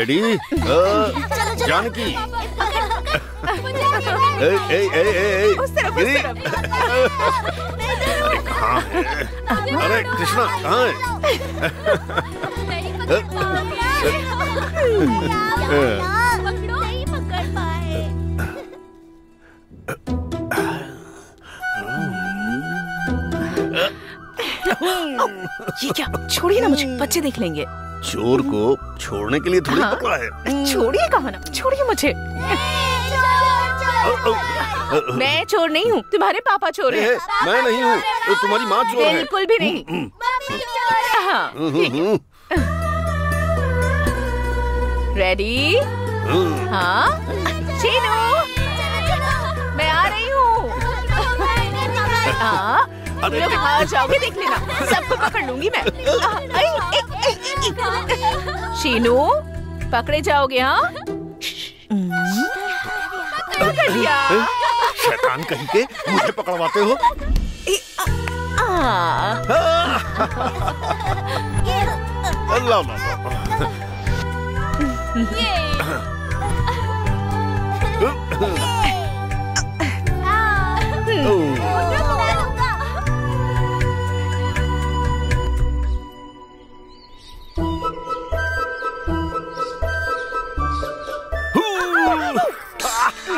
Ready Janaki. गिरी। तरफ़। अरे कहाँ है? अरे कृष्णा कहाँ है। ये क्या छोड़िए ना मुझे बच्चे देख लेंगे। चोर को छोड़ने के लिए थोड़ी हाँ। पकड़ा है। छोड़िए कहा ना छोड़िए मुझे। मैं चोर नहीं हूँ तुम्हारे पापा चोर हैं। मैं नहीं हूँ तो तुम्हारी माँ चोर है। बिल्कुल भी नहीं। हाँ हम्म, हम्म, रेडी हम्म। हाँ। चीनू मैं आ रही हूँ। तुम लोग बाहर जाओगे देख लेना। सबको पकड़ लूँगी मैं। शीनू पकड़े जाओगे हाँ? शैतान कहीं के? मुझे पकड़वाते हो? अल्लाह अल्लाह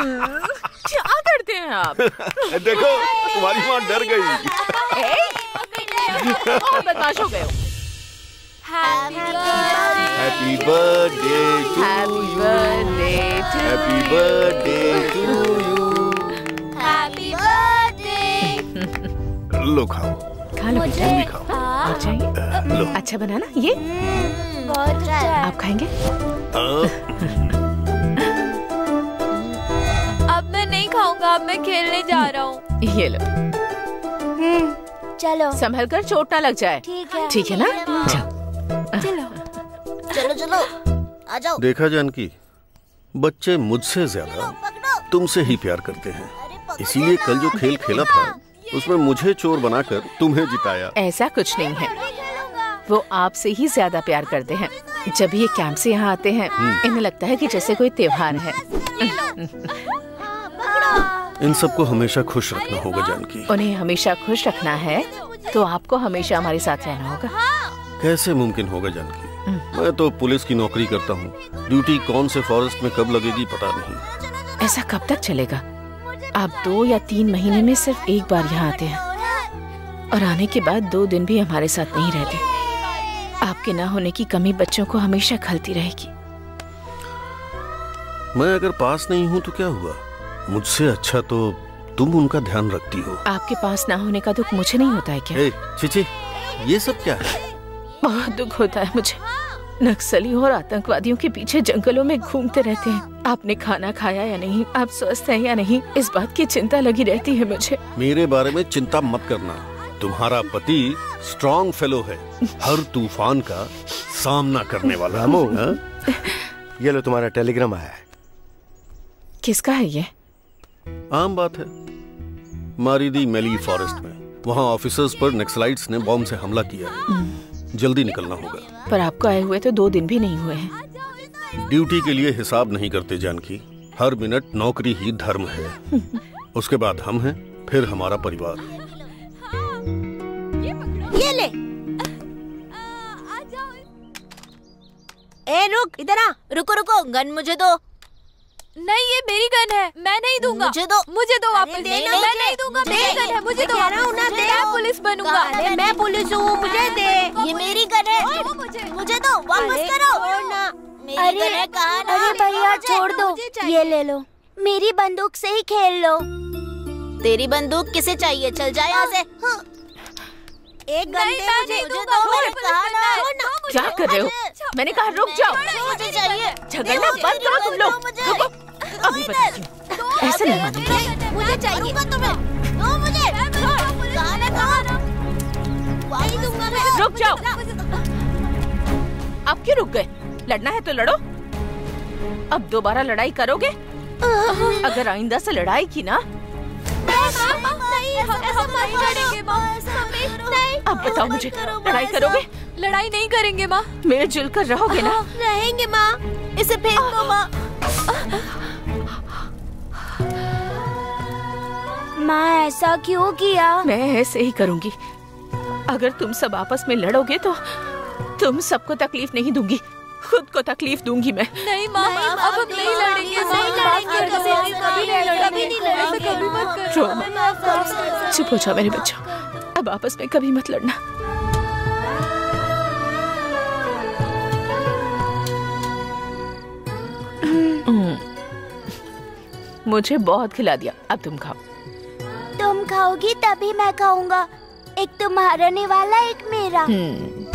क्या करते हैं आप। देखो तुम्हारी माँ डर गई। बहुत बदमाश हो गए हो। Happy birthday to happy birthday to happy birthday to happy birthday लो खाओ। खा लो भी खाओ। और चाहिए लो। अच्छा बनाना ये? बहुत अच्छा आप खाएँगे? खाऊँगा अब मैं खेलने जा रहा हूँ। ये लो। चलो। संभल कर चोट ना लग जाए। ठीक है। ठीक है ना? जाओ चलो। चलो। आ जाओ। देखा जानकी बच्चे मुझसे ज़्यादा तुमसे ही प्यार करते हैं। इसीलिए कल जो खेल खेला था उसमें मुझे चोर बनाकर तुम्हें जिताया। ऐसा कुछ नहीं है। वो आपसे ही ज़्यादा प्यार करते हैं। जब ये कैंप से यहाँ आते हैं इन्हें लगता है कि जैसे कोई त्योहार है। इन सबको हमेशा खुश रखना होगा जानकी। उन्हें हमेशा खुश रखना है तो आपको हमेशा हमारे साथ रहना होगा। कैसे मुमकिन होगा जानकी? मैं तो पुलिस की नौकरी करता हूँ। ड्यूटी कौन से फॉरेस्ट में कब लगेगी पता नहीं। ऐसा कब तक चलेगा? आप दो या तीन महीने में सिर्फ़ एक बार यहाँ आते हैं। और आने के बाद दो दिन भी हमारे साथ नहीं रहते। आपके ना होने की कमी बच्चों को हमेशा खलती रहेगी। मैं अगर पास नहीं हूँ तो क्या हुआ? मुझसे अच्छा तो तुम उनका ध्यान रखती हो। आपके पास ना होने का दुख मुझे नहीं होता है क्या? ए, चिची ये सब क्या है? बहुत दुख होता है मुझे। नक्सली और आतंकवादियों के पीछे जंगलों में घूमते रहते हैं। आपने खाना खाया या नहीं? आप स्वस्थ हैं या नहीं? इस बात की चिंता लगी रहती है मुझे। मेरे बारे में चिंता मत करना। तुम्हारा पति स्ट्रॉन्ग फेलो है। हर तूफ़ान का सामना करने वाला। हाँ? ये लो तुम्हारा टेलीग्राम आया है। किसका है ये? आम बात है। मारीदी मेली फॉरेस्ट में वहाँ ऑफिसर्स पर नक्सलाइट्स ने बॉम्ब से हमला किया है। जल्दी निकलना होगा। पर आपको आए हुए तो दो दिन भी नहीं हुए हैं। ड्यूटी के लिए हिसाब नहीं करते जानकी। हर मिनट नौकरी ही धर्म है। उसके बाद हम हैं फिर हमारा परिवार। ये ले। ए रुक इधर आ। रुको रुको गन मुझे दो। नहीं ये मेरी गन है। मैं नहीं दूँगा। मुझे दो। मुझे दो वापस। दे नहीं ना मैं नहीं दूँगा। मेरी गन है मुझे दो ना, वापस। दे। मैं पुलिस बनूँगा। अरे मैं पुलिस हूँ मुझे दे। ये मेरी गन है। मुझे। मुझे दो वापस करो। छोड़ना। मेरी गन है कहा ना अरे भैया छोड़ दो। ये ले लो। मेरी बंदूक से ही खेल लो। तेरी बंदूक किसे चाहिए? चल जाए यहाँ से। हाँ। एक मुझे। क्या कर रहे हो? मैंने कहा रुक जाओ। मुझे चाहिए। झगड़ना बंद करो तुम लोग। रुको। अभी बताती हूँ ऐसे नहीं मानेंगे मुझे चाहिए। तुम्हें दो मुझे कहा रुक जाओ। अब क्यों रुक गए? लड़ना है तो लड़ो। अब दोबारा लड़ाई करोगे? अगर आइंदा से लड़ाई की ना अब बताओ मुझे लड़ाई करोगे लड़ाई नहीं करेंगे माँ मिलजुल कर रहोगे ना रहेंगे माँ इसे फेंक माँ माँ ऐसा क्यों किया? मैं ऐसे ही करूँगी। अगर तुम सब आपस में लड़ोगे तो तुम सबको तकलीफ़ नहीं दूँगी। खुद को तकलीफ़ दूँगी मैं। नहीं माँ अब हम नहीं लड़ेंगे नहीं लड़ेंगे कभी कभी नहीं लड़ेंगे कभी नहीं लड़ेंगे कभी मत करो रो मत। चुप हो जाओ मेरे बच्चों। अब आपस में कभी मत लड़ना। हम्म। मुझे बहुत खिला दिया। अब तुम खाओ। तुम खाओगी तभी मैं खाऊँगा। एक तुम्हारा निवाला एक मेरा। हम्म।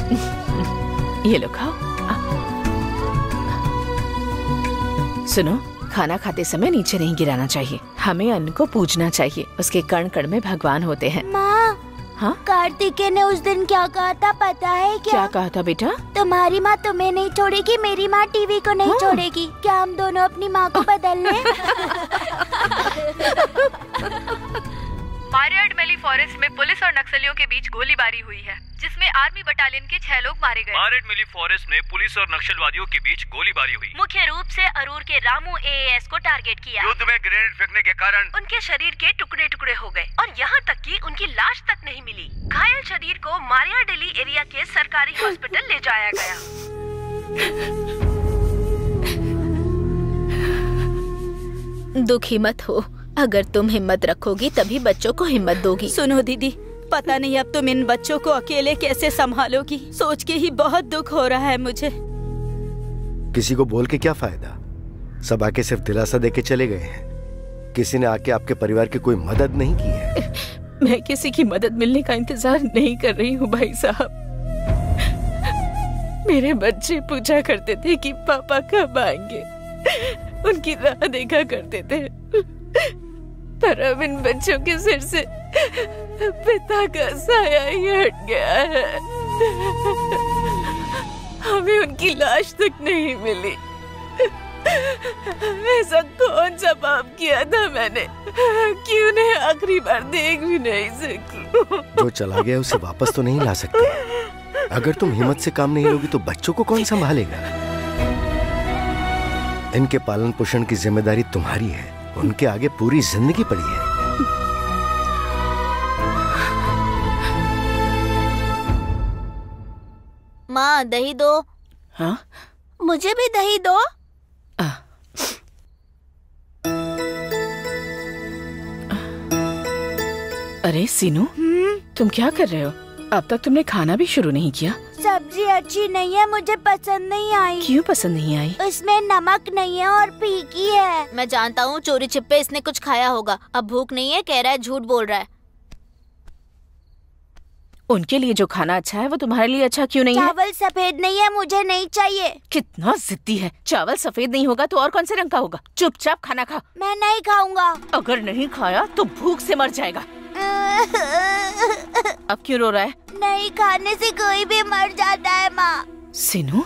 ये लो खाओ। सुनो खाना खाते समय नीचे नहीं गिराना चाहिए। हमें अन्न को पूजना चाहिए। उसके कण कण में भगवान होते हैं। माँ हाँ? कार्तिके ने उस दिन क्या कहा था पता है क्या? क्या कहा था बेटा? तुम्हारी माँ तुम्हें नहीं छोड़ेगी मेरी माँ टीवी को नहीं हाँ। छोड़ेगी। क्या हम दोनों अपनी माँ को बदल लें? मारियाड मेली फॉरेस्ट में पुलिस और नक्सलियों के बीच गोलीबारी हुई है जिसमें आर्मी बटालियन के छह लोग मारे गए। मारेड मिली फॉरेस्ट में पुलिस और नक्सलवादियों के बीच गोलीबारी हुई। मुख्य रूप से अरूर के रामू एएएस को टारगेट किया। युद्ध में ग्रेनेड फेंकने के कारण उनके शरीर के टुकड़े टुकड़े हो गए और यहाँ तक कि उनकी लाश तक नहीं मिली। घायल शरीर को मारिया डेली एरिया के सरकारी हॉस्पिटल ले जाया गया। दुखी मत हो। अगर तुम हिम्मत रखोगी तभी बच्चों को हिम्मत दोगी। सुनो दीदी पता नहीं अब तुम इन बच्चों को अकेले कैसे संभालोगी। सोच के ही बहुत दुख हो रहा है मुझे। किसी को बोल के क्या फ़ायदा? सब आके सिर्फ़ दिलासा देके चले गए हैं। किसी ने आके आपके परिवार की कोई मदद नहीं की है? मैं किसी की मदद मिलने का इंतज़ार नहीं कर रही हूँ भाई साहब। मेरे बच्चे पूछा करते थे कि पापा कब आएँगे। उनकी राह देखा करते थे। पर अब इन बच्चों के सिर से पिता का साया ही हट गया है। हमें उनकी लाश तक नहीं मिली। ऐसा कौन सा पाप किया था मैंने? कि उन्हें आखिरी बार देख भी नहीं सकी। जो चला गया उसे वापस तो नहीं ला सकते। अगर तुम हिम्मत से काम नहीं लोगी तो बच्चों को कौन संभालेगा? इनके पालन पोषण की ज़िम्मेदारी तुम्हारी है। उनके आगे पूरी ज़िंदगी पड़ी है। माँ दही दो। हाँ? मुझे भी दही दो। आ, अरे सीनू तुम क्या कर रहे हो? अब तक तुमने खाना भी शुरू नहीं किया। सब्ज़ी अच्छी नहीं है मुझे पसंद नहीं आई। क्यों पसंद नहीं आई? उसमें नमक नहीं है और फीकी है। मैं जानता हूँ चोरी छिपे इसने कुछ खाया होगा। अब भूख नहीं है कह रहा है झूठ बोल रहा है। उनके लिए जो खाना अच्छा है वो तुम्हारे लिए अच्छा क्यों नहीं चावल है? चावल सफ़ेद नहीं है मुझे नहीं चाहिए। कितना जिद्दी है। चावल सफ़ेद नहीं होगा तो और कौन से रंग का होगा? चुपचाप खाना खा। मैं नहीं खाऊँगा। अगर नहीं खाया तो भूख से मर जाएगा। अब क्यों रो रहा है? नहीं खाने से कोई भी मर जाता है माँ। सिनू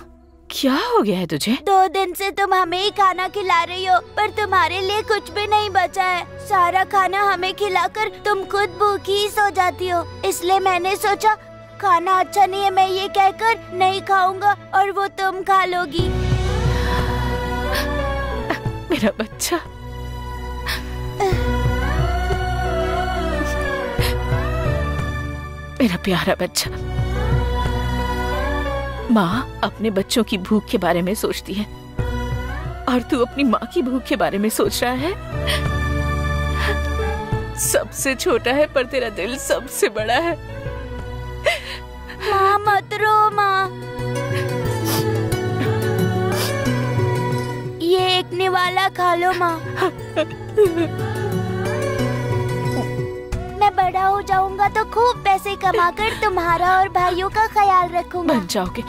क्या हो गया है तुझे? दो दिन से तुम हमें ही खाना खिला रही हो पर तुम्हारे लिए कुछ भी नहीं बचा है। सारा खाना हमें खिलाकर तुम खुद भूखी ही सो जाती हो। इसलिए मैंने सोचा खाना अच्छा नहीं है मैं ये कहकर नहीं खाऊँगा और वो तुम खा लोगी। मेरा बच्चा। मेरा प्यारा बच्चा। माँ अपने बच्चों की भूख के बारे में सोचती है। और तू अपनी माँ की भूख के बारे में सोच रहा है? सबसे छोटा है पर तेरा दिल सबसे बड़ा है। माँ मत रो माँ। ये एक निवाला खा लो माँ। मैं बड़ा हो जाऊँगा तो खूब पैसे कमाकर तुम्हारा और भाइयों का ख्याल रखूँगा। बन जाओगे।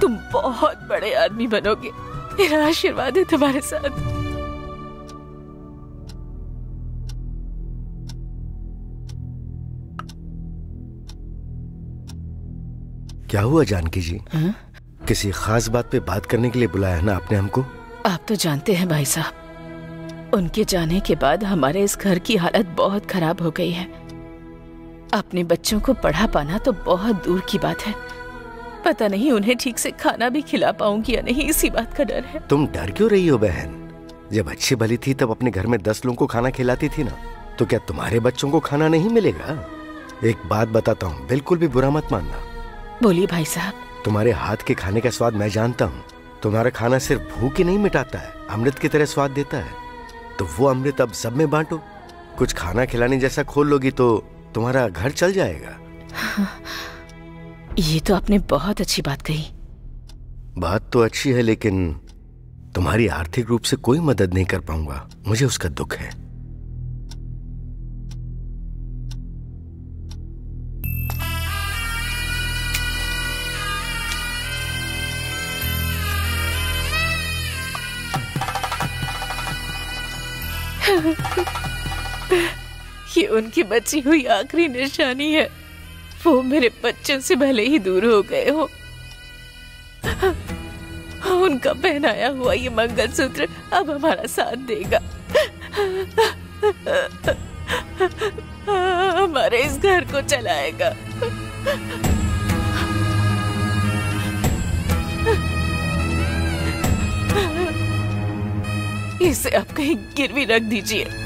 तुम बहुत बड़े आदमी बनोगे। मेरा आशीर्वाद है तुम्हारे साथ। क्या हुआ जानकी जी? हाँ? किसी खास बात पे बात करने के लिए बुलाया है ना आपने हमको? आप तो जानते हैं भाई साहब उनके जाने के बाद हमारे इस घर की हालत बहुत खराब हो गई है। अपने बच्चों को पढ़ा पाना तो बहुत दूर की बात है। पता नहीं उन्हें ठीक से खाना भी खिला पाऊँगी या नहीं इसी बात का डर है। तुम डर क्यों रही हो बहन? जब अच्छी भली थी तब अपने घर में दस लोगों को खाना खिलाती थी ना तो क्या तुम्हारे बच्चों को खाना नहीं मिलेगा? एक बात बताता हूँ बिल्कुल भी बुरा मत मानना। बोलिए भाई साहब। तुम्हारे हाथ के खाने का स्वाद मैं जानता हूँ। तुम्हारा खाना सिर्फ़ भूख ही नहीं मिटाता है अमृत की तरह स्वाद देता है। तो वो अमृत अब सब में बांटो। कुछ खाना खिलाने जैसा खोल लोगी तो तुम्हारा घर चल जाएगा। ये तो आपने बहुत अच्छी बात कही। बात तो अच्छी है लेकिन तुम्हारी आर्थिक रूप से कोई मदद नहीं कर पाऊँगा। मुझे उसका दुख है। ये उनकी बची हुई आखिरी निशानी है, वो मेरे बच्चों से भले ही दूर हो गए हो। उनका पहनाया हुआ ये मंगलसूत्र अब हमारा साथ देगा। हमारे इस घर को चलाएगा। इसे आप कहीं गिरवी रख दीजिए।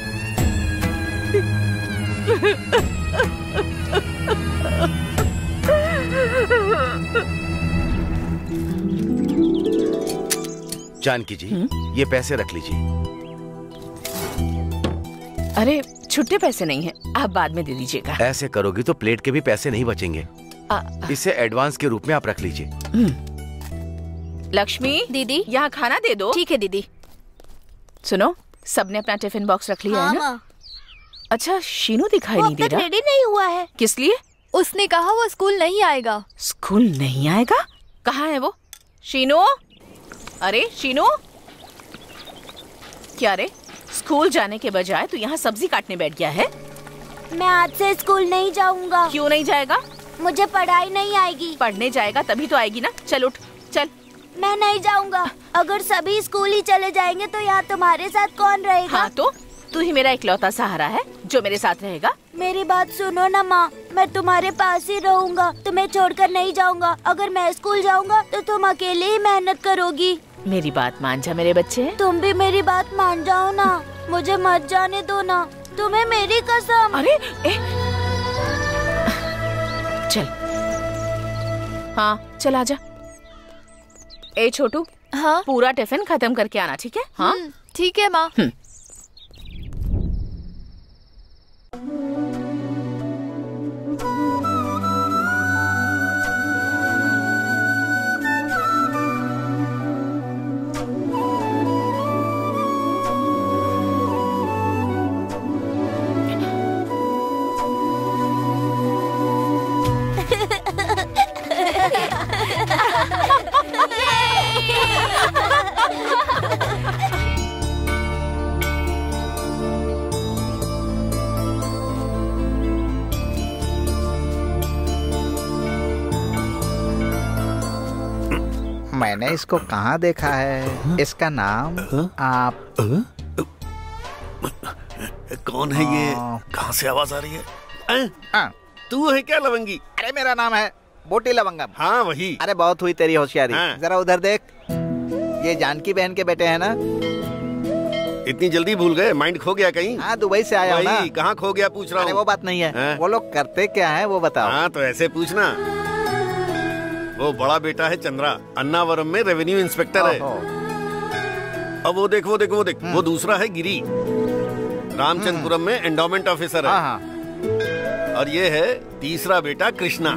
जानकी जी ये पैसे रख लीजिए। अरे छुट्टे पैसे नहीं है। आप बाद में दे दीजिएगा। ऐसे करोगी तो प्लेट के भी पैसे नहीं बचेंगे। आ, इसे एडवांस के रूप में आप रख लीजिए। लक्ष्मी दीदी। यहाँ खाना दे दो। ठीक है दीदी। सुनो सबने अपना टिफ़िन बॉक्स रख लिया हाँ है ना माँ। अच्छा शीनू दिखाई नहीं दे रहा। रेडी नहीं हुआ है। किस लिए? उसने कहा वो स्कूल नहीं आएगा। स्कूल नहीं आएगा? कहाँ है वो? शीनू? अरे शीनू? क्या रे? स्कूल जाने के बजाय तू यहाँ सब्ज़ी काटने बैठ गया है। मैं आज से स्कूल नहीं जाऊँगा। क्यों नहीं जाएगा? मुझे पढ़ाई नहीं आएगी। पढ़ने जाएगा तभी तो आएगी ना। चल उठ चल। मैं नहीं जाऊँगा। अगर सभी स्कूल ही चले जाएँगे तो यहाँ तुम्हारे साथ कौन रहेगा? हाँ तो? तू ही मेरा इकलौता सहारा है जो मेरे साथ रहेगा। मेरी बात सुनो ना माँ मैं तुम्हारे पास ही रहूँगा तुम्हें छोड़कर नहीं जाऊँगा। अगर मैं स्कूल जाऊँगा तो तुम अकेले ही मेहनत करोगी। मेरी बात मान जा मेरे बच्चे। तुम भी मेरी बात मान जाओ ना। मुझे मत जाने दो ना। तुम्हें मेरी कसम। अरे ए। चल। हाँ चल आजा ए छोटू। हाँ? पूरा टिफ़िन खत्म करके आना ठीक है? हाँ? हम्म, ठीक है माँ। Bye. मैंने इसको कहाँ देखा है? इसका नाम आप कौन है ये? हाँ। कहाँ से आवाज़ आ रही है? हाँ, तू है क्या लवंगी? अरे मेरा नाम है बोटी लवंगम। हाँ वही। अरे बहुत हुई तेरी होशियारी। हाँ। जरा उधर देख। ये जानकी बहन के बेटे हैं ना? इतनी जल्दी भूल गए? माइंड खो गया कहीं? हाँ दुबई से आया ना। कहाँ खो गया? पूछ रहा हूँ। वो बात नहीं है। हाँ। वो लोग करते क्या है वो बताओ। हाँ तो ऐसे पूछना। वो बड़ा बेटा है चंद्रा। अन्नावरम में रेवेन्यू इंस्पेक्टर है। अब वो देख वो देख वो देख। वो दूसरा है गिरी। रामचंद्रपुरम में एंडोमेंट ऑफिसर हाँ। है हाँ। और ये है तीसरा बेटा कृष्णा।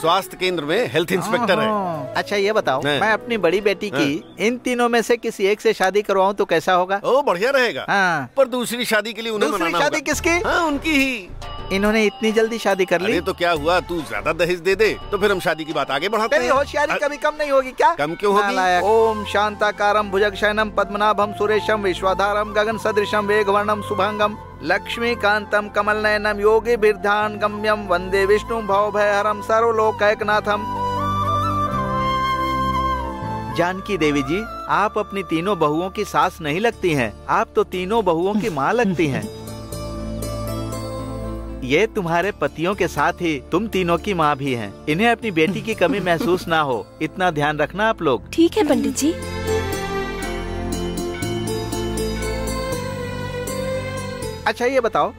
स्वास्थ्य केंद्र में हेल्थ इंस्पेक्टर है। अच्छा ये बताओ। मैं अपनी बड़ी बेटी की इन तीनों में से किसी एक से शादी करवाऊँ तो कैसा होगा? ओ बढ़िया रहेगा। हाँ। पर दूसरी शादी के लिए उन्हें दूसरी शादी किसकी? हाँ उनकी ही। इन्होंने इतनी जल्दी शादी कर ली। अरे तो क्या हुआ? तू ज़्यादा दहेज दे दे तो फिर हम शादी की बात आगे बढ़ाते तेरी हैं। होशियारी कभी कम नहीं होगी क्या? कम क्यों होगी? ओम शांताकारम भुजगशयनम पद्मनाभम सुरेशम विश्वाधारम गगन सदृशम वेगवर्णम शुभांगम। लक्ष्मीकांतम कमल नयनम योगी बिरधान गम्यम वंदे विष्णु भव भयहरम सर्वलोकैकनाथम। जानकी देवी जी आप अपनी तीनों बहुओं की सास नहीं लगती हैं, आप तो तीनों बहुओं की माँ लगती हैं। ये तुम्हारे पतियों के साथ ही तुम तीनों की माँ भी हैं। इन्हें अपनी बेटी की कमी महसूस ना हो, इतना ध्यान रखना आप लोग। ठीक है, पंडित जी। अच्छा ये बताओ।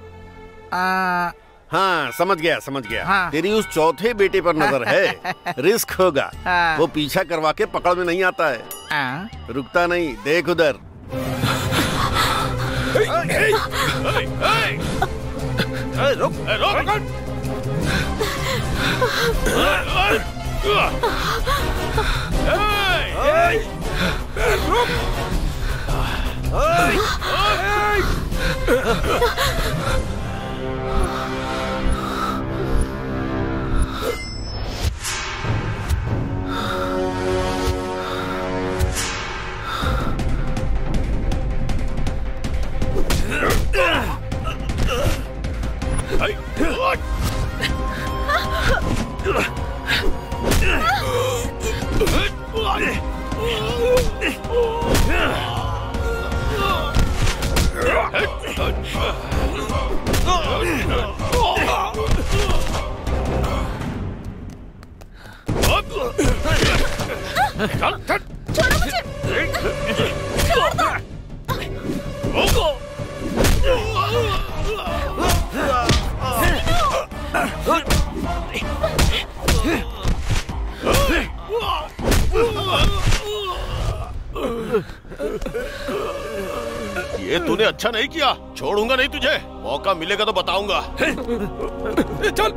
आ, हाँ समझ गया समझ गया। हाँ। तेरी उस चौथे बेटे पर नज़र है। रिस्क होगा। हाँ। वो पीछा करवा के पकड़ में नहीं आता है। आ, रुकता नहीं देख उधर। Oh! Ugh. ये तूने अच्छा नहीं किया। छोड़ूँगा नहीं तुझे। मौका मिलेगा तो बताऊँगा। चल।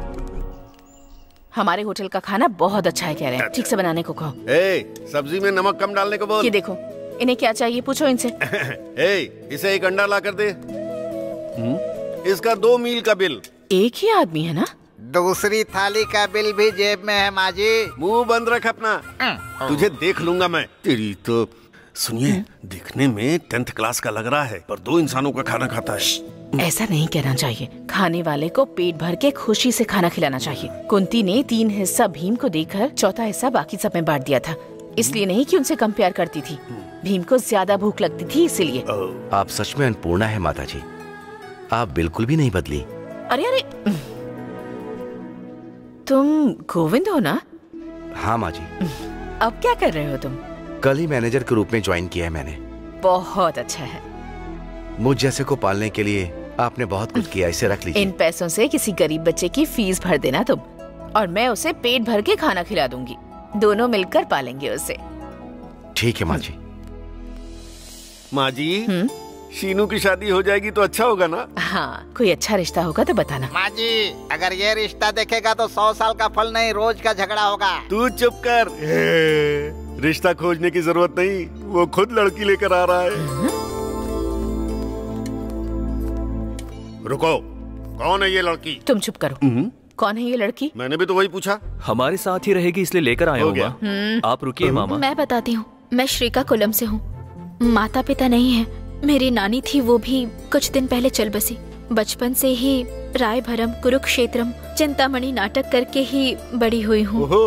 हमारे होटल का खाना बहुत अच्छा है कह रहे हैं। ठीक से बनाने को कहो। ए सब्ज़ी में नमक कम डालने को बोल। ये देखो इन्हें क्या चाहिए पूछो इनसे। ए इसे एक अंडा ला कर दे। इसका दो मील का बिल। एक ही आदमी है ना? दूसरी थाली का बिल भी जेब में है माँ जी। मुँह बंद रख अपना। तुझे देख लूँगा मैं। तेरी तो सुनिए दिखने में टेंथ क्लास का लग रहा है पर दो इंसानों का खाना खाता है। ऐसा नहीं कहना चाहिए। खाने वाले को पेट भर के खुशी से खाना खिलाना चाहिए। कुंती ने तीन हिस्सा भीम को देकर चौथा हिस्सा बाकी सब में बांट दिया था। इसलिए नहीं कि उनसे कम प्यार करती थी। भीम को ज़्यादा भूख लगती थी इसीलिए। आप सच में अन्नपूर्णा है माता जी आप बिल्कुल भी नहीं बदली। अरे अरे। तुम गोविंद हो ना? हाँ माँ जी अब क्या कर रहे हो तुम? कल ही मैनेजर के रूप में ज्वाइन किया है मैंने। बहुत अच्छा है। मुझ जैसे को पालने के लिए आपने बहुत कुछ किया इसे रख लीजिए। इन पैसों से किसी गरीब बच्चे की फ़ीस भर देना तुम और मैं उसे पेट भर के खाना खिला दूँगी। दोनों मिलकर पालेंगे उसे। ठीक है माँ जी माँ जी शीनू की शादी हो जाएगी तो अच्छा होगा ना? हाँ कोई अच्छा रिश्ता होगा तो बताना। माँ जी अगर ये रिश्ता देखेगा तो सौ साल का फल नहीं रोज का झगड़ा होगा। तू चुप कर। रिश्ता खोजने की ज़रूरत नहीं वो खुद लड़की लेकर आ रहा है। रुको कौन है ये लड़की? तुम चुप करो। कौन है ये लड़की? मैंने भी तो वही पूछा। हमारे साथ ही रहेगी इसलिए लेकर आया हो हूँ गया। आप रुकिए मामा। मैं बताती हूँ मैं श्रीका कोलम से हूँ। माता पिता नहीं है। मेरी नानी थी वो भी कुछ दिन पहले चल बसी। बचपन से ही राय भरम कुरुक्षेत्रम चिंतामणि नाटक करके ही बड़ी हुई हूँ। ओहो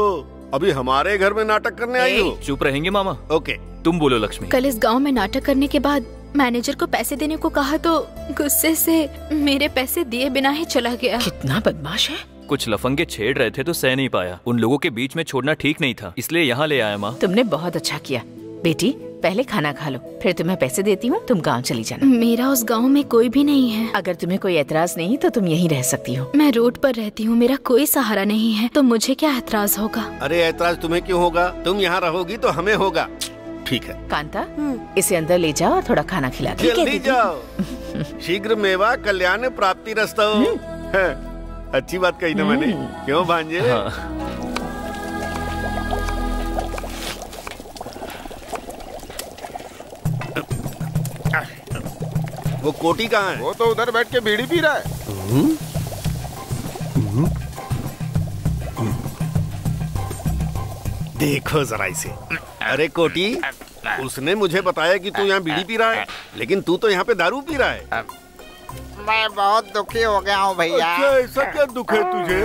अभी हमारे घर में नाटक करने आई हो। चुप रहेंगे मामा। ओके। तुम बोलो लक्ष्मी। कल इस गाँव में नाटक करने के बाद मैनेजर को पैसे देने को कहा तो गुस्से से मेरे पैसे दिए बिना ही चला गया। कितना बदमाश है। कुछ लफंगे छेड़ रहे थे तो सह नहीं पाया। उन लोगों के बीच में छोड़ना ठीक नहीं था इसलिए यहाँ ले आया माँ। तुमने बहुत अच्छा किया। बेटी पहले खाना खा लो फिर तुम्हें पैसे देती हूँ तुम गाँव चली जाना। मेरा उस गाँव में कोई भी नहीं है। अगर तुम्हें कोई एतराज़ नहीं तो तुम यहीं रह सकती हो। मैं रोड पर रहती हूँ मेरा कोई सहारा नहीं है तो मुझे क्या एतराज़ होगा? अरे ऐतराज तुम्हें क्यों होगा? तुम यहाँ रहोगी तो हमें होगा। ठीक है। कांता इसे अंदर ले जाओ और थोड़ा खाना खिला दो। जल्दी जाओ। शीघ्र मेवा कल्याण प्राप्ति रस्तो है, अच्छी बात कही ना मैंने। क्यों भांजे? वो कोटी कहाँ है? वो तो उधर बैठ के बीड़ी पी रहा है। देखो जरा इसे। अरे कोटी उसने मुझे बताया कि तू यहाँ बीड़ी पी रहा है लेकिन तू तो यहाँ पे दारू पी रहा है। मैं बहुत दुखी हो गया हूँ भैया। अच्छा ऐसा क्या दुख है तुझे?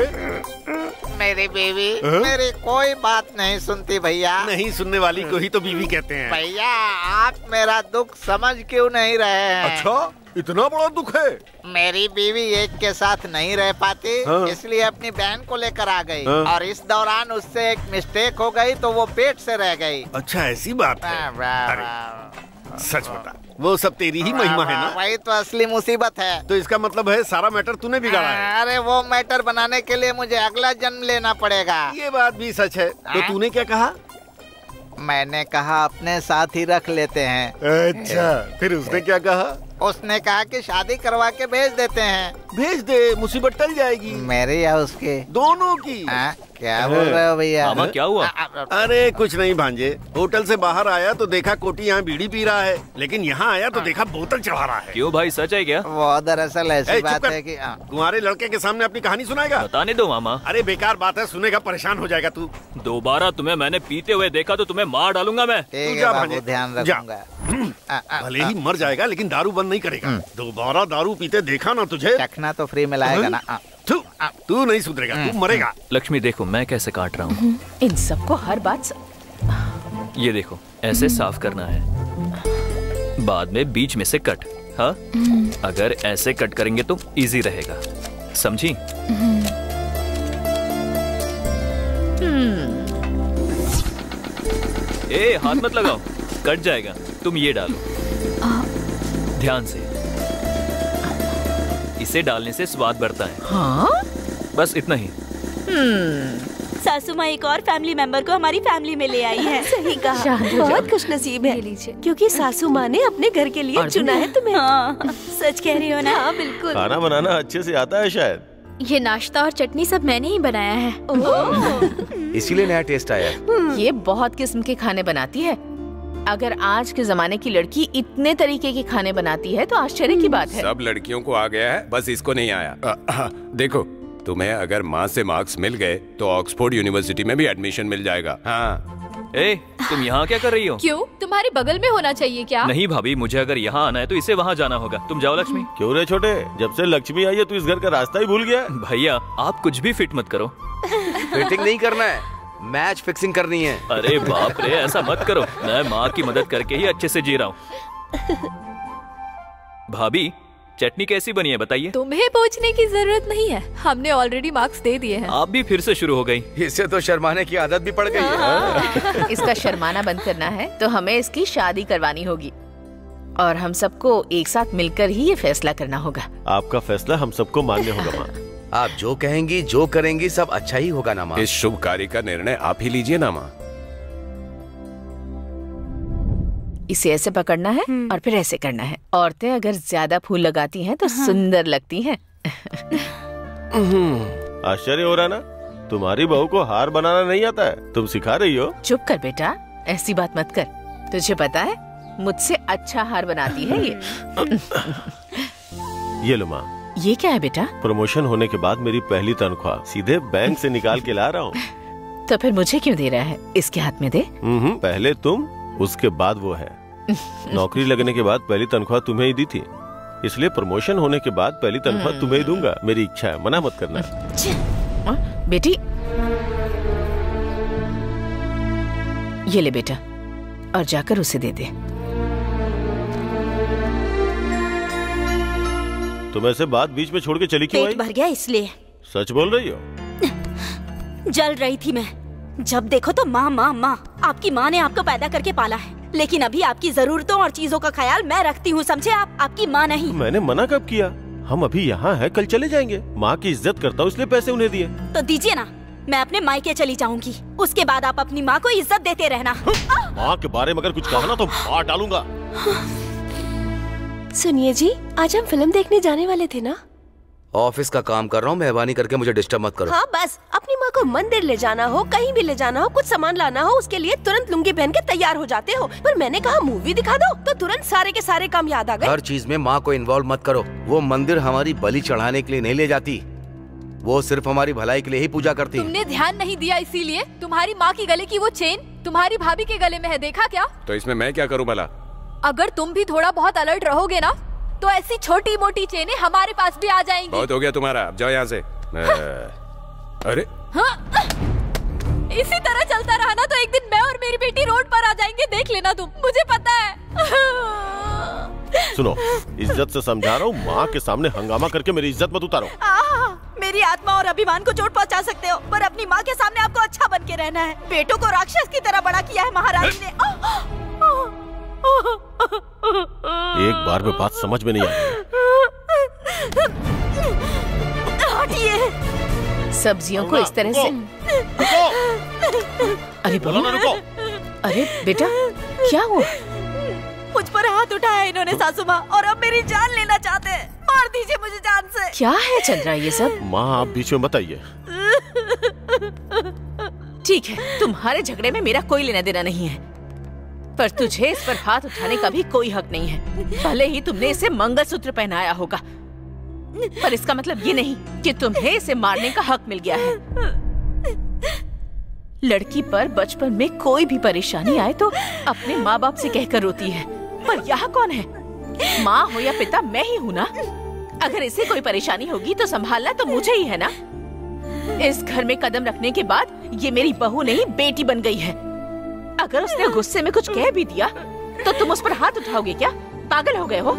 मेरी बीवी हाँ? मेरी कोई बात नहीं सुनती भैया। नहीं सुनने वाली को ही तो बीवी कहते हैं। भैया आप मेरा दुख समझ क्यों नहीं रहे हैं? अच्छा इतना बड़ा दुख है? मेरी बीवी एक के साथ नहीं रह पाती हाँ। इसलिए अपनी बहन को लेकर आ गई। हाँ। और इस दौरान उससे एक मिस्टेक हो गई तो वो पेट से रह गई। अच्छा ऐसी बात है। वाह। सच बता। वो सब तेरी ही महिमा है ना? वही तो असली मुसीबत है। तो इसका मतलब है सारा मैटर तूने बिगाड़ा है। अरे वो मैटर बनाने के लिए मुझे अगला जन्म लेना पड़ेगा। ये बात भी सच है। तो हाँ? तूने क्या कहा? मैंने कहा अपने साथ ही रख लेते हैं। अच्छा फिर उसने क्या कहा? उसने कहा कि शादी करवा के भेज देते हैं। भेज दे मुसीबत टल जाएगी। मेरे या उसके? दोनों की। हाँ, क्या बोल रहे हो भैया? क्या हुआ? अरे कुछ नहीं भांजे। होटल से बाहर आया तो देखा कोटी यहाँ बीड़ी पी रहा है। लेकिन यहाँ आया तो देखा बोतल चढ़ा रहा है। क्यों भाई सच है क्या? वो दरअसल ऐसी बात है कि हाँ। तुम्हारे लड़के के सामने अपनी कहानी सुनाएगा? बताने दो मामा। अरे बेकार बात है सुनेगा परेशान हो जाएगा तू। दोबारा तुम्हें मैंने पीते हुए देखा तो तुम्हें मार डालूँगा मैं। ध्यान। रखूँगा। आ, आ, भले ही मर जाएगा लेकिन दारू बंद नहीं करेगा। दोबारा दारू पीते देखा ना तुझे। चखना तो फ्री में लाएगा ना। तू तू नहीं सुधरेगा तू मरेगा। लक्ष्मी देखो मैं कैसे काट रहा हूँ। इन सबको हर बात स... ये देखो ऐसे साफ़ करना है। बाद में बीच में से कट हाँ? अगर ऐसे कट करेंगे तो इजी रहेगा। समझी? ए हाथ मत लगाओ। कट जाएगा। तुम ये डालो। ध्यान से। इसे डालने से स्वाद बढ़ता है। हाँ? बस इतना ही। सासू माँ एक और फैमिली मेंबर को हमारी फैमिली में ले आई है। सही कहा। बहुत खुश नसीब है क्योंकि सासू माँ ने अपने घर के लिए चुना है तुम्हें। हाँ, सच कह रही हो ना। हाँ बिल्कुल। खाना बनाना अच्छे से आता है शायद। ये नाश्ता और चटनी सब मैंने ही बनाया है। इसीलिए नया टेस्ट आया। ये बहुत किस्म के खाने बनाती है। अगर आज के जमाने की लड़की इतने तरीके के खाने बनाती है तो आश्चर्य की बात है। सब लड़कियों को आ गया है बस इसको नहीं आया। अ, अ, देखो तुम्हें अगर माँ से मार्क्स मिल गए तो ऑक्सफोर्ड यूनिवर्सिटी में भी एडमिशन मिल जाएगा। हाँ। ए तुम यहाँ क्या कर रही हो? क्यों? तुम्हारे बगल में होना चाहिए क्या? नहीं भाभी मुझे अगर यहाँ आना है तो इसे वहाँ जाना होगा। तुम जाओ लक्ष्मी। क्यों रे छोटे? जब से लक्ष्मी आई है तू इस घर का रास्ता ही भूल गया। भैया आप कुछ भी फिट मत करो। फिटिंग नहीं करना है। मैच फिक्सिंग करनी है। अरे बाप रे ऐसा मत करो। मैं माँ की मदद करके ही अच्छे से जी रहा हूँ। भाभी चटनी कैसी बनी है बताइए। तुम्हें पूछने की ज़रूरत नहीं है। हमने ऑलरेडी मार्क्स दे दिए हैं। आप भी फिर से शुरू हो गई। इससे तो शर्माने की आदत भी पड़ गई है। इसका शर्माना बंद करना है तो हमें इसकी शादी करवानी होगी। और हम सबको एक साथ मिलकर ही ये फैसला करना होगा। आपका फैसला हम सबको मान्य होगा माँ। आप जो कहेंगी जो करेंगी सब अच्छा ही होगा ना माँ। इस शुभ कार्य का निर्णय आप ही लीजिए ना माँ। इसे ऐसे पकड़ना है और फिर ऐसे करना है। औरतें अगर ज़्यादा फूल लगाती हैं तो सुंदर लगती हैं। आश्चर्य हो रहा ना? तुम्हारी बहू को हार बनाना नहीं आता है। तुम सिखा रही हो? चुप कर बेटा ऐसी बात मत कर। तुझे पता है मुझसे अच्छा हार बनाती है ये। ये लो माँ। ये क्या है बेटा? प्रमोशन होने के बाद मेरी पहली तनख्वाह। सीधे बैंक से निकाल के ला रहा हूँ। तो फिर मुझे क्यों दे रहा है? इसके हाथ में दे। हम्म, पहले तुम उसके बाद वो है। नौकरी लगने के बाद पहली तनख्वाह तुम्हें ही दी थी। इसलिए प्रमोशन होने के बाद पहली तनख्वाह तुम्हें ही दूँगा। मेरी इच्छा है मना मत करना। हाँ, बेटी। ये ले बेटा और जाकर उसे दे दे। तुम ऐसे बात बीच में छोड़ के चली क्यों आई? भर गया इसलिए। सच बोल रही हो? जल रही थी मैं। जब देखो तो माँ माँ माँ आपकी माँ ने आपको पैदा करके पाला है। लेकिन अभी आपकी जरूरतों और चीज़ों का ख्याल मैं रखती हूँ समझे आप? आपकी माँ नहीं। मैंने मना कब किया? हम अभी यहाँ है कल चले जाएँगे। माँ की इज़्ज़त करता हूँ इसलिए पैसे उन्हें दिए। तो दीजिए ना मैं अपने मायके चली जाऊँगी। उसके बाद आप अपनी माँ को इज़्ज़त देते रहना। माँ के बारे में अगर कुछ कहा ना तो मार डालूँगा। सुनिए जी आज हम फ़िल्म देखने जाने वाले थे ना? ऑफ़िस का काम कर रहा हूँ मेहरबानी करके मुझे डिस्टर्ब मत करो। हाँ बस अपनी माँ को मंदिर ले जाना हो कहीं भी ले जाना हो कुछ सामान लाना हो उसके लिए तुरंत लुंगी पहन के तैयार हो जाते हो। पर मैंने कहा मूवी दिखा दो तो तुरंत सारे के सारे काम याद आ गए। हर चीज़ में माँ को इन्वॉल्व मत करो। वो मंदिर हमारी बलि चढ़ाने के लिए नहीं ले जाती। वो सिर्फ़ हमारी भलाई के लिए ही पूजा करती तुमने ध्यान नहीं दिया इसीलिए? तुम्हारी माँ की गले की वो चेन तुम्हारी भाभी के गले में है देखा क्या? तो इसमें मैं क्या करूँ भला? अगर तुम भी थोड़ा बहुत अलर्ट रहोगे ना तो ऐसी छोटी मोटी चेने हमारे पास भी आ जाएँगी। बहुत हो गया तुम्हारा। जाओ यहाँ से। अरे। हाँ? इसी तरह चलता रहा ना तो एक दिन मैं और मेरी बेटी रोड पर आ जाएँगे देख लेना तुम। मुझे पता है। सुनो इज़्ज़त से समझा रहा हूँ माँ के सामने हंगामा करके मेरी इज़्ज़त मत उतारो। मेरी आत्मा और अभिमान को चोट पहुँचा सकते हो पर अपनी माँ के सामने आपको अच्छा बन के रहना है। बेटों को राक्षस की तरह बड़ा किया है महाराज ने। एक बार में बात समझ में नहीं आई हटिए। सब्जियों को इस तरह से अरे बोलो ना रुको। अरे बेटा क्या हुआ? मुझ पर हाथ उठाया इन्होंने सासू माँ और अब मेरी जान लेना चाहते हैं। मार दीजिए मुझे जान से। क्या है चंद्रा ये सब? माँ आप बीच में बताइए ठीक है तुम्हारे झगड़े में मेरा कोई लेना देना नहीं है। पर तुझे इस पर हाथ उठाने का भी कोई हक नहीं है। भले ही तुमने इसे मंगलसूत्र पहनाया होगा। पर इसका मतलब ये नहीं कि तुम्हें इसे मारने का हक मिल गया है। लड़की पर बचपन में कोई भी परेशानी आए तो अपने माँ बाप से कहकर रोती है। पर यहाँ कौन है? माँ हो या पिता, मैं ही हूँ ना? अगर इसे कोई परेशानी होगी तो संभालना तो मुझे ही है ना? इस घर में कदम रखने के बाद ये मेरी बहू नहीं, बेटी बन गई है। अगर उसने गुस्से में कुछ कह भी दिया तो तुम उस पर हाथ उठाओगे क्या? पागल हो गए हो।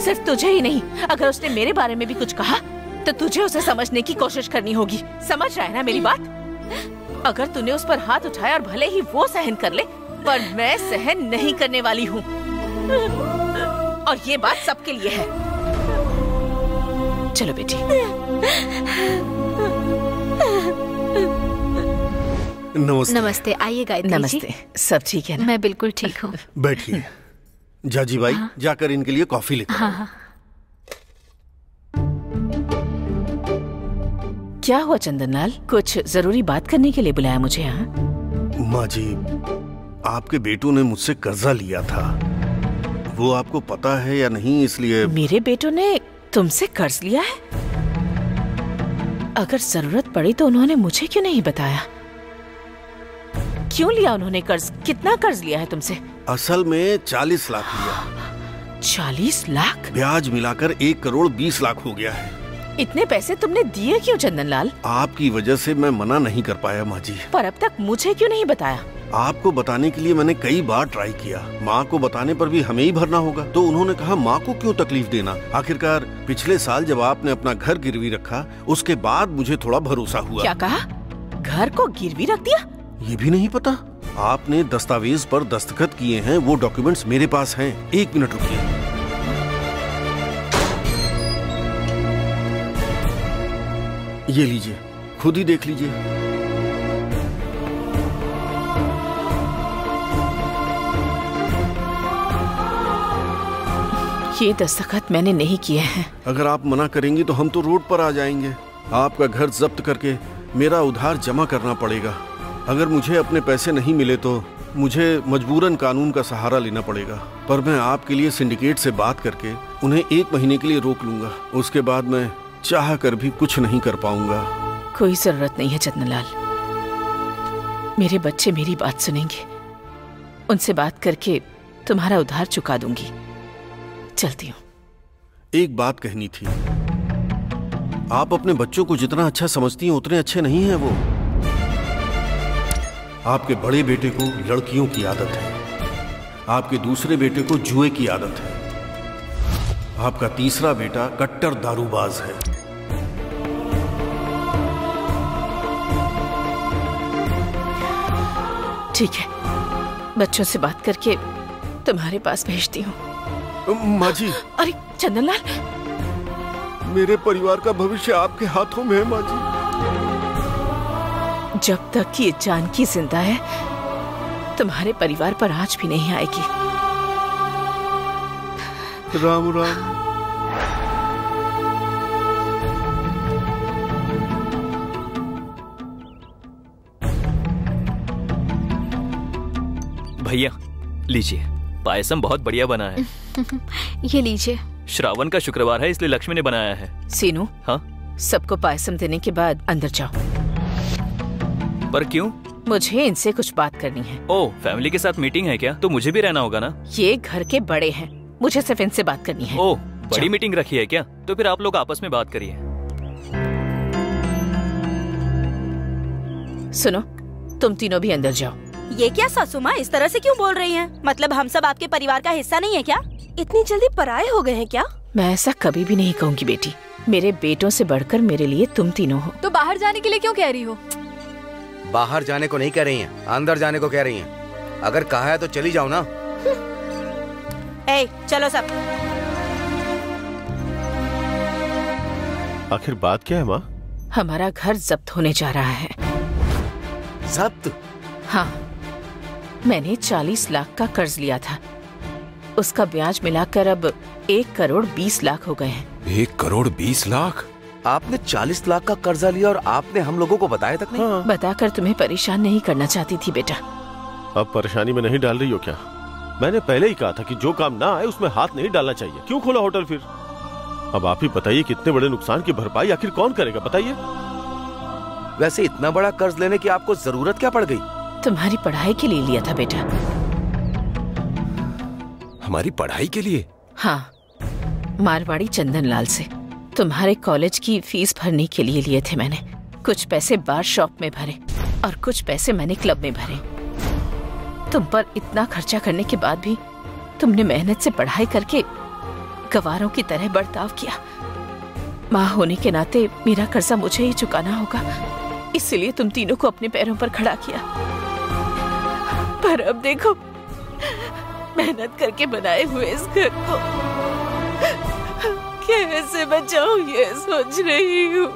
सिर्फ़ तुझे ही नहीं, अगर उसने मेरे बारे में भी कुछ कहा तो तुझे उसे समझने की कोशिश करनी होगी। समझ रहा है ना मेरी बात? अगर तूने उस पर हाथ उठाया और भले ही वो सहन कर ले, पर मैं सहन नहीं करने वाली हूँ। और ये बात सबके लिए है। चलो बेटी। नमस्ते। नमस्ते आइए गायत्री जी। नमस्ते सब ठीक है ना? मैं बिल्कुल ठीक हूँ। बैठिए। जाजी भाई हाँ? जाकर इनके लिए कॉफ़ी लेकर हाँ हाँ। क्या हुआ चंदनलाल? कुछ ज़रूरी बात करने के लिए बुलाया मुझे यहाँ? माँ जी आपके बेटों ने मुझसे कर्जा लिया था। वो आपको पता है या नहीं इसलिए मेरे बेटों ने तुमसे कर्ज लिया है? अगर ज़रूरत पड़ी तो उन्होंने मुझे क्यों नहीं बताया? क्यों लिया उन्होंने कर्ज? कितना कर्ज लिया है तुमसे? असल में चालीस लाख लिया। चालीस लाख? ब्याज मिलाकर एक करोड़ बीस लाख हो गया है। इतने पैसे तुमने दिए क्यों चंदनलाल? आपकी वजह से मैं मना नहीं कर पाया माँ जी पर अब तक मुझे क्यों नहीं बताया? आपको बताने के लिए मैंने कई बार ट्राई किया। माँ को बताने पर भी हमें ही भरना होगा। तो उन्होंने कहा माँ को क्यों तकलीफ़ देना? आखिरकार पिछले साल जब आपने अपना घर गिरवी रखा उसके बाद मुझे थोड़ा भरोसा हुआ। क्या कहा? घर को गिरवी रख दिया? ये भी नहीं पता। आपने दस्तावेज़ पर दस्तखत किए हैं वो डॉक्यूमेंट्स मेरे पास हैं। एक मिनट रुकिए। ये लीजिए खुद ही देख लीजिए। ये दस्तखत मैंने नहीं किए हैं। अगर आप मना करेंगी तो हम तो रोड पर आ जाएँगे। आपका घर जब्त करके मेरा उधार जमा करना पड़ेगा। अगर मुझे अपने पैसे नहीं मिले तो मुझे मजबूरन कानून का सहारा लेना पड़ेगा। पर मैं आपके लिए सिंडिकेट से बात करके उन्हें एक महीने के लिए रोक लूँगा। उसके बाद मैं चाह कर भी कुछ नहीं कर पाऊँगा। कोई ज़रूरत नहीं है चंदनलाल। मेरे बच्चे मेरी बात सुनेंगे। उनसे बात करके तुम्हारा उधार चुका दूँगी। चलती हूँ। एक बात कहनी थी। आप अपने बच्चों को जितना अच्छा समझती हैं उतने अच्छे नहीं हैं वो। आपके बड़े बेटे को लड़कियों की आदत है। आपके दूसरे बेटे को जुए की आदत है। आपका तीसरा बेटा कट्टर दारूबाज है। ठीक है। बच्चों से बात करके तुम्हारे पास भेजती हूँ। माँ जी। अरे चंदनलाल। मेरे परिवार का भविष्य आपके हाथों में है माँ जी। जब तक ये जानकी ज़िंदा है तुम्हारे परिवार पर आज भी नहीं आएगी। राम राम। भैया लीजिए। पायसम बहुत बढ़िया बना है। ये लीजिए। श्रावण का शुक्रवार है इसलिए लक्ष्मी ने बनाया है। सीनू हाँ? सबको पायसम देने के बाद अंदर जाओ। पर क्यों? मुझे इनसे कुछ बात करनी है। ओ फैमिली के साथ मीटिंग है क्या? तो मुझे भी रहना होगा ना? ये घर के बड़े हैं। मुझे सिर्फ़ इनसे बात करनी है। ओ बड़ी मीटिंग रखी है क्या? तो फिर आप लोग आपस में बात करिए। सुनो तुम तीनों भी अंदर जाओ। ये क्या सासू माँ इस तरह से क्यों बोल रही हैं? मतलब हम सब आपके परिवार का हिस्सा नहीं है क्या? इतनी जल्दी पराये हो गए हैं क्या? मैं ऐसा कभी भी नहीं कहूँगी बेटी। मेरे बेटों से बढ़कर मेरे लिए तुम तीनों हो। तो बाहर जाने के लिए क्यों कह रही हो? बाहर जाने को नहीं कह रही हैं अंदर जाने को कह रही हैं। अगर कहा है तो चली जाओ ना। ए, चलो सब। आखिर बात क्या है माँ? हमारा घर जब्त होने जा रहा है। जब्त? हाँ। मैंने चालीस लाख का कर्ज लिया था। उसका ब्याज मिलाकर अब एक करोड़ बीस लाख हो गए हैं। एक करोड़ बीस लाख? आपने चालीस लाख का कर्जा लिया और आपने हम लोगों को बताया तक नहीं? हाँ। बताकर तुम्हें परेशान नहीं करना चाहती थी बेटा। अब परेशानी में नहीं डाल रही हो क्या? मैंने पहले ही कहा था कि जो काम ना आए उसमें हाथ नहीं डालना चाहिए। क्यों खोला होटल फिर? अब आप ही बताइए कितने बड़े नुकसान की भरपाई आखिर कौन करेगा बताइए। वैसे इतना बड़ा कर्ज लेने की आपको ज़रूरत क्या पड़ गई? तुम्हारी पढ़ाई के लिए लिया था बेटा। हमारी पढ़ाई के लिए? हाँ मारवाड़ी चंदन लाल से। तुम्हारे कॉलेज की फ़ीस भरने के लिए लिए थे मैंने। कुछ पैसे बार शॉप में भरे और कुछ पैसे मैंने क्लब में भरे। तुम पर इतना खर्चा करने के बाद भी तुमने मेहनत से पढ़ाई करके गवारों की तरह बर्ताव किया। माँ होने के नाते मेरा कर्जा मुझे ही चुकाना होगा। इसलिए तुम तीनों को अपने पैरों पर खड़ा किया। पर अब देखो, मेहनत करके बनाए हुए इस घर को। कैसे बचाऊ ये सोच रही हूँ।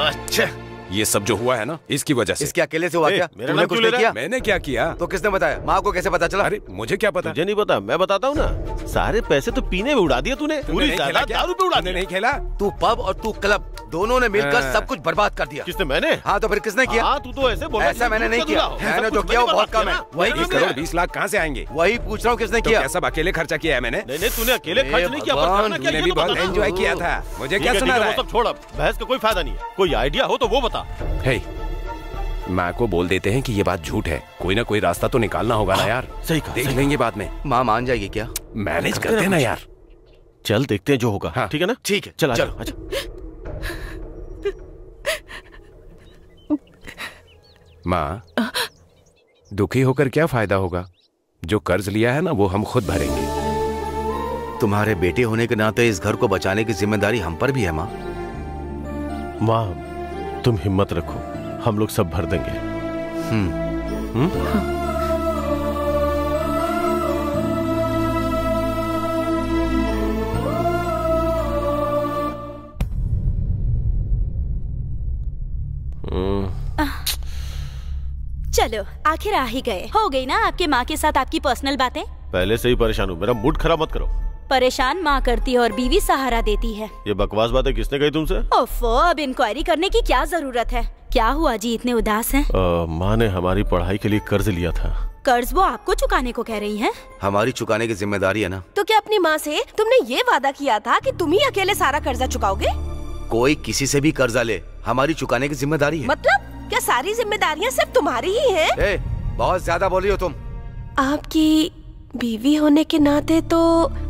अच्छा। ये सब जो हुआ है ना इसकी वजह से। इसके अकेले से हुआ ए, क्या? मेरा नाम कुछ नहीं किया? मैंने क्या किया? तो किसने बताया? माँ को कैसे पता चला? अरे मुझे क्या पता? मुझे नहीं पता मैं बताता हूँ ना। सारे पैसे तो पीने में उड़ा दिए तूने। पूरी नहीं खेला दारू पे दिया। नहीं खेला? तू पब और तू क्लब दोनों ने मिलकर हाँ। सब कुछ बर्बाद कर दिया। किसने? मैंने? हाँ तो फिर किसने किया? हाँ तू तो ऐसे बोल ऐसा मैंने नहीं किया मैंने जो किया वो बहुत कम है वही एक करोड़ बीस लाख कहाँ से आएँगे? वही पूछ रहा हूँ किसने तो किया? सब अकेले खर्चा किया है मैंने? नहीं नहीं तूने अकेले खर्च नहीं किया तूने भी तो बहुत एंजॉय किया था। मुझे क्या सुना ठीक रहा है, वो सब छोड़ अब। बहस का कोई फ़ायदा नहीं है। कोई आइडिया हो तो वो बता। है माँ को बोल देते हैं कि ये बात झूठ है। कोई ना कोई रास्ता तो निकालना होगा ना यार। सही कहा देख सही लेंगे बाद में। माँ मान जाएगी क्या? मैनेज करते करते हैं ना यार। चल देखते हैं जो होगा हाँ, ठीक है ना? ठीक है चल चलो। आजा माँ दुखी होकर क्या फ़ायदा होगा? जो कर्ज लिया है ना वो हम खुद भरेंगे। तुम्हारे बेटे होने के नाते इस घर को बचाने की ज़िम्मेदारी हम पर भी है माँ। माँ तुम हिम्मत रखो हम लोग सब भर देंगे। हम्म। हम्म? हम्म, चलो आखिर आ ही गए। हो गई ना आपके माँ के साथ आपकी पर्सनल बातें? पहले से ही परेशान हूँ मेरा मूड खराब मत करो। परेशान माँ करती है और बीवी सहारा देती है। ये बकवास बातें किसने कही तुमसे? ओफो अब इंक्वायरी करने की क्या ज़रूरत है? क्या हुआ जी इतने उदास हैं? माँ ने हमारी पढ़ाई के लिए कर्ज लिया था। कर्ज वो आपको चुकाने को कह रही हैं? हमारी चुकाने की ज़िम्मेदारी है ना। तो क्या अपनी माँ से तुमने ये वादा किया था कि तुम ही अकेले सारा कर्जा चुकाओगे? कोई किसी से भी कर्जा ले हमारी चुकाने की ज़िम्मेदारी है। मतलब क्या सारी जिम्मेदारियाँ सिर्फ़ तुम्हारी ही है? ए, बहुत ज़्यादा बोली हो तुम। आपकी बीवी होने के नाते तो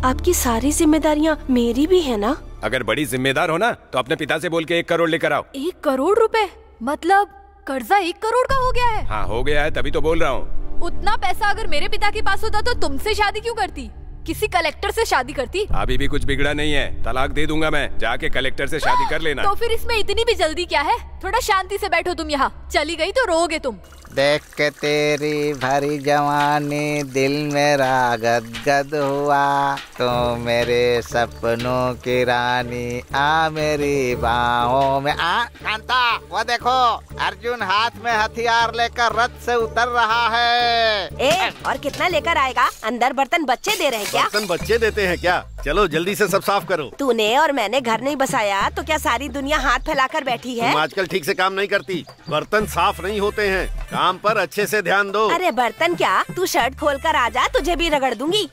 आपकी सारी जिम्मेदारियाँ मेरी भी है ना? अगर बड़ी जिम्मेदार हो ना तो अपने पिता से बोल के एक करोड़ लेकर आओ। एक करोड़ रुपए? मतलब कर्जा एक करोड़ का हो गया है? हाँ हो गया है तभी तो बोल रहा हूँ। उतना पैसा अगर मेरे पिता के पास होता तो तुमसे शादी क्यों करती? किसी कलेक्टर से शादी करती? अभी भी कुछ बिगड़ा नहीं है। तलाक दे दूँगा मैं। जाके कलेक्टर से शादी कर लेना। तो फिर इसमें इतनी भी जल्दी क्या है? थोड़ा शांति से बैठो तुम यहाँ। चली गई तो रोगे तुम। देख के तेरी भरी जवानी दिल मेरा गदगद हुआ। तो मेरे सपनों की रानी आ मेरी बाहों में। आ कांता वो देखो अर्जुन हाथ में हथियार लेकर रथ से उतर रहा है। ए, और कितना लेकर आएगा? अंदर बर्तन बच्चे दे रहे क्या बर्तन बच्चे देते हैं क्या? चलो जल्दी से सब साफ़ करो। तूने और मैंने घर नहीं बसाया तो क्या सारी दुनिया हाथ फैलाकर बैठी है? तुम आजकल ठीक से काम नहीं करती। बर्तन साफ़ नहीं होते हैं। काम पर अच्छे से ध्यान दो। अरे बर्तन क्या? तू शर्ट खोल कर आ जा तुझे भी रगड़ दूँगी।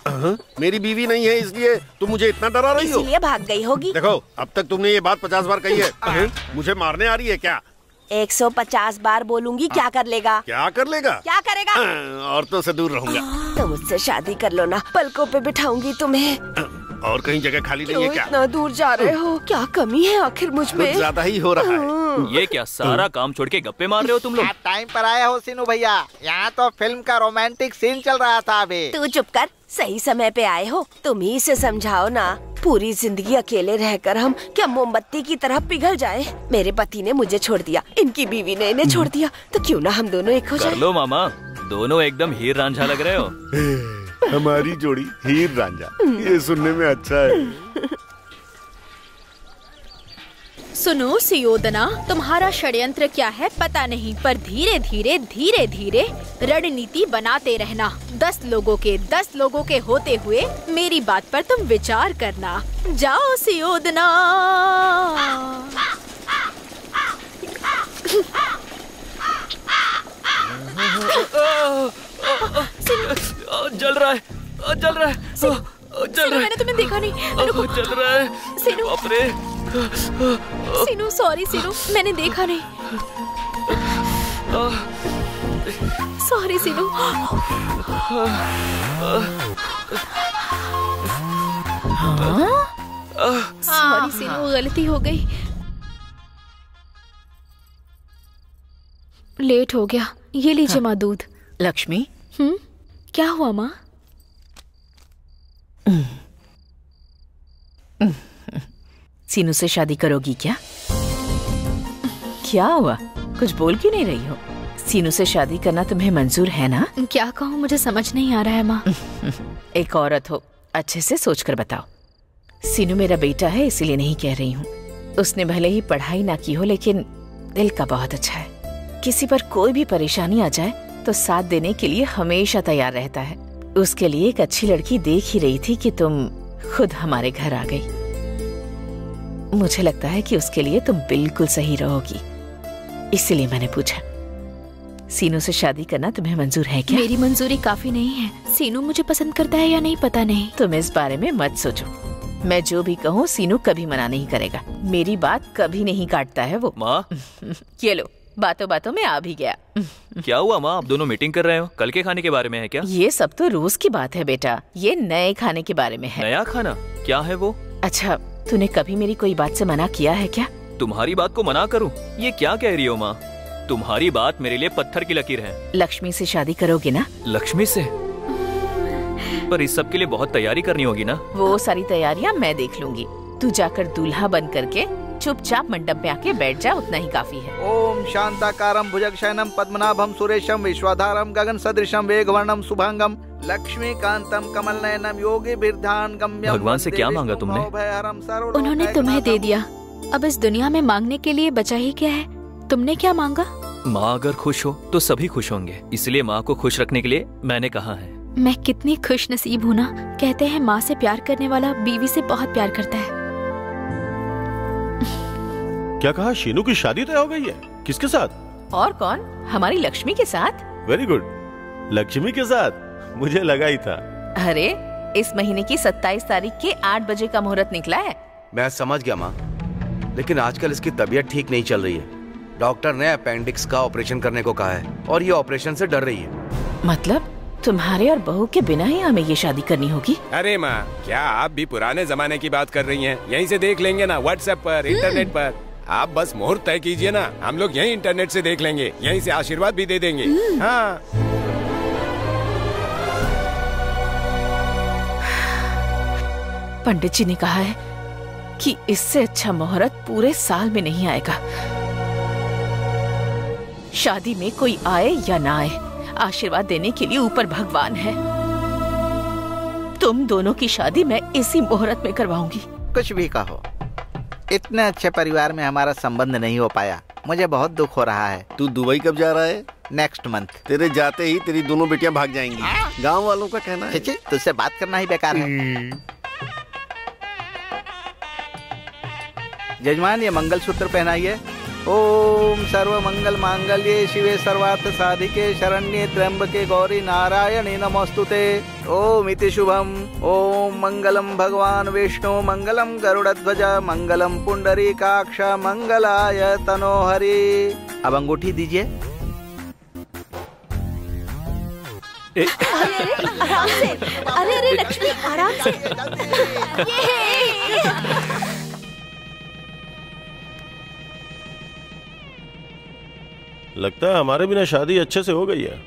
मेरी बीवी नहीं है इसलिए तुम मुझे इतना डरा रही हो। इसीलिए भाग गई होगी। देखो अब तक तुमने ये बात पचास बार कही हाँ, मुझे मारने आ रही है क्या? 150 बार बोलूँगी क्या कर लेगा? क्या कर लेगा? क्या करेगा? हाँ, औरतों से दूर रहूँगा। तो मुझसे शादी कर लो ना पलकों पे बिठाऊँगी तुम्हें। और कहीं जगह खाली नहीं है क्या इतना दूर जा रहे हो? क्या कमी है आखिर मुझमें? ज़्यादा ही हो रहा है। ये क्या सारा काम छोड़ के गप्पे मार रहे हो तुम लोग? टाइम पर आया हो सीनू भैया। यहाँ तो फ़िल्म का रोमांटिक सीन चल रहा था अभी। तू चुप कर सही समय पे आए हो। तुम ही से समझाओ ना। पूरी ज़िंदगी अकेले रहकर हम क्या मोमबत्ती की तरह पिघल जाए? मेरे पति ने मुझे छोड़ दिया इनकी बीवी ने इन्हें छोड़ दिया। तो क्यों ना हम दोनों एक हो जाए? लो मामा दोनों एकदम हीर रांझा लग रहे हो। हमारी जोड़ी हीर रांझा। ये सुनने में अच्छा है। सुनो सियोदना तुम्हारा षड्यंत्र क्या है पता नहीं, पर धीरे धीरे धीरे धीरे रणनीति बनाते रहना। दस लोगों के, दस लोगों के होते हुए मेरी बात पर तुम विचार करना। जाओ सियोदना जल रहा है जल रहा है जल रहा है। मैंने तुम्हें देखा नहीं जल रहा है। सिनू। रे सिनू सॉरी सिनू मैंने देखा नहीं। सॉरी सिनू। सॉरी सिनू गलती हो गई। लेट हो गया। ये लीजिए माँ दूध। लक्ष्मी? हम्म क्या हुआ माँ? सीनू से शादी करोगी क्या? क्या हुआ? कुछ बोल क्यों नहीं रही हो? सीनू से शादी करना तुम्हें मंजूर है ना? क्या कहूँ मुझे समझ नहीं आ रहा है माँ। एक औरत हो अच्छे से सोचकर बताओ। सीनू मेरा बेटा है इसीलिए नहीं कह रही हूँ। उसने भले ही पढ़ाई ना की हो लेकिन दिल का बहुत अच्छा है। किसी पर कोई भी परेशानी आ जाए तो साथ देने के लिए हमेशा तैयार रहता है। उसके लिए एक अच्छी लड़की देख ही रही थी कि तुम खुद हमारे घर आ गई। मुझे लगता है कि उसके लिए तुम बिल्कुल सही रहोगी। इसीलिए मैंने पूछा। सीनू से शादी करना तुम्हें मंजूर है क्या? मेरी मंजूरी काफ़ी नहीं है। सीनू मुझे पसंद करता है या नहीं पता नहीं। तुम इस बारे में मत सोचो। मैं जो भी कहूँ सीनू कभी मना नहीं करेगा। मेरी बात कभी नहीं काटता है वो। माँ? ये लो। बातों बातों में आ भी गया। क्या हुआ माँ? आप दोनों मीटिंग कर रहे हो? कल के खाने के बारे में है क्या? ये सब तो रोज की बात है बेटा। ये नए खाने के बारे में है। नया खाना? क्या है वो? अच्छा तूने कभी मेरी कोई बात से मना किया है क्या? तुम्हारी बात को मना करूँ? ये क्या कह रही हो माँ? तुम्हारी बात मेरे लिए पत्थर की लकीर है। लक्ष्मी से शादी करोगे ना? लक्ष्मी से? पर इस सब के लिए बहुत तैयारी करनी होगी ना? वो सारी तैयारियाँ मैं देख लूँगी। तू जाकर दूल्हा बन करके चुपचाप मंडप में आके बैठ जा उतना ही काफ़ी है। ओम शांताकारं भुजगशयनं पद्मनाभम सुरेशम विश्वाधारम गगन सदृशं वेगवर्णं शुभांगम लक्ष्मी कांतम कमल नयनम योगी बिरधान गम्यं भगवान से क्या मांगा तुमने? उन्होंने तुम्हें दे दिया। अब इस दुनिया में मांगने के लिए बचा ही क्या है? तुमने क्या मांगा? माँ अगर खुश हो तो सभी खुश होंगे। इसलिए माँ को खुश रखने के लिए मैंने कहा है। मैं कितनी खुश नसीब हूँ ना? कहते हैं माँ से प्यार करने वाला बीवी से बहुत प्यार करता है। क्या कहा? शीनू की शादी तय हो गई है। किसके साथ? और कौन? हमारी लक्ष्मी के साथ? वेरी गुड लक्ष्मी के साथ? मुझे लगा ही था। अरे इस महीने की 27 तारीख के 8 बजे का मुहूर्त निकला है। मैं समझ गया माँ। लेकिन आजकल इसकी तबीयत ठीक नहीं चल रही है। डॉक्टर ने अपेंडिक्स का ऑपरेशन करने को कहा है और ये ऑपरेशन से डर रही है। मतलब तुम्हारे और बहू के बिना ही हमें ये शादी करनी होगी? अरे माँ क्या आप भी पुराने जमाने की बात कर रही हैं? यहीं से देख लेंगे ना व्हाट्सएप पर इंटरनेट पर। आप बस मुहूर्त तय कीजिए ना। हम लोग यही इंटरनेट से देख लेंगे। यहीं से आशीर्वाद भी दे देंगे। हाँ। पंडित जी ने कहा है कि इससे अच्छा मुहूर्त पूरे साल में नहीं आएगा। शादी में कोई आए या ना आए आशीर्वाद देने के लिए ऊपर भगवान है। तुम दोनों की शादी मैं इसी मुहूर्त में करवाऊँगी। कुछ भी कहो। इतने अच्छे परिवार में हमारा संबंध नहीं हो पाया। मुझे बहुत दुख हो रहा है। तू दुबई कब जा रहा है? नेक्स्ट मंथ तेरे जाते ही तेरी दोनों बेटियाँ भाग जाएँगी। गाँव वालों का कहना है। तुझसे बात करना ही बेकार है। जजमान ये मंगलसूत्र पहनाइए। ओम सर्व मंगल मांगल्ये शिवे सर्वार्थ साधिके शरण्ये त्र्यंबके गौरी नारायणी नमोस्तुते। ओम इति शुभम। ओम मंगलम भगवान विष्णु मंगलम गरुड़ध्वज मंगलम पुंडरी काक्ष मंगलाय तनोहरि। अब अंगूठी दीजिए। अरे अरे अरे अरे लक्ष्मी आराम से। लगता है हमारे बिना शादी अच्छे से हो गई है।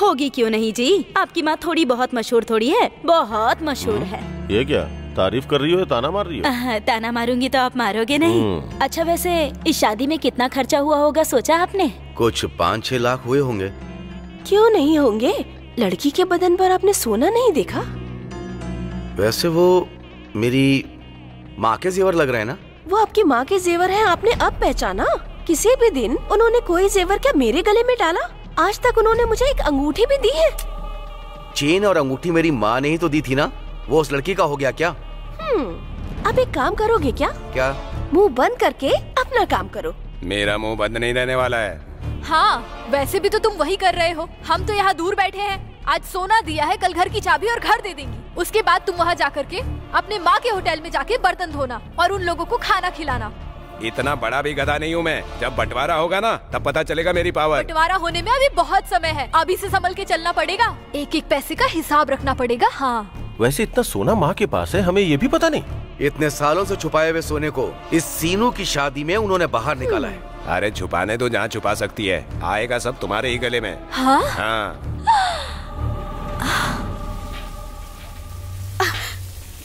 होगी क्यों नहीं जी? आपकी माँ थोड़ी बहुत मशहूर थोड़ी है। बहुत मशहूर है। ये क्या? तारीफ़ कर रही हो या ताना मार रही हो? ताना मारूँगी तो आप मारोगे नहीं। हम्म। अच्छा वैसे इस शादी में कितना खर्चा हुआ होगा सोचा आपने? कुछ पाँच छह लाख हुए होंगे। क्यों नहीं होंगे? लड़की के बदन पर आपने सोना नहीं देखा? वैसे वो मेरी माँ के जेवर लग रहे हैं ना? वो आपकी माँ के जेवर हैं आपने अब पहचाना? किसी भी दिन उन्होंने कोई जेवर क्या मेरे गले में डाला? आज तक उन्होंने मुझे एक अंगूठी भी दी है। चेन और अंगूठी मेरी माँ ने ही तो दी थी ना? वो उस लड़की का हो गया क्या? हम्म, अब एक काम करोगे क्या? क्या? मुँह बंद करके अपना काम करो। मेरा मुँह बंद नहीं रहने वाला है। हाँ वैसे भी तो तुम वही कर रहे हो। हम तो यहाँ दूर बैठे हैं। आज सोना दिया है कल घर की चाबी और घर दे देंगी। उसके बाद तुम वहाँ जा करके अपने माँ के होटल में जाके बर्तन धोना और उन लोगों को खाना खिलाना। इतना बड़ा भी गधा नहीं हूँ मैं। जब बंटवारा होगा ना तब पता चलेगा मेरी पावर। बंटवारा होने में अभी बहुत समय है। अभी से संभल के चलना पड़ेगा। एक एक पैसे का हिसाब रखना पड़ेगा हाँ। वैसे इतना सोना माँ के पास है हमें ये भी पता नहीं। इतने सालों से छुपाए हुए सोने को इस सीनू की शादी में उन्होंने बाहर निकाला है। अरे छुपाने तो जहाँ छुपा सकती है। आएगा सब तुम्हारे ही गले में। हाँ? हाँ।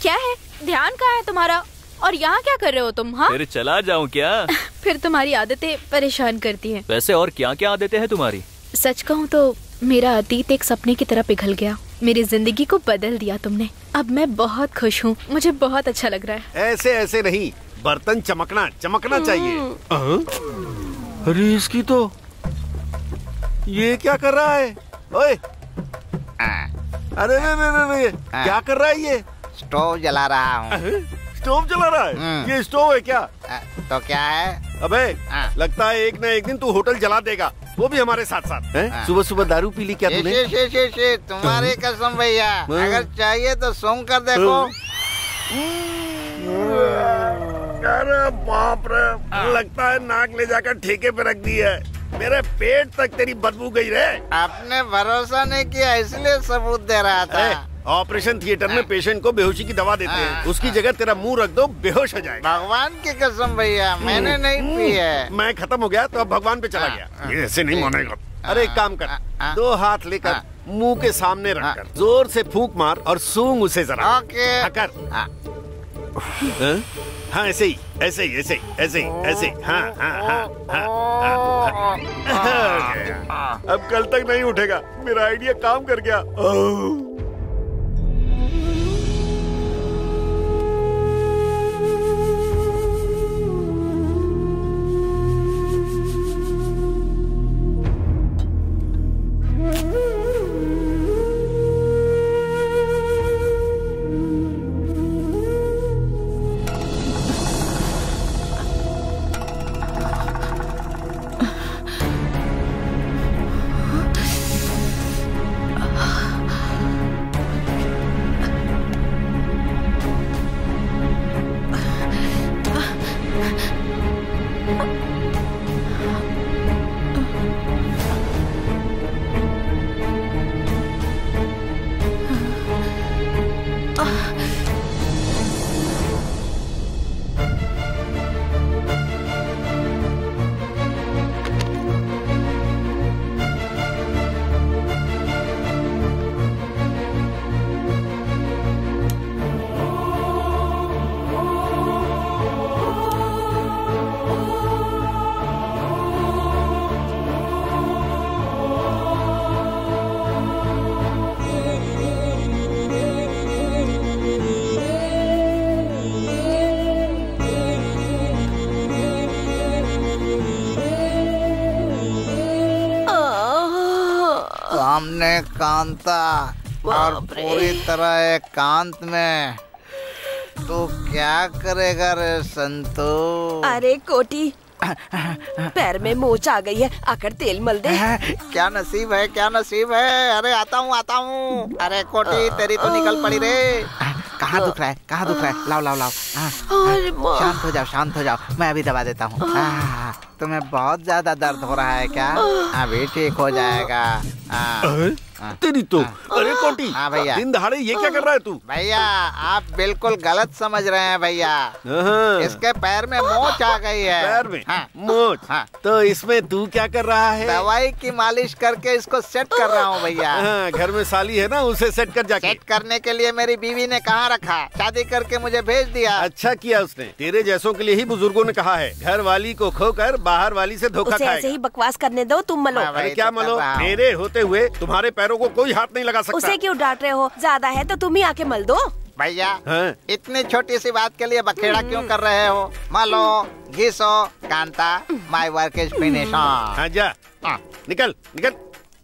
क्या है? ध्यान कहाँ है तुम्हारा? और यहाँ क्या कर रहे हो तुम हाँ? फिर चला जाऊँ क्या? फिर तुम्हारी आदतें परेशान करती हैं। वैसे और क्या क्या आदतें हैं तुम्हारी? सच कहूँ तो मेरा अतीत एक सपने की तरह पिघल गया। मेरी ज़िंदगी को बदल दिया तुमने। अब मैं बहुत खुश हूँ। मुझे बहुत अच्छा लग रहा है। ऐसे ऐसे नहीं। बर्तन चमकना चमकना चाहिए। हाँ? अरे इसकी तो ये क्या कर रहा है? ओए। अरे रे रे रे क्या कर रहा है ये? स्टोव जला रहा हूँ। स्टोव जला रहा है? ये स्टोव है क्या? आ, तो क्या है? अबे आ, लगता है एक न एक दिन तू होटल जला देगा। वो भी हमारे साथ साथ। हैं? सुबह सुबह दारू पी ली क्या तूने? शे, शे, शे, शे, तुम्हारी कसम भैया। हाँ। अगर चाहिए तो सूंघ कर देखो। अरे बाप रे लगता है नाक ले जाकर ठेके पे रख दी है। मेरे पेट तक तेरी बदबू गई रे। आपने भरोसा नहीं किया इसलिए सबूत दे रहा था। ऑपरेशन थिएटर में पेशेंट को बेहोशी की दवा देते हैं। उसकी जगह तेरा मुँह रख दो बेहोश हो जाएगा। भगवान की कसम भैया मैंने नहीं पी है। मैं खत्म हो गया तो अब भगवान पे चला गया। ये ऐसे नहीं मानेगा। अरे एक काम कर दो हाथ लेकर मुँह के सामने रखकर ज़ोर से फूंक मार और सूंग उसे जरा। ओके। हाँ, कर। हाँ? हाँ? ऐसे ही ऐसे ही ऐसे ही ऐसे ही ऐसे ही। हाँ हाँ हाँ हाँ हाँ, हाँ, हो। अब कल तक नहीं उठेगा। मेरा आइडिया काम कर गया। Oh. कांता। और पूरी तरह एकांत में। तू क्या करेगा रे संतो? अरे कोटी पैर में मोच आ गई है आकर तेल मल दे। क्या नसीब है क्या नसीब है? अरे आता हूँ आता हूँ। अरे कोटी तेरी तो निकल पड़ी रे। कहाँ दुख रहा है कहाँ दुख रहा है? लाओ लाओ लाओ। हाँ, माँ। शांत हो जाओ शांत हो जाओ। मैं अभी दबा देता हूँ। हाँ, तुम्हें बहुत ज़्यादा दर्द हो रहा है क्या? अभी ठीक हो जाएगा। हाँ, तेरी तो। अरे कोटी हाँ भैया। दिन दहाड़े ये क्या कर रहा है तू? भैया आप बिल्कुल गलत समझ रहे हैं भैया। हाँ। इसके पैर में मोच आ गई है। पैर में हाँ। मोच? तो इसमें तू क्या कर रहा है? दवाई की मालिश करके इसको सेट कर रहा हूँ भैया। हाँ, घर में साली है ना उसे सेट कर जाके। सेट करने के लिए मेरी बीवी ने कहा रखा? शादी करके मुझे भेज दिया। अच्छा किया उसने। तेरे जैसों के लिए ही बुज़ुर्गों ने कहा है। घर वाली को खोकर बाहर वाली से धोखा खाएगा। ही बकवास करने दो तुम मलो। अरे क्या मलो? मेरे होते हुए तुम्हारे पैरों को कोई हाथ नहीं लगा सकता। उसे क्यों डांट रहे हो? ज़्यादा है तो तुम ही आके मल दो। भैया हाँ। इतनी छोटी सी बात के लिए बखेड़ा क्यों कर रहे हो? मलो घिसो Kanta my work is finish हाँ जा। निकल निकल।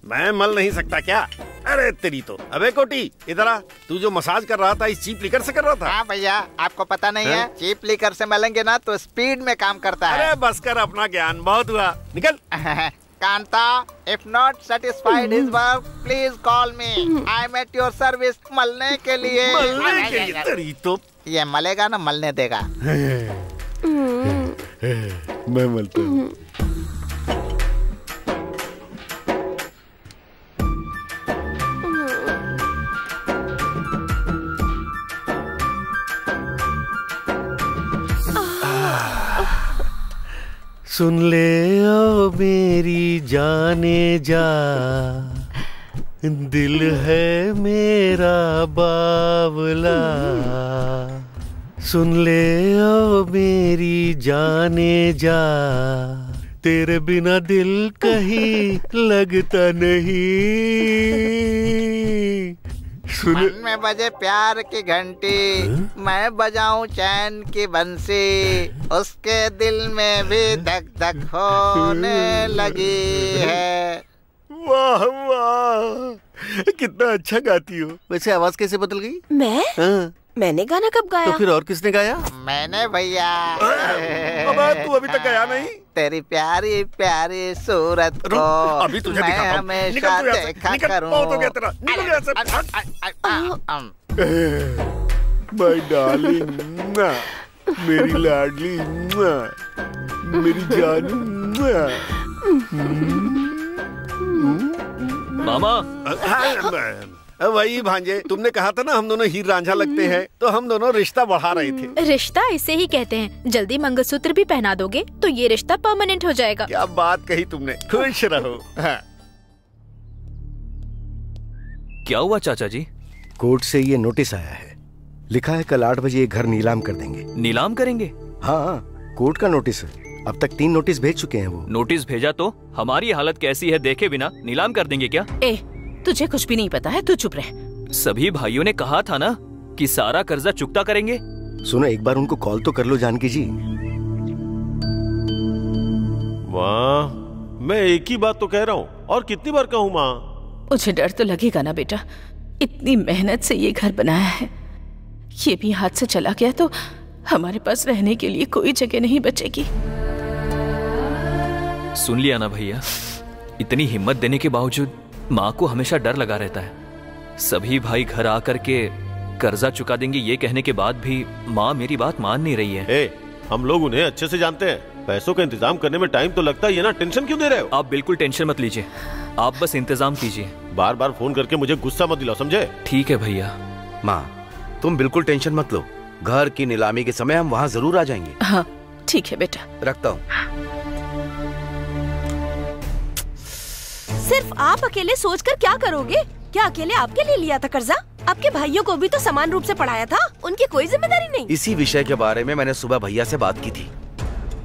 मैं मल नहीं सकता क्या? अरे तेरी तो। अबे कोटी इधर आ। तू जो मसाज कर रहा था इस चीप लिकर से कर रहा था? हाँ भैया आपको पता नहीं है हाँ? चीप लीकर से मलेंगे ना तो स्पीड में काम करता है। अरे बस कर अपना ज्ञान। बहुत हुआ। निकल। Kanta if not satisfied his work please call me I am at your service मलने के लिए. मलने के लिए तेरी तो। ये मलेगा ना मलने देगा. मैं मलता हूँ। सुन ले ओ मेरी जाने जा। दिल है मेरा बावला। सुन ले ओ मेरी जाने जा। तेरे बिना दिल कहीं लगता नहीं। मन में बजे प्यार की घंटी। मैं बजाऊं चैन की बंसी। उसके दिल में भी धक धक होने लगी है। वाह वाह। कितना अच्छा गाती हो। वैसे आवाज़ कैसे बदल गई? मैं? हाँ, मैंने गाना कब गाया? तो फिर और किसने गाया? मैंने भैया। अबे तू अभी तक गया नहीं? तेरी प्यारी प्यारी सूरत को अभी तुझे मैं हूँ। हमेशा तू यहाँ से, देखा निकल, करूँ। बहुत हो तेरा, यहाँ से, माय डार्लिंग मेरी लाडली मेरी जानू मामा। वही भांजे तुमने कहा था ना हम दोनों हीर रांझा लगते हैं तो हम दोनों रिश्ता बढ़ा रहे थे। रिश्ता इसे ही कहते हैं। जल्दी मंगलसूत्र भी पहना दोगे तो ये रिश्ता परमानेंट हो जाएगा। क्या बात कही तुमने। खुश रहो। हाँ। क्या हुआ चाचा जी? कोर्ट से ये नोटिस आया है। लिखा है कल आठ बजे ये घर नीलाम कर देंगे। नीलाम करेंगे? हाँ कोर्ट का नोटिस है। अब तक तीन नोटिस भेज चुके हैं वो। नोटिस भेजा तो? हमारी हालत कैसी है देखे बिना नीलाम कर देंगे क्या? ए तुझे कुछ भी नहीं पता है तू चुप रह। सभी भाइयों ने कहा था ना कि सारा कर्जा चुकता करेंगे। सुनो एक बार उनको कॉल तो कर लो जानकी जी। माँ मैं एक ही बात तो कह रहा हूँ और कितनी बार कहूँ माँ? मुझे डर तो लगेगा ना बेटा इतनी मेहनत से ये घर बनाया है। ये भी हाथ से चला गया तो हमारे पास रहने के लिए कोई जगह नहीं बचेगी। सुन लिया ना भैया इतनी हिम्मत देने के बावजूद माँ को हमेशा डर लगा रहता है। सभी भाई घर आकर के कर्जा चुका देंगे ये कहने के बाद भी माँ मेरी बात मान नहीं रही है। ए, हम लोग उन्हें अच्छे से जानते हैं। पैसों का इंतज़ाम करने में टाइम तो लगता ही है ना। टेंशन क्यों दे रहे हो? आप बिल्कुल टेंशन मत लीजिए। आप बस इंतज़ाम कीजिए। बार बार फ़ोन करके मुझे गुस्सा मत दिलाओ समझे? ठीक है भैया। माँ तुम बिल्कुल टेंशन मत लो। घर की नीलामी के समय हम वहाँ ज़रूर आ जाएँगे। हाँ ठीक है बेटा। रखता हूँ। सिर्फ़ आप अकेले सोचकर क्या करोगे? क्या अकेले आपके लिए लिया था कर्जा? आपके भाइयों को भी तो समान रूप से पढ़ाया था? उनकी कोई ज़िम्मेदारी नहीं। इसी विषय के बारे में मैंने सुबह भैया से बात की थी।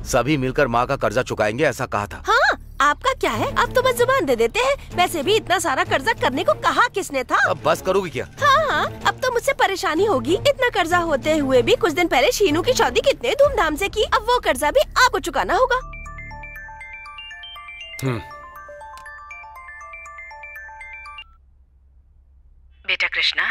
सभी मिलकर माँ का कर्जा चुकाएँगे ऐसा कहा था। हाँ आपका क्या है? आप तो बस ज़ुबान दे देते हैं। वैसे भी इतना सारा कर्जा करने को कहा किसने था? अब बस करोगी क्या? हाँ हाँ अब तो मुझसे परेशानी होगी। इतना कर्जा होते हुए भी कुछ दिन पहले शीनू की शादी कितने धूमधाम से की। अब वो कर्जा भी आपको चुकाना होगा। बेटा कृष्णा।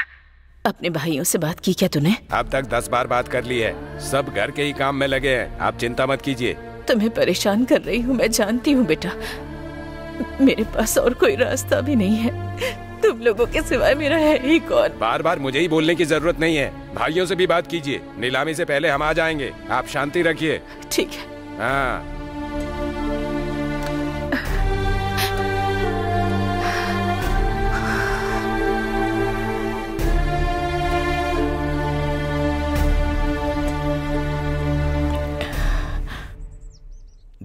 अपने भाइयों से बात की क्या तूने? अब तक दस बार बात कर ली है। सब घर के ही काम में लगे हैं। आप चिंता मत कीजिए। तुम्हें परेशान कर रही हूँ मैं जानती हूँ बेटा। मेरे पास और कोई रास्ता भी नहीं है। तुम लोगों के सिवाय मेरा है ही कौन? बार बार मुझे ही बोलने की ज़रूरत नहीं है। भाइयों से भी बात कीजिए। नीलामी से पहले हम आ जाएँगे। आप शांति रखिए। ठीक है। हाँ।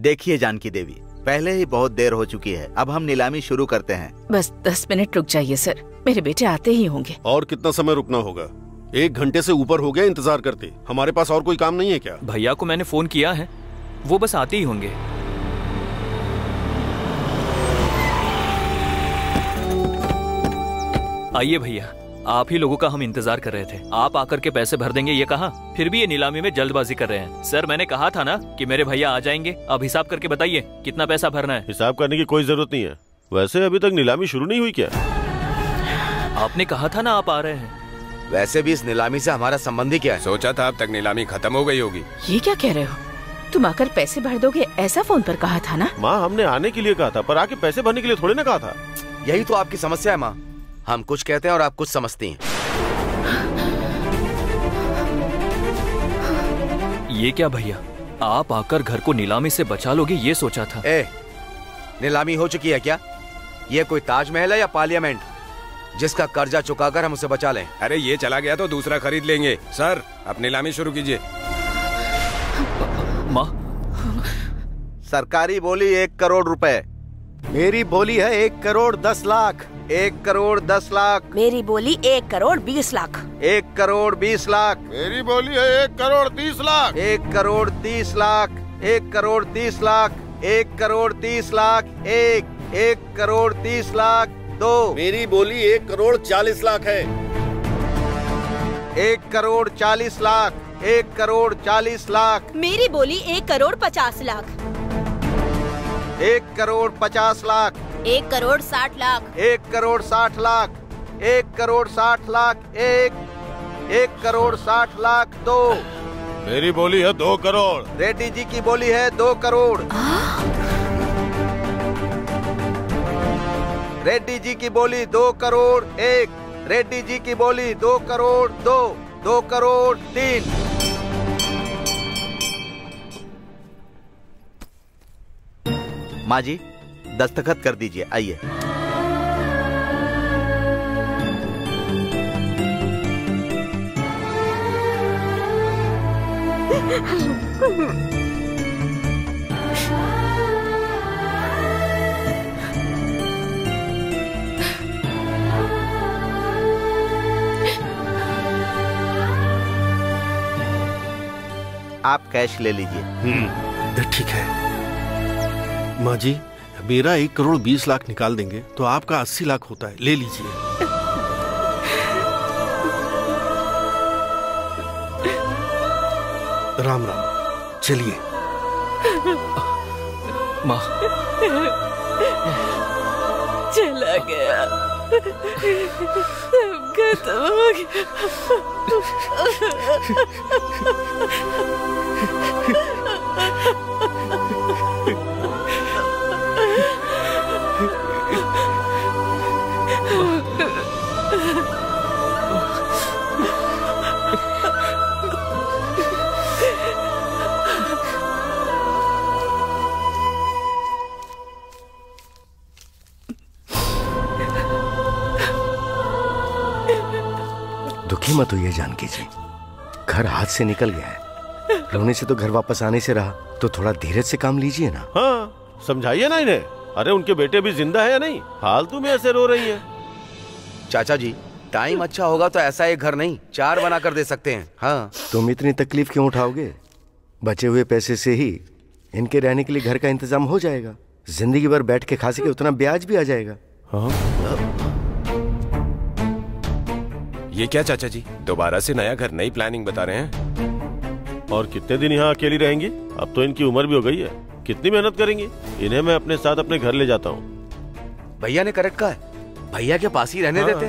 देखिए जानकी देवी पहले ही बहुत देर हो चुकी है अब हम नीलामी शुरू करते हैं। बस दस मिनट रुक जाइए सर। मेरे बेटे आते ही होंगे। और कितना समय रुकना होगा? एक घंटे से ऊपर हो गया इंतज़ार करते। हमारे पास और कोई काम नहीं है क्या? भैया को मैंने फ़ोन किया है। वो बस आते ही होंगे। आइए भैया। आप ही लोगों का हम इंतज़ार कर रहे थे। आप आकर के पैसे भर देंगे ये कहा। फिर भी ये नीलामी में जल्दबाजी कर रहे हैं। सर मैंने कहा था ना कि मेरे भैया आ जाएँगे। अब हिसाब करके बताइए कितना पैसा भरना है? हिसाब करने की कोई ज़रूरत नहीं है। वैसे अभी तक नीलामी शुरू नहीं हुई क्या? आपने कहा था ना आप आ रहे हैं। वैसे भी इस नीलामी से हमारा संबंध ही क्या है? सोचा था अब तक नीलामी खत्म हो गई होगी। ये क्या कह रहे हो? तुम आकर पैसे भर दोगे ऐसा फ़ोन पर कहा था ना? माँ हमने आने के लिए कहा था पर आके पैसे भरने के लिए थोड़ी ना कहा था। यही तो आपकी समस्या है माँ। हम कुछ कहते हैं और आप कुछ समझती हैं। ये क्या भैया? आप आकर घर को नीलामी से बचा लोगे ये सोचा था। ए, नीलामी हो चुकी है क्या? ये कोई ताजमहल है या पार्लियामेंट? जिसका कर्जा चुकाकर हम उसे बचा लें। अरे ये चला गया तो दूसरा खरीद लेंगे। सर अब नीलामी शुरू कीजिए। माँ? सरकारी बोली एक करोड़ रुपए। मेरी बोली है एक करोड़ दस लाख। एक करोड़ दस लाख मेरी बोली एक करोड़ बीस लाख एक करोड़ बीस लाख मेरी बोली है एक करोड़ तीस लाख एक करोड़ तीस लाख एक करोड़ तीस लाख एक करोड़ तीस लाख एक एक करोड़ तीस लाख दो मेरी बोली एक करोड़ चालीस लाख है एक करोड़ चालीस लाख एक करोड़ चालीस लाख मेरी बोली एक करोड़ पचास लाख एक करोड़ पचास लाख एक करोड़ साठ लाख। एक करोड़ साठ लाख एक करोड़ साठ लाख एक एक करोड़ साठ लाख दो। मेरी बोली है दो करोड़। रेड्डी जी की बोली है दो करोड़। रेड्डी जी की बोली दो करोड़ एक। रेड्डी जी की बोली दो करोड़ दो दो करोड़ तीन। माँ जी दस्तखत कर दीजिए। आइए। आप कैश ले लीजिए। ठीक है। माँ जी मेरा एक करोड़ बीस लाख निकाल देंगे तो आपका अस्सी लाख होता है। ले लीजिए। राम राम। चलिए। माँ। चला गया। सब खत्म हो दुखी मत हुई जानकी जी घर हाथ से निकल गया है। रोने से तो घर वापस आने से रहा। तो थोड़ा धीरज से काम लीजिए ना। हाँ समझाइए ना इन्हें। अरे उनके बेटे भी ज़िंदा है या नहीं? फालतू में ऐसे रो रही है। चाचा जी टाइम अच्छा होगा तो ऐसा एक घर नहीं चार बना कर दे सकते हैं। हाँ। तुम इतनी तकलीफ़ क्यों उठाओगे? बचे हुए पैसे से ही इनके रहने के लिए घर का इंतज़ाम हो जाएगा। ज़िंदगी भर बैठ के खा सके उतना ब्याज भी आ जाएगा। हाँ? ये क्या चाचा जी? दोबारा से नया घर नई प्लानिंग बता रहे हैं? और कितने दिन यहाँ अकेली रहेंगी? अब तो इनकी उम्र भी हो गई है। कितनी मेहनत करेंगी? इन्हें मैं अपने साथ अपने घर ले जाता हूँ। भैया ने करेक्ट कहा है। भैया के पास ही रहने हाँ। देते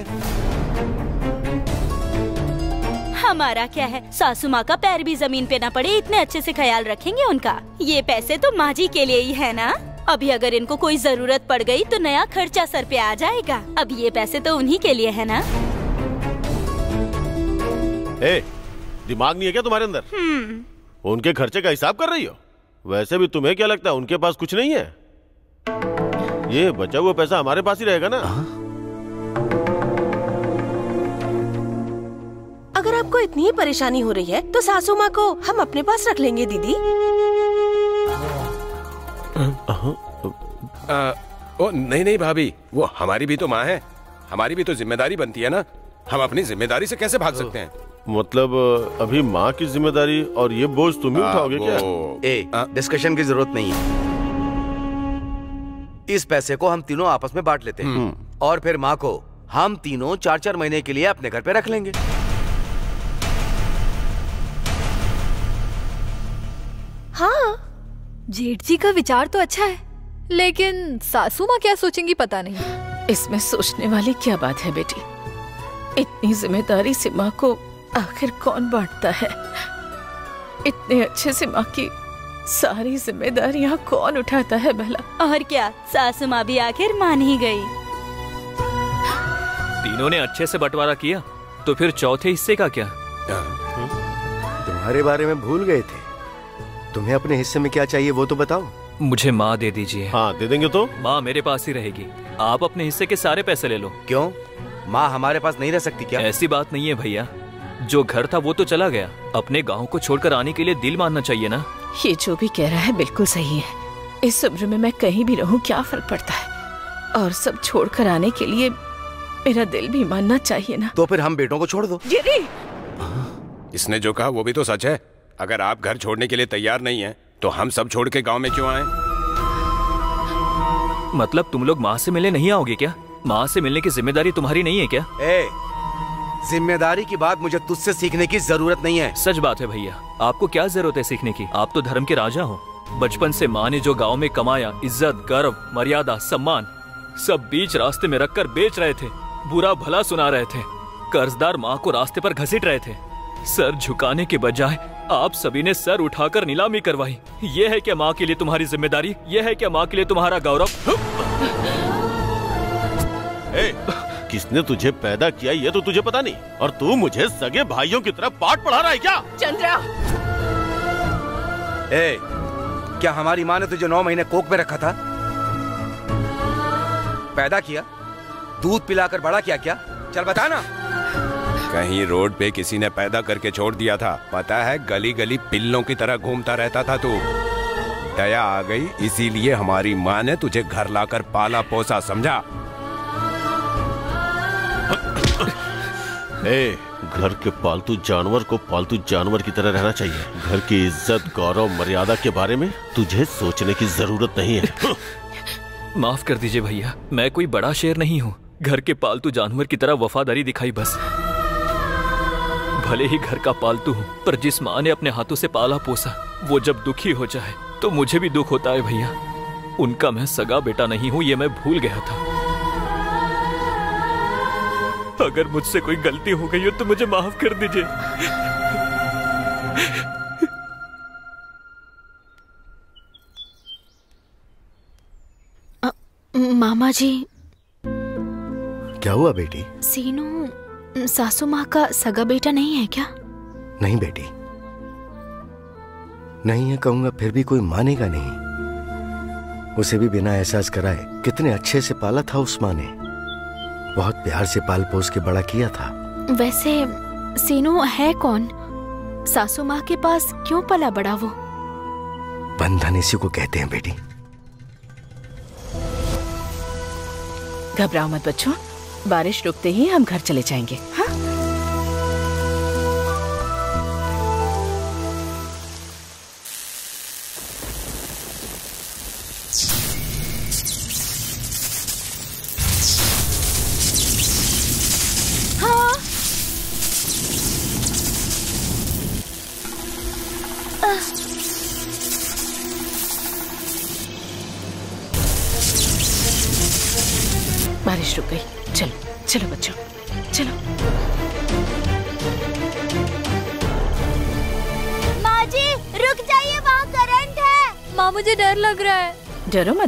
हमारा क्या है? सासू माँ का पैर भी ज़मीन पे न पड़े इतने अच्छे से ख्याल रखेंगे उनका। ये पैसे तो माँ जी के लिए ही है ना? अभी अगर इनको कोई ज़रूरत पड़ गई तो नया खर्चा सर पे आ जाएगा। अब ये पैसे तो उन्हीं के लिए है ना? ए, दिमाग नहीं है क्या तुम्हारे अंदर? हम्म। उनके खर्चे का हिसाब कर रही हो? वैसे भी तुम्हें क्या लगता है उनके पास कुछ नहीं है? ये बचा हुआ पैसा हमारे पास ही रहेगा ना? आ? अगर आपको इतनी ही परेशानी हो रही है तो सासू माँ को हम अपने पास रख लेंगे दीदी। आ, ओ नहीं नहीं भाभी। वो हमारी भी तो माँ है। हमारी भी तो ज़िम्मेदारी बनती है ना? हम अपनी ज़िम्मेदारी से कैसे भाग सकते हैं? मतलब अभी माँ की ज़िम्मेदारी और ये बोझ तुम ही उठाओगे क्या? ए डिस्कशन की ज़रूरत नहीं है। इस पैसे को हम तीनों आपस में बांट लेते हैं। और फिर माँ को हम तीनों चार चार महीने के लिए अपने घर पे रख लेंगे। हाँ जेठ जी का विचार तो अच्छा है लेकिन सासू माँ क्या सोचेंगी पता नहीं। इसमें सोचने वाली क्या बात है बेटी? इतनी ज़िम्मेदारी से माँ को आखिर कौन बांटता है? इतने अच्छे से माँ की सारी जिम्मेदारियाँ कौन उठाता है भला? और क्या? सासू माँ भी आखिर मान ही गई। तीनों ने अच्छे से बंटवारा किया तो फिर चौथे हिस्से का क्या? तुम्हारे बारे में भूल गए थे। तुम्हें अपने हिस्से में क्या चाहिए वो तो बताओ। मुझे माँ दे दीजिए। हाँ दे देंगे तो? माँ मेरे पास ही रहेगी। आप अपने हिस्से के सारे पैसे ले लो। क्यों? माँ हमारे पास नहीं रह सकती क्या? ऐसी बात नहीं है भैया। जो घर था वो तो चला गया। अपने गाँव को छोड़कर आने के लिए दिल मानना चाहिए ना? ये जो भी कह रहा है बिल्कुल सही है। इस उम्र में मैं कहीं भी रहूँ क्या फ़र्क पड़ता है? और सब छोड़कर आने के लिए मेरा दिल भी मानना चाहिए ना? तो फिर हम बेटों को छोड़ दो। गिरी इसने जो कहा वो भी तो सच है। अगर आप घर छोड़ने के लिए तैयार नहीं है तो हम सब छोड़ के गाँव में क्यों आए? मतलब तुम लोग माँ से मिलने नहीं आओगे क्या? माँ से मिलने की ज़िम्मेदारी तुम्हारी नहीं है क्या? ए ज़िम्मेदारी की बात मुझे तुझसे सीखने की ज़रूरत नहीं है। सच बात है भैया। आपको क्या ज़रूरत है सीखने की? आप तो धर्म के राजा हो। बचपन से माँ ने जो गाँव में कमाया इज़्ज़त गर्व मर्यादा सम्मान सब बीच रास्ते में रखकर बेच रहे थे बुरा भला सुना रहे थे कर्जदार माँ को रास्ते पर घसीट रहे थे। सर झुकाने के बजाय आप सभी ने सर उठाकर नीलामी करवाई। ये है क्या माँ के लिए तुम्हारी ज़िम्मेदारी? ये है क्या माँ के लिए तुम्हारा गौरव? ए, किसने तुझे पैदा किया ये तो तुझे पता नहीं। और तू मुझे सगे भाइयों की तरफ़ पाठ पढ़ा रहा है क्या? चंद्रा। ए क्या हमारी माँ ने तुझे नौ महीने कोक में रखा था? पैदा किया? दूध पिलाकर बड़ा किया क्या? चल बता ना। कहीं रोड पे किसी ने पैदा करके छोड़ दिया था। पता है गली गली पिल्लों की तरह घूमता रहता था तू। दया आ गई इसीलिए हमारी माँ ने तुझे घर लाकर पाला पोसा समझा? ए, घर के पालतू जानवर को पालतू जानवर की तरह रहना चाहिए। घर की इज़्ज़त गौरव मर्यादा के बारे में तुझे सोचने की ज़रूरत नहीं है। माफ़ कर दीजिए भैया मैं कोई बड़ा शेर नहीं हूँ। घर के पालतू जानवर की तरह वफादारी दिखाई बस। भले ही घर का पालतू हूँ पर जिस माँ ने अपने हाथों से पाला पोसा वो जब दुखी हो जाए तो मुझे भी दुख होता है भैया। उनका मैं सगा बेटा नहीं हूँ ये मैं भूल गया था। अगर मुझसे कोई गलती हो गई हो तो मुझे माफ़ कर दीजिए। मामा जी। क्या हुआ बेटी? सीनू सासू माँ का सगा बेटा नहीं है क्या? नहीं बेटी। नहीं है कहूँगा फिर भी कोई मानेगा नहीं। उसे भी बिना एहसास कराए कितने अच्छे से पाला था उस माँ ने। बहुत प्यार से पाल पोस के बड़ा किया था। वैसे सीनू है कौन? सासू माँ के पास क्यों पला बड़ा वो? बंधन इसी को कहते हैं बेटी। घबराओ मत बच्चों। बारिश रुकते ही हम घर चले जाएँगे हाँ? हाँ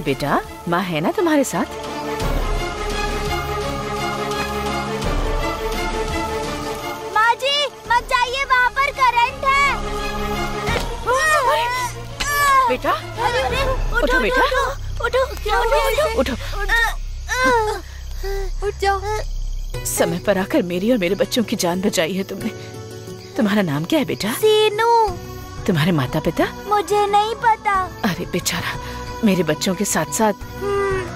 बेटा माँ है ना तुम्हारे साथ? माँ जी मत जाइए वहाँ पर करंट है। बेटा उठो बेटा। उठो हुआ उठो उठ। जाओ। समय पर आकर मेरी और मेरे बच्चों की जान बचाई है तुमने। तुम्हारा नाम क्या है बेटा? सीनू। तुम्हारे माता पिता मुझे नहीं पता। अरे बेचारा मेरे बच्चों के साथ साथ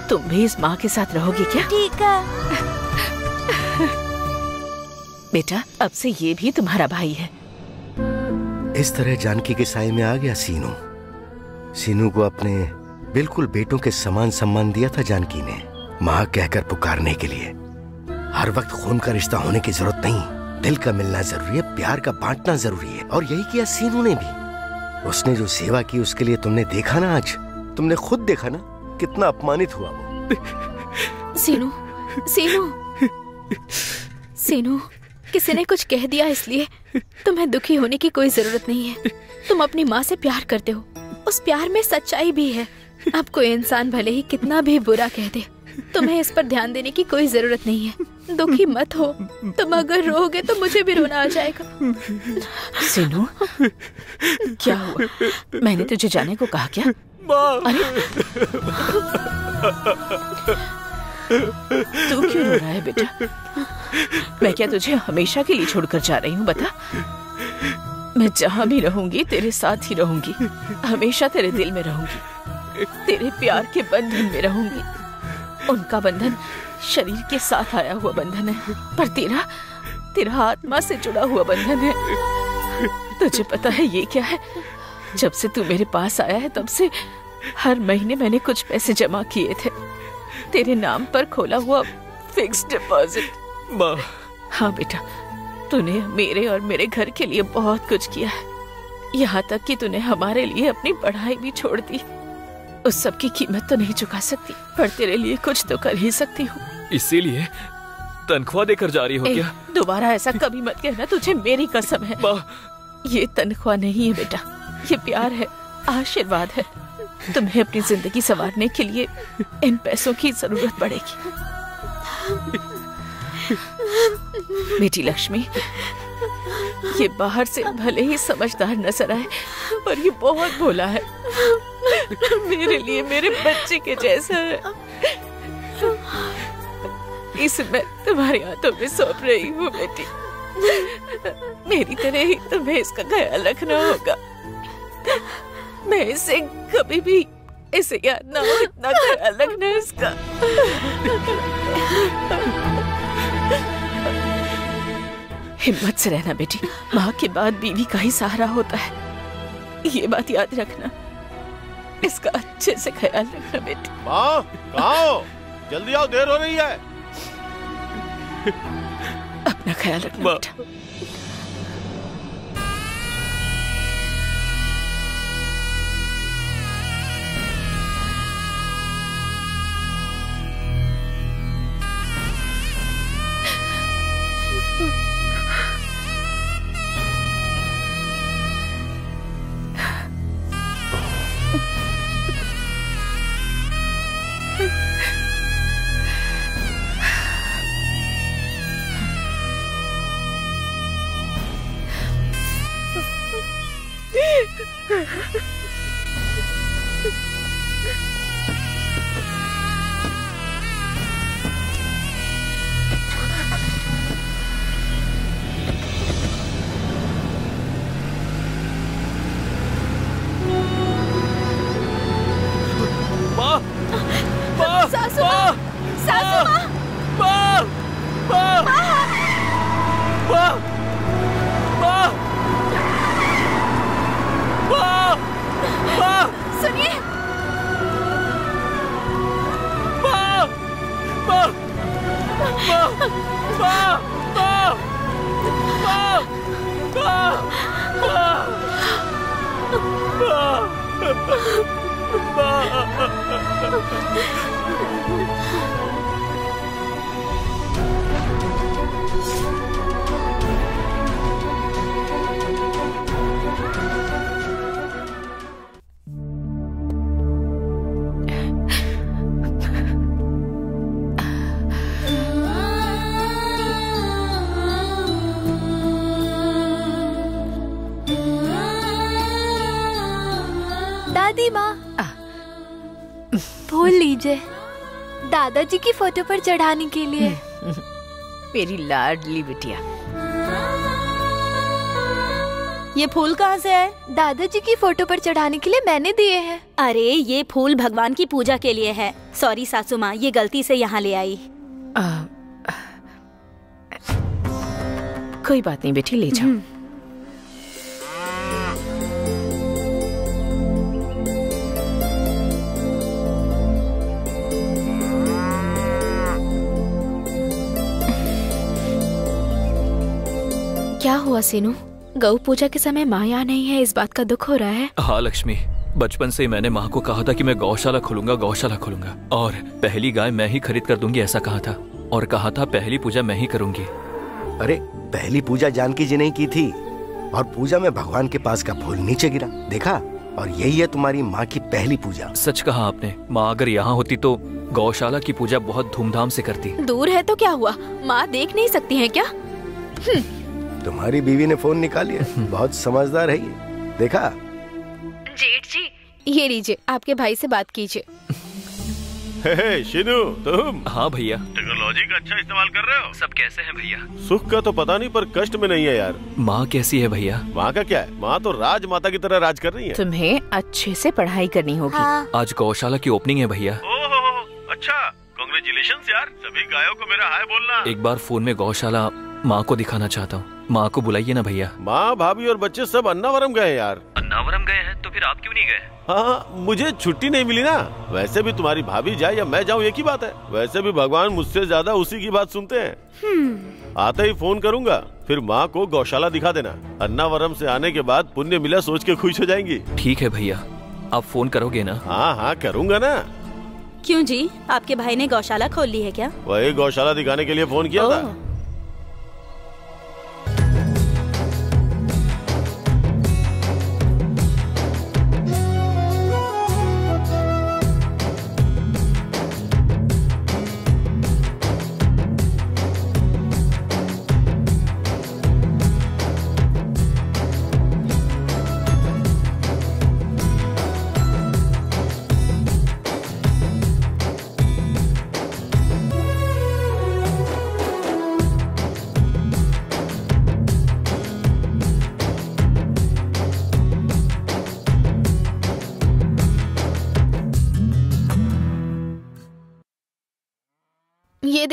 तुम भी इस माँ के साथ रहोगी क्या? ठीक है। बेटा अब से ये भी तुम्हारा भाई है। इस तरह जानकी के साय में आ गया सीनू। सीनू को अपने बिल्कुल बेटों के समान सम्मान दिया था जानकी ने माँ कहकर पुकारने के लिए। हर वक्त खून का रिश्ता होने की ज़रूरत नहीं दिल का मिलना ज़रूरी है प्यार का बांटना ज़रूरी है और यही किया सीनू ने भी। उसने जो सेवा की उसके लिए तुमने देखा ना आज? तुमने खुद देखा ना कितना अपमानित हुआ वो। सीनू सीनू। सीनू किसी ने कुछ कह दिया इसलिए तुम्हें दुखी होने की कोई ज़रूरत नहीं है। तुम अपनी माँ से प्यार करते हो। उस प्यार में सच्चाई भी है। अब कोई इंसान भले ही कितना भी बुरा कह दे तुम्हें इस पर ध्यान देने की कोई ज़रूरत नहीं है। दुखी मत हो। तुम अगर रोगे तो मुझे भी रोना आ जाएगा। सीनू क्या हुआ? मैंने तुझे जाने को कहा क्या? तू क्यों रो रहा है बेटा? मैं क्या तुझे हमेशा के लिए छोड़कर जा रही हूँ, बता? मैं जहाँ भी रहूँगी, तेरे साथ ही रहूँगी। हमेशा तेरे दिल में रहूँगी। तेरे प्यार के बंधन में रहूँगी। उनका बंधन शरीर के साथ आया हुआ बंधन है, पर तेरा तेरा आत्मा से जुड़ा हुआ बंधन है। तुझे पता है ये क्या है? जब से तू मेरे पास आया है तब से हर महीने मैंने कुछ पैसे जमा किए थे। तेरे नाम पर खोला हुआ फिक्स डिपॉजिट माँ। हाँ बेटा तूने मेरे और मेरे घर के लिए बहुत कुछ किया है। यहाँ तक कि तूने हमारे लिए अपनी पढ़ाई भी छोड़ दी। उस सब की कीमत तो नहीं चुका सकती पर तेरे लिए कुछ तो कर ही सकती हूँ। इसीलिए तनख्वाह देकर जा रही हो क्या? दोबारा ऐसा कभी मत कहना तुझे मेरी कसम है। ये तनख्वाह नहीं है बेटा। ये प्यार है, आशीर्वाद है। तुम्हें अपनी ज़िंदगी संवारने के लिए इन पैसों की ज़रूरत पड़ेगी। बेटी लक्ष्मी, ये बाहर से भले ही समझदार नज़र आए, पर ये बहुत भोला है। मेरे लिए मेरे बच्चे के जैसा है। इसे मैं तुम्हारे हाथों में सौंप रही हूँ, बेटी। मेरी तरह ही तुम्हें इसका ख्याल रखना होगा। मैं इसे कभी भी इसे याद ना हो इतना ख्याल रखना इसका। हिम्मत से रहना बेटी माँ के बाद बीवी का ही सहारा होता है। ये बात याद रखना। इसका अच्छे से ख्याल रखना बेटी। माँ कहाँ जल्दी आओ देर हो रही है। अपना ख्याल रखना बेटा। माँ माँ माँ माँ माँ माँ सुनिए माँ माँ माँ माँ माँ माँ दादी माँ। फूल लीजिए दादाजी की फ़ोटो पर चढ़ाने के लिए। मेरी लाडली बिटिया। ये फूल कहाँ से है दादाजी की फ़ोटो पर चढ़ाने के लिए मैंने दिए हैं। अरे ये फूल भगवान की पूजा के लिए है। सॉरी सासू माँ ये गलती से यहाँ ले आई। आ, कोई बात नहीं बेटी ले जाओ। क्या हुआ सीनू? गौ पूजा के समय माँ यहाँ नहीं है इस बात का दुख हो रहा है? हाँ लक्ष्मी। बचपन से ही मैंने माँ को कहा था कि मैं गौशाला खोलूँगा गौशाला खोलूँगा। और पहली गाय मैं ही खरीद कर दूँगी ऐसा कहा था। और कहा था पहली पूजा मैं ही करूँगी। अरे पहली पूजा जानकी जी ने की थी। और पूजा में भगवान के पास का फूल नीचे गिरा। देखा? और यही है तुम्हारी माँ की पहली पूजा। सच कहा आपने। माँ अगर यहाँ होती तो गौशाला की पूजा बहुत धूमधाम से करती। दूर है तो क्या हुआ? माँ देख नहीं सकती है क्या? तुम्हारी बीवी ने फ़ोन निकाल लिया बहुत समझदार है ये। देखा? जेठ जी। ये लीजिए आपके भाई से बात कीजिए। हे, हे, शिनू तुम? हाँ भैया। टेक्नोलॉजी का अच्छा इस्तेमाल कर रहे हो? सब कैसे हैं भैया? सुख का तो पता नहीं पर कष्ट में नहीं है यार। माँ कैसी है भैया? माँ का क्या है? माँ तो राज माता की तरह राज कर रही है। तुम्हें अच्छे से पढ़ाई करनी होगी। हाँ। आज गौशाला की ओपनिंग है भैया। अच्छा कॉन्ग्रेचुलेशन यार। सभी गायों को मेरा हाय बोलना। एक बार फ़ोन में गौशाला माँ को दिखाना चाहता हूँ। माँ को बुलाइए ना भैया। माँ भाभी और बच्चे सब अन्नावरम गए हैं यार। अन्नावरम गए हैं तो फिर आप क्यों नहीं गए? हाँ मुझे छुट्टी नहीं मिली ना। वैसे भी तुम्हारी भाभी जाए या मैं जाऊँ एक ही बात है। वैसे भी भगवान मुझसे ज़्यादा उसी की बात सुनते हैं। आते ही फ़ोन करूँगा फिर माँ को गौशाला दिखा देना। अन्नावरम से आने के बाद पुण्य मिला सोच के खुश हो जाएँगी। ठीक है भैया आप फ़ोन करोगे ना? हाँ हाँ करूँगा ना। क्यों जी? आपके भाई ने गौशाला खोल ली है क्या? वही गौशाला दिखाने के लिए फ़ोन किया था।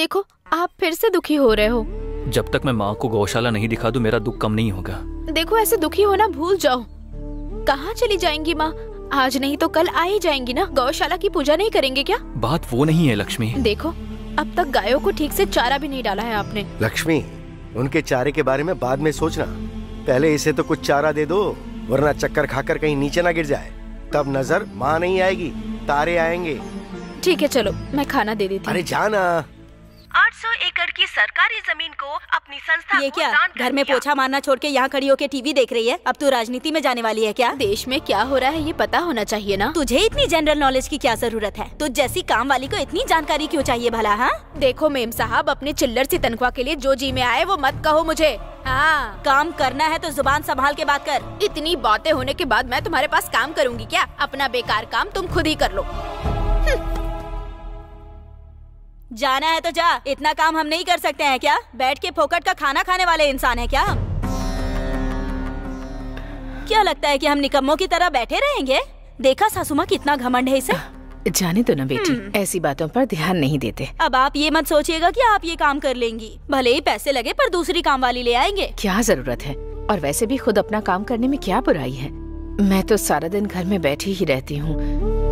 देखो आप फिर से दुखी हो रहे हो। जब तक मैं माँ को गौशाला नहीं दिखा दूँ मेरा दुख कम नहीं होगा। देखो ऐसे दुखी होना भूल जाओ। कहाँ चली जाएँगी माँ? आज नहीं तो कल आ ही जाएँगी ना? गौशाला की पूजा नहीं करेंगे क्या? बात वो नहीं है लक्ष्मी। देखो अब तक गायों को ठीक से चारा भी नहीं डाला है आपने। लक्ष्मी उनके चारे के बारे में बाद में सोचना। पहले इसे तो कुछ चारा दे दो वरना चक्कर खाकर कहीं नीचे ना गिर जाए। तब नज़र माँ नहीं आएगी तारे आएँगे। ठीक है चलो मैं खाना दे देती हूँ। अरे जाना। 800 एकड़ की सरकारी ज़मीन को अपनी संस्था ये को क्या? घर में पोछा मारना छोड़ के यहाँ खड़ी होके टीवी देख रही है? अब तू राजनीति में जाने वाली है क्या? देश में क्या हो रहा है ये पता होना चाहिए ना। तुझे इतनी जनरल नॉलेज की क्या ज़रूरत है? तुझ जैसी काम वाली को इतनी जानकारी क्यों चाहिए भला हाँ? देखो मेम साहब अपने चिल्लर ऐसी तनख्वाह के लिए जो जी में आए वो मत कहो मुझे। हाँ। काम करना है तो ज़ुबान संभाल के बात कर। इतनी बातें होने के बाद मैं तुम्हारे पास काम करूँगी क्या? अपना बेकार काम तुम खुद ही कर लो। जाना है तो जा इतना काम हम नहीं कर सकते हैं क्या? बैठ के फोकट का खाना खाने वाले इंसान है क्या क्या लगता है कि हम निकम्मों की तरह बैठे रहेंगे? देखा सासुमा कितना घमंड है इसे। जाने दो ना बेटी ऐसी बातों पर ध्यान नहीं देते। अब आप ये मत सोचिएगा कि आप ये काम कर लेंगी। भले ही पैसे लगे पर दूसरी काम वाली ले आएँगे। क्या ज़रूरत है? और वैसे भी खुद अपना काम करने में क्या बुराई है? मैं तो सारा दिन घर में बैठी ही रहती हूँ।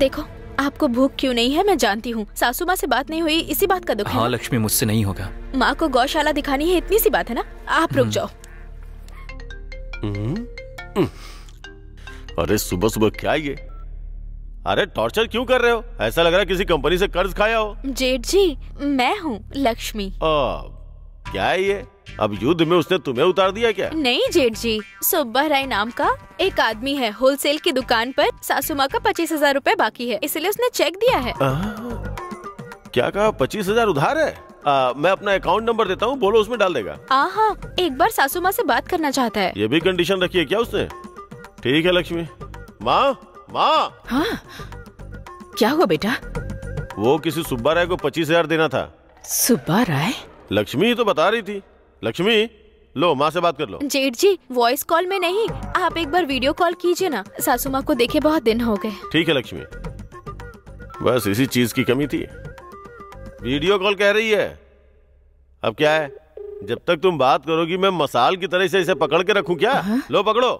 देखो आपको भूख क्यों नहीं है मैं जानती हूँ। सासू माँ से बात नहीं हुई इसी बात का दुख हाँ? लक्ष्मी मुझसे नहीं होगा। माँ को गौशाला दिखानी है इतनी सी बात है ना? आप रुक जाओ। हम्म। अरे सुबह सुबह क्या ये? अरे टॉर्चर क्यों कर रहे हो? ऐसा लग रहा है किसी कंपनी से कर्ज खाया हो। जेठ जी मैं हूँ लक्ष्मी। आ, क्या है ये? अब युद्ध में उसने तुम्हें उतार दिया क्या? नहीं जेठ जी। सुब्बा राय नाम का एक आदमी है। होलसेल की दुकान पर सासू माँ का पच्चीस हज़ार रूपए बाकी है। इसलिए उसने चेक दिया है। आ, क्या कहा? पच्चीस हज़ार उधार है? आ, मैं अपना अकाउंट नंबर देता हूँ बोलो उसमें डाल देगा। हाँ एक बार सासू माँ से बात करना चाहता है। ये भी कंडीशन रखी है क्या उसने? ठीक है लक्ष्मी। माँ माँ। हाँ। क्या हुआ बेटा? वो किसी सुब्बा राय को पच्चीस हज़ार देना था। सुब्बा राय? लक्ष्मी ही तो बता रही थी। लक्ष्मी लो माँ से बात कर लो। जेठ जी वॉइस कॉल में नहीं। आप एक बार वीडियो कॉल कीजिए ना। सासू माँ को देखे बहुत दिन हो गए। ठीक है लक्ष्मी। बस इसी चीज़ की कमी थी। वीडियो कॉल कह रही है। अब क्या है? जब तक तुम बात करोगी मैं मसाल की तरह से इसे पकड़ के रखूँ क्या? लो पकड़ो।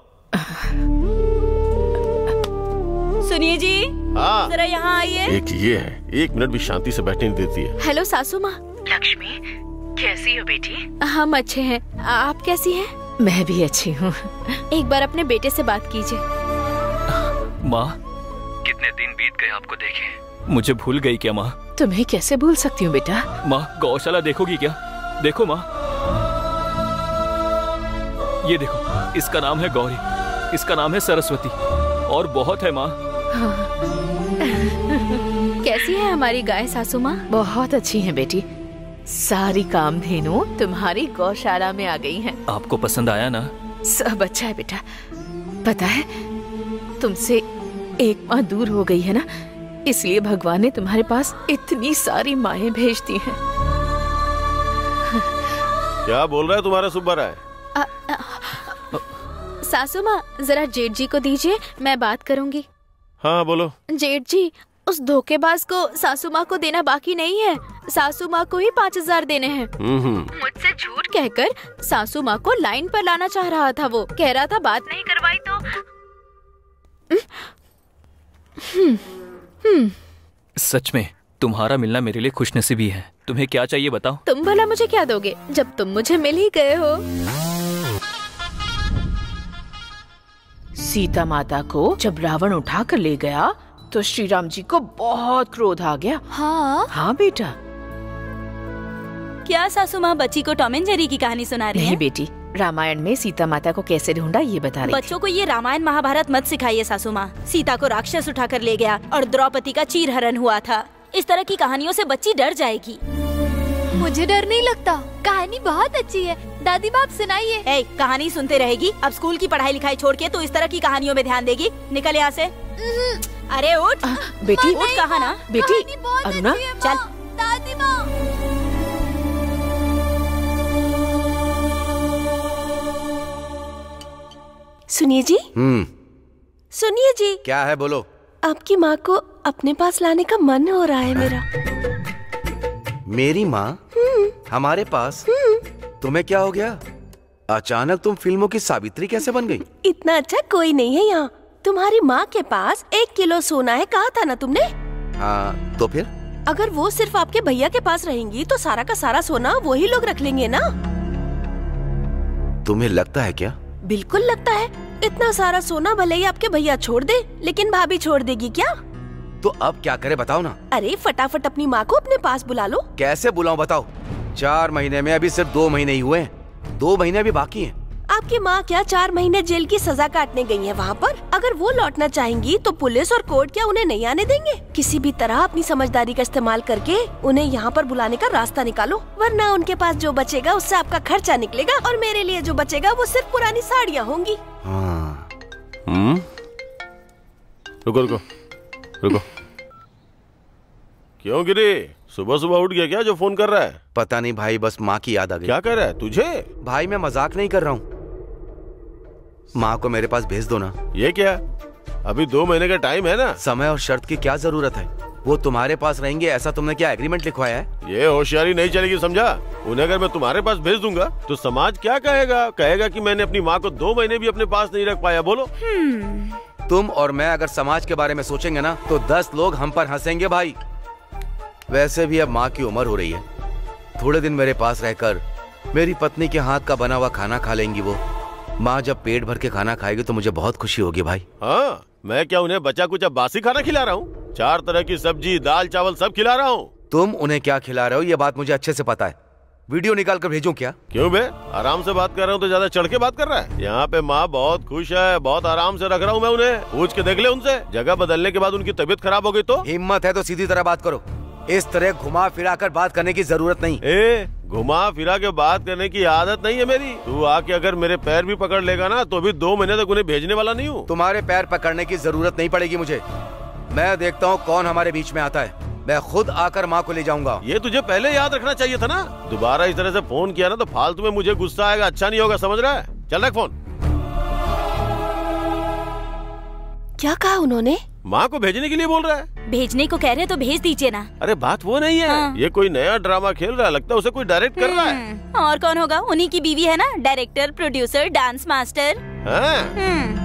सुनिए जी। हाँ। जरा यहाँ आइए। एक ये है एक मिनट भी शांति से बैठने नहीं देती है। हेलो सासू माँ। लक्ष्मी कैसी हो बेटी? हम अच्छे हैं। आप कैसी हैं? मैं भी अच्छी हूँ। एक बार अपने बेटे से बात कीजिए। माँ? कितने दिन बीत गए आपको देखे? मुझे भूल गई क्या माँ? तुम्हें कैसे भूल सकती हूँ बेटा? माँ गौशाला देखोगी क्या? देखो माँ। ये देखो इसका नाम है गौरी। इसका नाम है सरस्वती। और बहुत है माँ। हाँ। कैसी है हमारी गाय सासू माँ? बहुत अच्छी है बेटी। सारी कामधेनु तुम्हारी गौशाला में आ गई हैं। आपको पसंद आया ना? सब अच्छा है बेटा। पता है तुमसे एक माँ दूर हो गई है ना? इसलिए भगवान ने तुम्हारे पास इतनी सारी माए भेज दी हैं। क्या बोल रहा है तुम्हारा सुब्बा राय सासू माँ जरा जेठ जी को दीजिए मैं बात करूँगी। हाँ बोलो। जेठ जी उस धोखेबाज को सासू माँ को देना बाकी नहीं है। सासू माँ को ही पाँच हज़ार देने हैं। हम्म मुझसे झूठ कहकर सासू माँ को लाइन पर लाना चाह रहा था वो। कह रहा था बात नहीं करवाई तो हम्म, हम्म, सच में तुम्हारा मिलना मेरे लिए खुशनसीबी है। तुम्हें क्या चाहिए बताओ? तुम भला मुझे क्या दोगे जब तुम मुझे मिल ही गए हो? सीता माता को जब रावण उठा कर ले गया तो श्री राम जी को बहुत क्रोध आ गया। हाँ? हाँ बेटा। क्या सासू माँ बच्ची को टॉम एंड जेरी की कहानी सुना रही नहीं है? बेटी रामायण में सीता माता को कैसे ढूंढा ये बता रही बच्चों को ये रामायण महाभारत मत सिखाइए सासू माँ। सीता को राक्षस उठा कर ले गया और द्रौपदी का चीर हरण हुआ था। इस तरह की कहानियों से बच्ची डर जाएगी। मुझे डर नहीं लगता। कहानी बहुत अच्छी है। दादी बाप सुनाइए। ए, कहानी सुनते रहेगी। अब स्कूल की पढ़ाई लिखाई छोड़ के तो इस तरह की कहानियों में ध्यान देगी। निकल यहाँ से। अरे उठ। बेटी उठ कहा ना? बेटी अरुणा चल। दादी माँ। सुनिए जी। हम्म। सुनिए जी। क्या है बोलो। आपकी माँ को अपने पास लाने का मन हो रहा है मेरा। मेरी माँ? हमारे पास? तुम्हें क्या हो गया? अचानक तुम फ़िल्मों की सावित्री कैसे बन गई? इतना अच्छा कोई नहीं है यहाँ। तुम्हारी माँ के पास एक किलो सोना है कहा था ना तुमने? हाँ तो फिर? अगर वो सिर्फ़ आपके भैया के पास रहेंगी तो सारा का सारा सोना वो ही लोग रख लेंगे ना? तुम्हें लगता है क्या? बिल्कुल लगता है। इतना सारा सोना भले ही आपके भैया छोड़ दे लेकिन भाभी छोड़ देगी क्या? तो अब क्या करे बताओ ना। अरे फटाफट अपनी माँ को अपने पास बुला लो। कैसे बुलाऊं बताओ। चार महीने में अभी सिर्फ़ दो महीने ही हुए हैं। दो महीने अभी बाकी हैं। आपकी माँ क्या चार महीने जेल की सजा काटने गई है वहाँ पर? अगर वो लौटना चाहेंगी तो पुलिस और कोर्ट क्या उन्हें नहीं आने देंगे? किसी भी तरह अपनी समझदारी का इस्तेमाल करके उन्हें यहाँ पर बुलाने का रास्ता निकालो वरना उनके पास जो बचेगा उससे आपका खर्चा निकलेगा और मेरे लिए जो बचेगा वो सिर्फ़ पुरानी साड़ियाँ होंगी। हाँ। हम्म? रुको रुको रुको। क्यों गिरी? सुबह सुबह उठ गया क्या जो फ़ोन कर रहा है? पता नहीं भाई बस माँ की याद आ गई। क्या कर रहा है? तुझे? भाई मैं मज़ाक नहीं कर रहा हूँ। माँ को मेरे पास भेज दो ना। ये क्या? अभी दो महीने का टाइम है ना? समय और शर्त की क्या ज़रूरत है? वो तुम्हारे पास रहेंगे ऐसा तुमने क्या एग्रीमेंट लिखवाया है? ये होशियारी नहीं चलेगी समझा? उन्हें अगर मैं तुम्हारे पास भेज दूँगा तो समाज क्या कहेगा? कहेगा कि मैंने अपनी माँ को दो महीने भी अपने पास नहीं रख पाया बोलो। तुम और मैं अगर समाज के बारे में सोचेंगे ना तो दस लोग हम पर हंसेंगे भाई। वैसे भी अब माँ की उम्र हो रही है। थोड़े दिन मेरे पास रहकर मेरी पत्नी के हाथ का बना हुआ खाना खा लेंगी वो। माँ जब पेट भर के खाना खाएगी तो मुझे बहुत खुशी होगी भाई। हाँ मैं क्या उन्हें बचा कुछ अब बासी खाना खिला रहा हूँ? चार तरह की सब्ज़ी दाल चावल सब खिला रहा हूँ। तुम उन्हें क्या खिला रहे हो? ये बात मुझे अच्छे से पता है। वीडियो निकाल कर भेजूं क्या? क्यों बे? आराम से बात कर रहा हूँ तो ज़्यादा चढ़ के बात कर रहा है। यहाँ पे माँ बहुत खुश है बहुत आराम से रख रहा हूँ मैं उन्हें। पूछ के देख ले उनसे। जगह बदलने के बाद उनकी तबीयत खराब हो गई तो? हिम्मत है तो सीधी तरह बात करो। इस तरह घुमा फिरा कर बात करने की ज़रूरत नहीं। ए घुमा फिरा के बात करने की आदत नहीं है मेरी। तू आके अगर मेरे पैर भी पकड़ लेगा ना तो भी दो महीने तक उन्हें भेजने वाला नहीं हूँ। तुम्हारे पैर पकड़ने की ज़रूरत नहीं पड़ेगी मुझे। मैं देखता हूँ कौन हमारे बीच में आता है। मैं खुद आकर माँ को ले जाऊँगा। ये तुझे पहले याद रखना चाहिए था ना? दोबारा इस तरह से फ़ोन किया ना तो फालतू में मुझे गुस्सा आएगा अच्छा नहीं होगा समझ रहा है? चल रख फ़ोन। क्या कहा उन्होंने? माँ को भेजने के लिए बोल रहा है। भेजने को कह रहे तो भेज दीजिए ना। अरे बात वो नहीं है। हाँ। ये कोई नया ड्रामा खेल रहा है लगता है उसे कोई डायरेक्ट कर रहा है। हम्म, और कौन होगा? उन्हीं की बीवी है ना डायरेक्टर प्रोड्यूसर डांस मास्टर। हाँ? हम्म,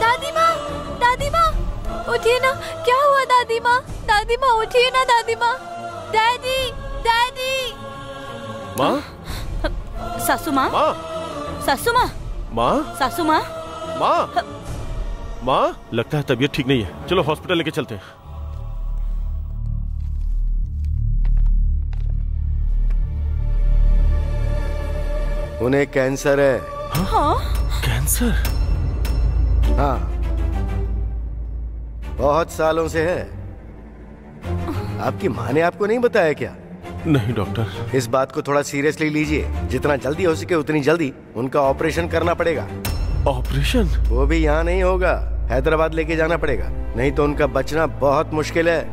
दादी माँ दादी माँ उठिए ना। क्या हुआ दादी माँ? दादी माँ उठिए ना दादी माँ। Daddy daddy. माँ? सासू माँ? माँ सासू माँ? माँ सासू माँ? माँ माँ? लगता है तबीयत ठीक नहीं है। चलो हॉस्पिटल लेके चलते हैं। उन्हें कैंसर है। हाँ? कैंसर? हाँ। बहुत सालों से है। आपकी माँ ने आपको नहीं बताया क्या? नहीं डॉक्टर इस बात को थोड़ा सीरियसली लीजिए। जितना जल्दी हो सके उतनी जल्दी उनका ऑपरेशन करना पड़ेगा। ऑपरेशन वो भी यहाँ नहीं होगा। हैदराबाद लेके जाना पड़ेगा। नहीं तो उनका बचना बहुत मुश्किल है।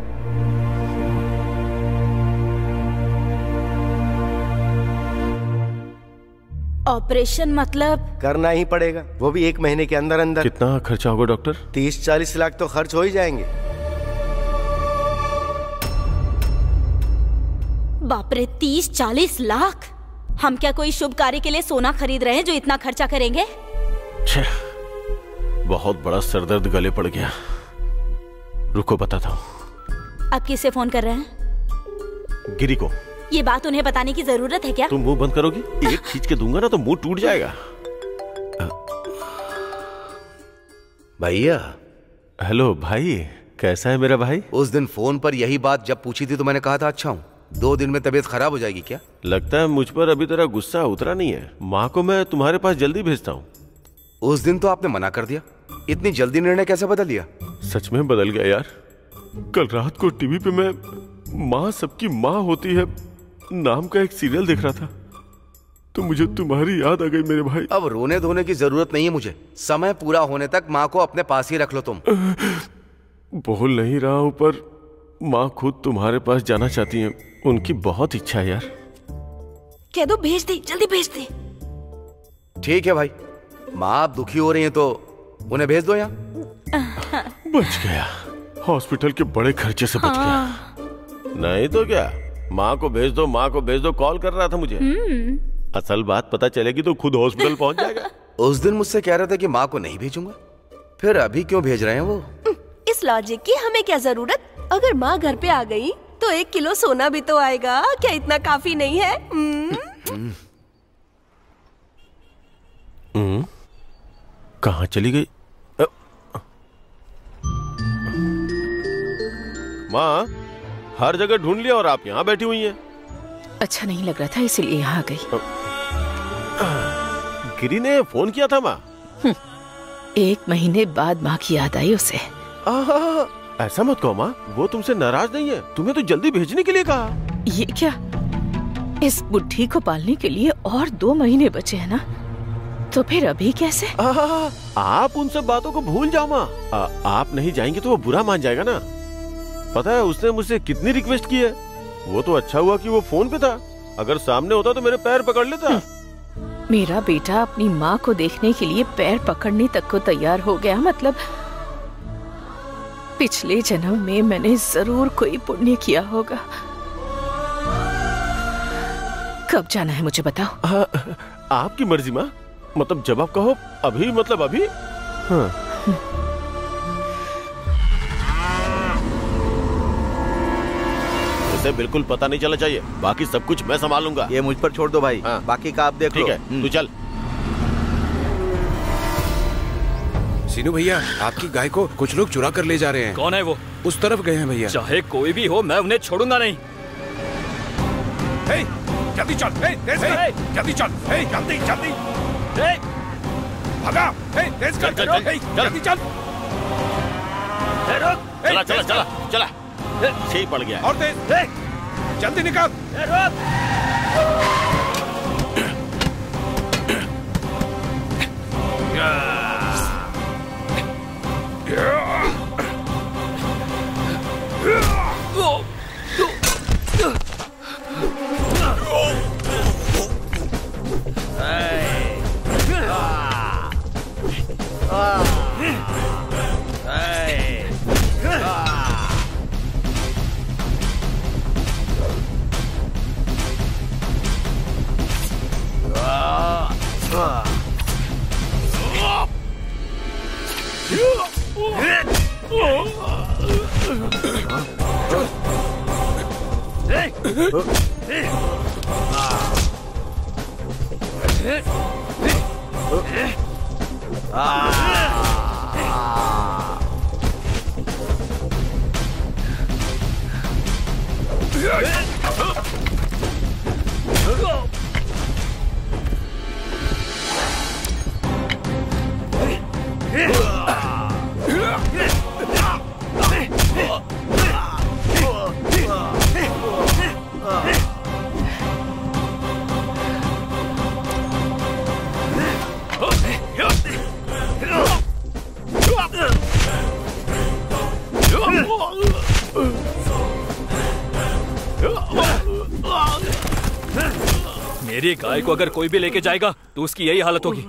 ऑपरेशन मतलब? करना ही पड़ेगा। वो भी एक महीने के अंदर अंदर कितना खर्चा होगा डॉक्टर तीस चालीस लाख तो खर्च हो ही जाएँगे। बाप रे तीस चालीस लाख। हम क्या कोई शुभ कार्य के लिए सोना खरीद रहे हैं जो इतना खर्चा करेंगे? बहुत बड़ा सरदर्द गले पड़ गया। रुको बताता हूँ। आप किससे फ़ोन कर रहे हैं? गिरी को। ये बात उन्हें बताने की ज़रूरत है क्या? तुम मुँह बंद करोगी? एक खींच के दूँगा ना तो मुँह टूट जाएगा। भैया। हेलो भाई कैसा है मेरा भाई? उस दिन फ़ोन पर यही बात जब पूछी थी तो मैंने कहा था अच्छा हूँ। दो दिन में तबीयत खराब हो जाएगी क्या? लगता है मुझ पर अभी तेरा गुस्सा उतरा नहीं है। माँ को मैं तुम्हारे पास जल्दी भेजता हूँ। उस दिन तो आपने मना कर दिया। इतनी जल्दी निर्णय कैसे बदल लिया? सच में बदल गया यार। कल रात को टीवी पे मैं माँ सबकी माँ होती है नाम का एक सीरियल देख रहा था। तो मुझे तुम्हारी याद आ गई मेरे भाई। अब रोने धोने की ज़रूरत नहीं है मुझे। समय पूरा होने तक माँ को अपने पास ही रख लो तुम। बोल नहीं रहा हूँ पर माँ खुद तुम्हारे पास जाना चाहती हैं। उनकी बहुत इच्छा है यार। कह दो भेज दे जल्दी भेज दे। ठीक है भाई। माँ आप दुखी हो रही हैं तो उन्हें भेज दो यहाँ। बच गया। हॉस्पिटल के बड़े खर्चे से बच गया। नहीं तो क्या? माँ को भेज दो माँ को भेज दो कॉल कर रहा था मुझे। असल बात पता चलेगी तो खुद हॉस्पिटल पहुँच जाएगा। उस दिन मुझसे कह रहे थे कि माँ को नहीं भेजूँगा। फिर अभी क्यों भेज रहे हैं वो? इस लॉजिक की हमें क्या ज़रूरत? अगर माँ घर पे आ गई तो एक किलो सोना भी तो आएगा। क्या इतना काफ़ी नहीं है? हम्म? हम्म, चली गई? माँ हर जगह ढूंढ लिया और आप यहाँ बैठी हुई हैं। अच्छा नहीं लग रहा था इसलिए यहाँ आ गई। गिरी ने फ़ोन किया था माँ। एक महीने बाद माँ की याद आई उसे। आहा, ऐसा मत कहो माँ वो तुमसे नाराज़ नहीं है। तुम्हें तो जल्दी भेजने के लिए कहा। ये क्या? इस बुढ़ी को पालने के लिए और दो महीने बचे हैं ना? तो फिर अभी कैसे? आहा, आप उन सब बातों को भूल जाओ माँ। आप नहीं जाएँगे तो वो बुरा मान जाएगा ना। पता है उसने मुझसे कितनी रिक्वेस्ट की है? वो तो अच्छा हुआ कि वो फ़ोन पे था। अगर सामने होता तो मेरे पैर पकड़ लेता। मेरा बेटा अपनी माँ को देखने के लिए पैर पकड़ने तक को तैयार हो गया मतलब पिछले जन्म में मैंने ज़रूर कोई पुण्य किया होगा। कब जाना है मुझे बताओ। हाँ, आपकी मर्ज़ी माँ। मतलब जब आप कहो अभी मतलब अभी। हाँ। उसे बिल्कुल पता नहीं चला चाहिए। बाकी सब कुछ मैं संभालूँगा ये मुझ पर छोड़ दो भाई। हाँ। बाकी का आप देख ठीक लो। है तू चल। सीनू भैया आपकी गाय को कुछ लोग चुरा कर ले जा रहे हैं। कौन है वो? उस तरफ़ गए हैं भैया। चाहे कोई भी हो मैं उन्हें छोड़ूँगा नहीं। जल्दी चल हे, जल्दी चल जल्दी जल्दी। भगा तेज कर। जल्दी चल। चला चला चला चला। सही पड़ गया। और तेज। जल्दी निकल। मेरी गाय को अगर कोई भी लेके जाएगा तो उसकी यही हालत होगी।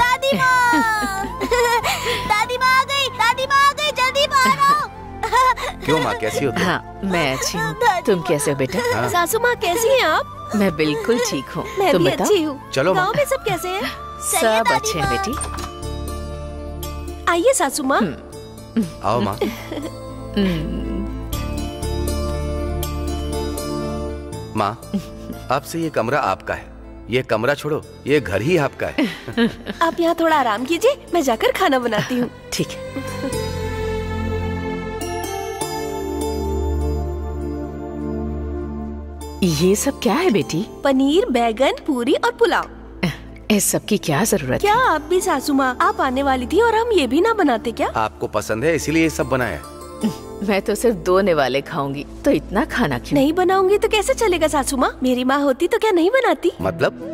दादी दादी आ गई दादी आ गई जल्दी क्यों माँ कैसी हो हाँ मैं अच्छी हूँ। तुम कैसे हो बेटा? हाँ। सासू माँ कैसी हैं आप? मैं बिल्कुल ठीक हूँ। मैं तुम भी बताओ। अच्छी हूँ। चलो। गाँव में सब कैसे हैं? सब अच्छे हैं बेटी। आइए सासू माँ। आओ माँ। माँ अब से ये कमरा आपका है। ये कमरा छोड़ो ये घर ही आपका है। आप यहाँ थोड़ा आराम कीजिए मैं जाकर खाना बनाती हूँ। ठीक है। ये सब क्या है बेटी? पनीर बैगन पूरी और पुलाव। इस सब की क्या ज़रूरत क्या आप भी सासू माँ आप आने वाली थी और हम ये भी ना बनाते क्या? आपको पसंद है इसीलिए ये सब बनाया है। है मैं तो सिर्फ़ दो निवाले खाऊँगी तो इतना खाना क्यों? नहीं बनाऊँगी तो कैसे चलेगा सासू माँ मेरी माँ होती तो क्या नहीं बनाती? मतलब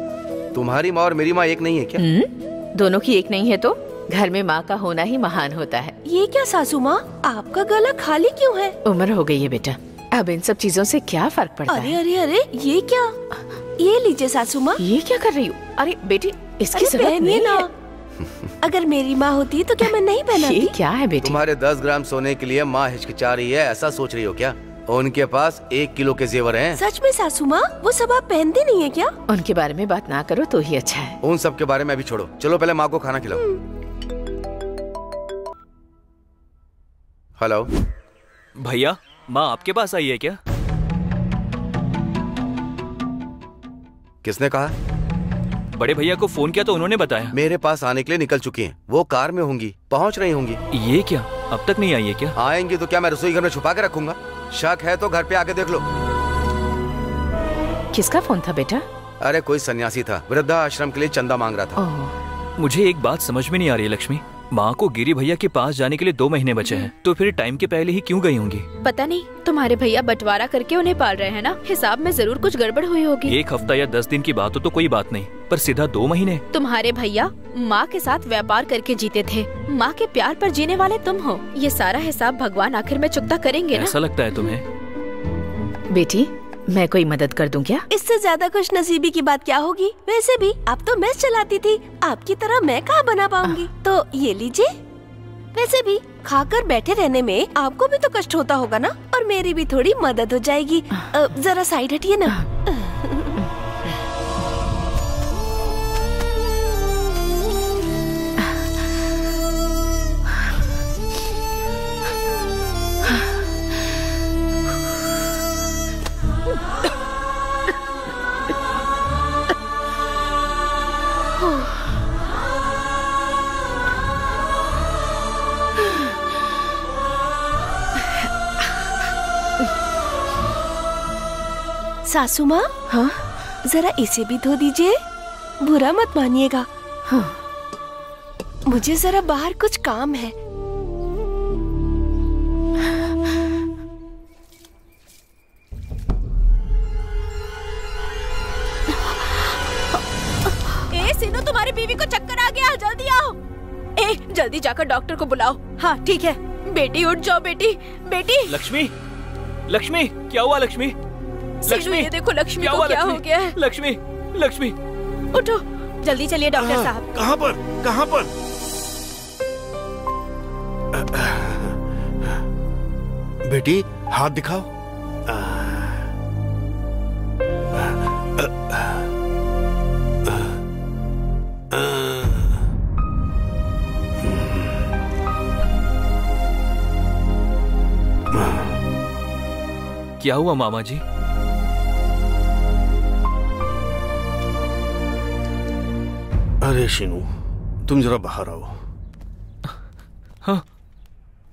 तुम्हारी माँ और मेरी माँ एक नहीं है क्या? हम्म? दोनों की एक नहीं है तो? घर में माँ का होना ही महान होता है। ये क्या सासू माँ आपका गला खाली क्यों है? उम्र हो गई है बेटा अब इन सब चीज़ों से क्या फ़र्क पड़ता अरे है? अरे अरे ये क्या? ये लीजिए सासू माँ। ये क्या कर रही हो? अरे बेटी इसकी अरे ज़रूरत नहीं ना। है। अगर मेरी माँ होती तो क्या मैं नहीं पहनाती? ये क्या है बेटी? तुम्हारे दस ग्राम सोने के लिए माँ हिचकिचा रही है ऐसा सोच रही हो क्या? उनके पास एक किलो के जेवर हैं। सच में सासू माँ वो सब आप पहनती नहीं है क्या? उनके बारे में बात ना करो तो ही अच्छा है। उन सब के बारे में अभी छोड़ो। चलो पहले माँ को खाना खिलाओ। हेलो। भैया माँ आपके पास आई है क्या? किसने कहा? बड़े भैया को फ़ोन किया तो उन्होंने बताया। मेरे पास आने के लिए निकल चुकी हैं। वो कार में होंगी पहुँच रही होंगी। ये क्या? अब तक नहीं आई है क्या? आएँगी तो क्या मैं रसोई घर में छुपा के रखूँगा? शक है तो घर पे आके देख लो। किसका फ़ोन था बेटा? अरे कोई सन्यासी था। वृद्धा आश्रम के लिए चंदा मांग रहा था। मुझे एक बात समझ में नहीं आ रही लक्ष्मी। माँ को गिरी भैया के पास जाने के लिए दो महीने बचे हैं। तो फिर टाइम के पहले ही क्यों गई होंगी? पता नहीं तुम्हारे भैया बंटवारा करके उन्हें पाल रहे हैं ना? हिसाब में ज़रूर कुछ गड़बड़ हुई होगी। एक हफ़्ता या दस दिन की बात हो तो कोई बात नहीं पर सीधा दो महीने? तुम्हारे भैया माँ के साथ व्यापार करके जीते थे। माँ के प्यार पर जीने वाले तुम हो। ये सारा हिसाब भगवान आखिर में चुकता करेंगे ऐसा लगता है तुम्हें? बेटी मैं कोई मदद कर दूँ क्या? इससे ज़्यादा खुश नसीबी की बात क्या होगी? वैसे भी आप तो मैच चलाती थी। आपकी तरह मैं कहाँ बना पाऊँगी? तो ये लीजिए। वैसे भी खाकर बैठे रहने में आपको भी तो कष्ट होता होगा ना? और मेरी भी थोड़ी मदद हो जाएगी। जरा साइड हटिए ना। सासू माँ हाँ? जरा इसे भी धो दीजिए। बुरा मत मानिएगा। हाँ। मुझे जरा बाहर कुछ काम है। ए सीनू तुम्हारी बीवी को चक्कर आ गया। जल्दी आओ। ए जल्दी जाकर डॉक्टर को बुलाओ। हाँ ठीक है। बेटी उठ जाओ बेटी। बेटी। लक्ष्मी लक्ष्मी क्या हुआ लक्ष्मी? सीनू ये देखो लक्ष्मी क्या को क्या लक्ष्मी? हो गया है? लक्ष्मी लक्ष्मी। उठो जल्दी चलिए डॉक्टर साहब। कहाँ पर कहाँ पर? बेटी हाथ दिखाओ। क्या हुआ मामा जी? अरे शिनू तुम जरा बाहर आओ। हाँ।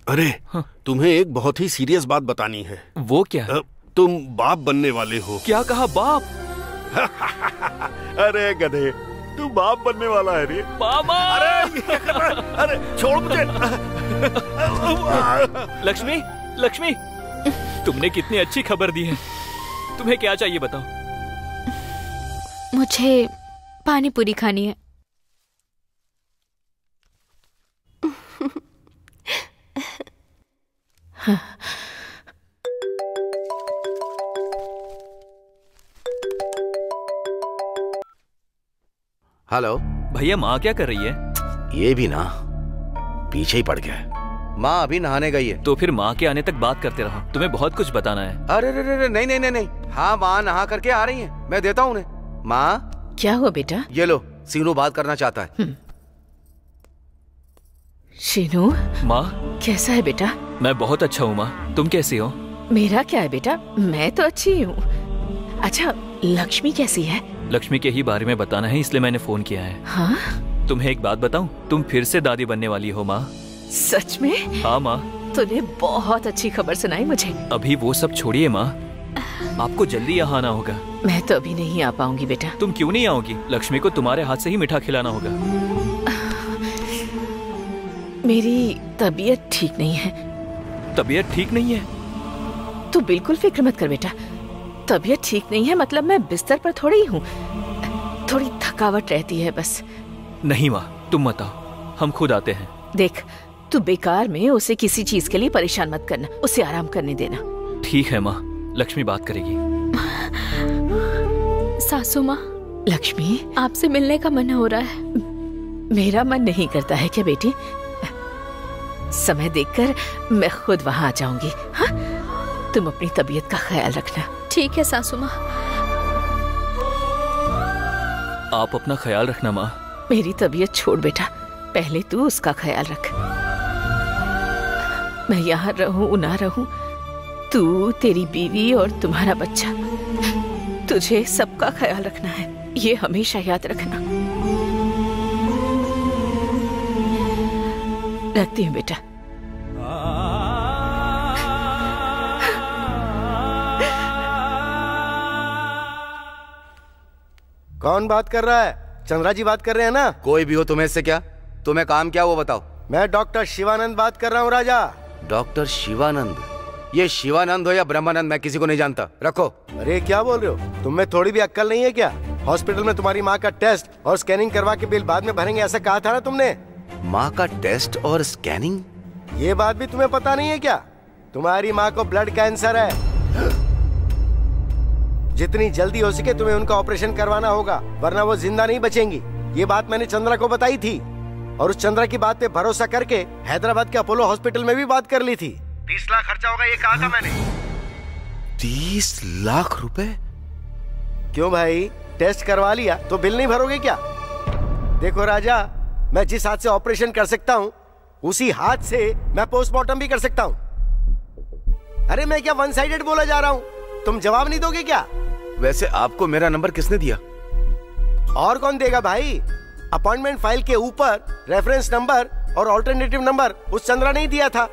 अरे हाँ। तुम्हें एक बहुत ही सीरियस बात बतानी है। वो क्या? अ, तुम बाप बनने वाले हो। क्या कहा बाप? अरे गधे तू बाप बनने वाला है रे। मामा अरे अरे छोड़ मुझे। लक्ष्मी लक्ष्मी तुमने कितनी अच्छी खबर दी है। तुम्हें क्या चाहिए बताओ? मुझे पानी पूरी खानी है। हेलो भैया माँ क्या कर रही है? ये भी ना पीछे ही पड़ गया है। माँ अभी नहाने गई है। तो फिर माँ के आने तक बात करते रहो। तुम्हें बहुत कुछ बताना है। अरे रे रे रे नहीं नहीं नहीं नहीं। हाँ माँ नहा करके आ रही है। मैं देता हूँ उन्हें। माँ? क्या हुआ बेटा? ये लो सीनू बात करना चाहता है। शीनू? माँ? कैसा है बेटा? मैं बहुत अच्छा हूँ माँ। तुम कैसी हो? मेरा क्या है बेटा? मैं तो अच्छी हूँ अच्छा लक्ष्मी कैसी है? लक्ष्मी के ही बारे में बताना है इसलिए मैंने फ़ोन किया है। हाँ? तुम्हें एक बात बताऊँ? तुम फिर से दादी बनने वाली हो माँ। सच में? हाँ माँ। तूने बहुत अच्छी खबर सुनाई मुझे। अभी वो सब छोड़िए माँ। आपको जल्दी यहाँ आना होगा। मैं तो अभी नहीं आ पाऊँगी बेटा। तुम क्यों नहीं आओगी? लक्ष्मी को तुम्हारे हाथ से ही मीठा खिलाना होगा। मेरी तबीयत ठीक नहीं है। तबीयत ठीक नहीं है? तू बिल्कुल फ़िक्र मत कर बेटा। तबीयत ठीक नहीं है मतलब मैं बिस्तर पर थोड़ी ही हूँ। थोड़ी थकावट रहती है बस। नहीं माँ तुम मत आओ। हम खुद आते हैं। देख तू बेकार में उसे किसी चीज़ के लिए परेशान मत करना। उसे आराम करने देना। ठीक है माँ लक्ष्मी बात करेगी। सासू माँ लक्ष्मी? आपसे मिलने का मन हो रहा है। मेरा मन नहीं करता है क्या बेटी? समय देखकर मैं खुद वहाँ आ जाऊँगी हाँ? तुम अपनी तबीयत का ख्याल रखना। ठीक है सासू माँ। आप अपना ख्याल रखना माँ। मेरी तबीयत छोड़ बेटा पहले तू उसका ख्याल रख। मैं यहाँ रहूँ ना रहूँ तू तेरी बीवी और तुम्हारा बच्चा। तुझे सबका ख्याल रखना है ये हमेशा याद रखना। रखती हूँ बेटा। कौन बात कर रहा है? चंद्रा जी बात कर रहे हैं ना? कोई भी हो तुम्हें इससे क्या? तुम्हें काम क्या वो बताओ। मैं डॉक्टर शिवानंद बात कर रहा हूँ राजा। डॉक्टर शिवानंद? ये शिवानंद हो या ब्रह्मानंद मैं किसी को नहीं जानता। रखो। अरे क्या बोल रहे हो? तुम में थोड़ी भी अक्कल नहीं है क्या? हॉस्पिटल में तुम्हारी माँ का टेस्ट और स्कैनिंग करवा के बिल बाद में भरेंगे ऐसा कहा था ना तुमने? माँ का टेस्ट और स्कैनिंग? ये बात भी तुम्हें पता नहीं है क्या? तुम्हारी माँ को ब्लड कैंसर है। जितनी जल्दी हो सके तुम्हें उनका ऑपरेशन करवाना होगा वरना वो ज़िंदा नहीं बचेंगी। ये बात मैंने चंद्रा को बताई थी। और उस चंद्रा की बात पे भरोसा करके हैदराबाद के अपोलो हॉस्पिटल में भी बात कर ली थी। तीस लाख खर्चा होगा ये कहा था मैंने। तीस लाख रुपए? क्यों भाई? टेस्ट करवा लिया तो बिल नहीं भरोगे क्या? देखो राजा मैं जिस हाथ से ऑपरेशन कर सकता हूँ उसी हाथ से मैं पोस्टमार्टम भी कर सकता हूँ। अरे मैं क्या वन साइडेड बोला जा रहा हूँ? तुम जवाब नहीं दोगे क्या? वैसे आपको मेरा नंबर किसने दिया? और कौन देगा भाई? अपॉइंटमेंट फ़ाइल के ऊपर रेफरेंस नंबर और ऑल्टरनेटिव नंबर उस चंद्रा ने ही दिया था।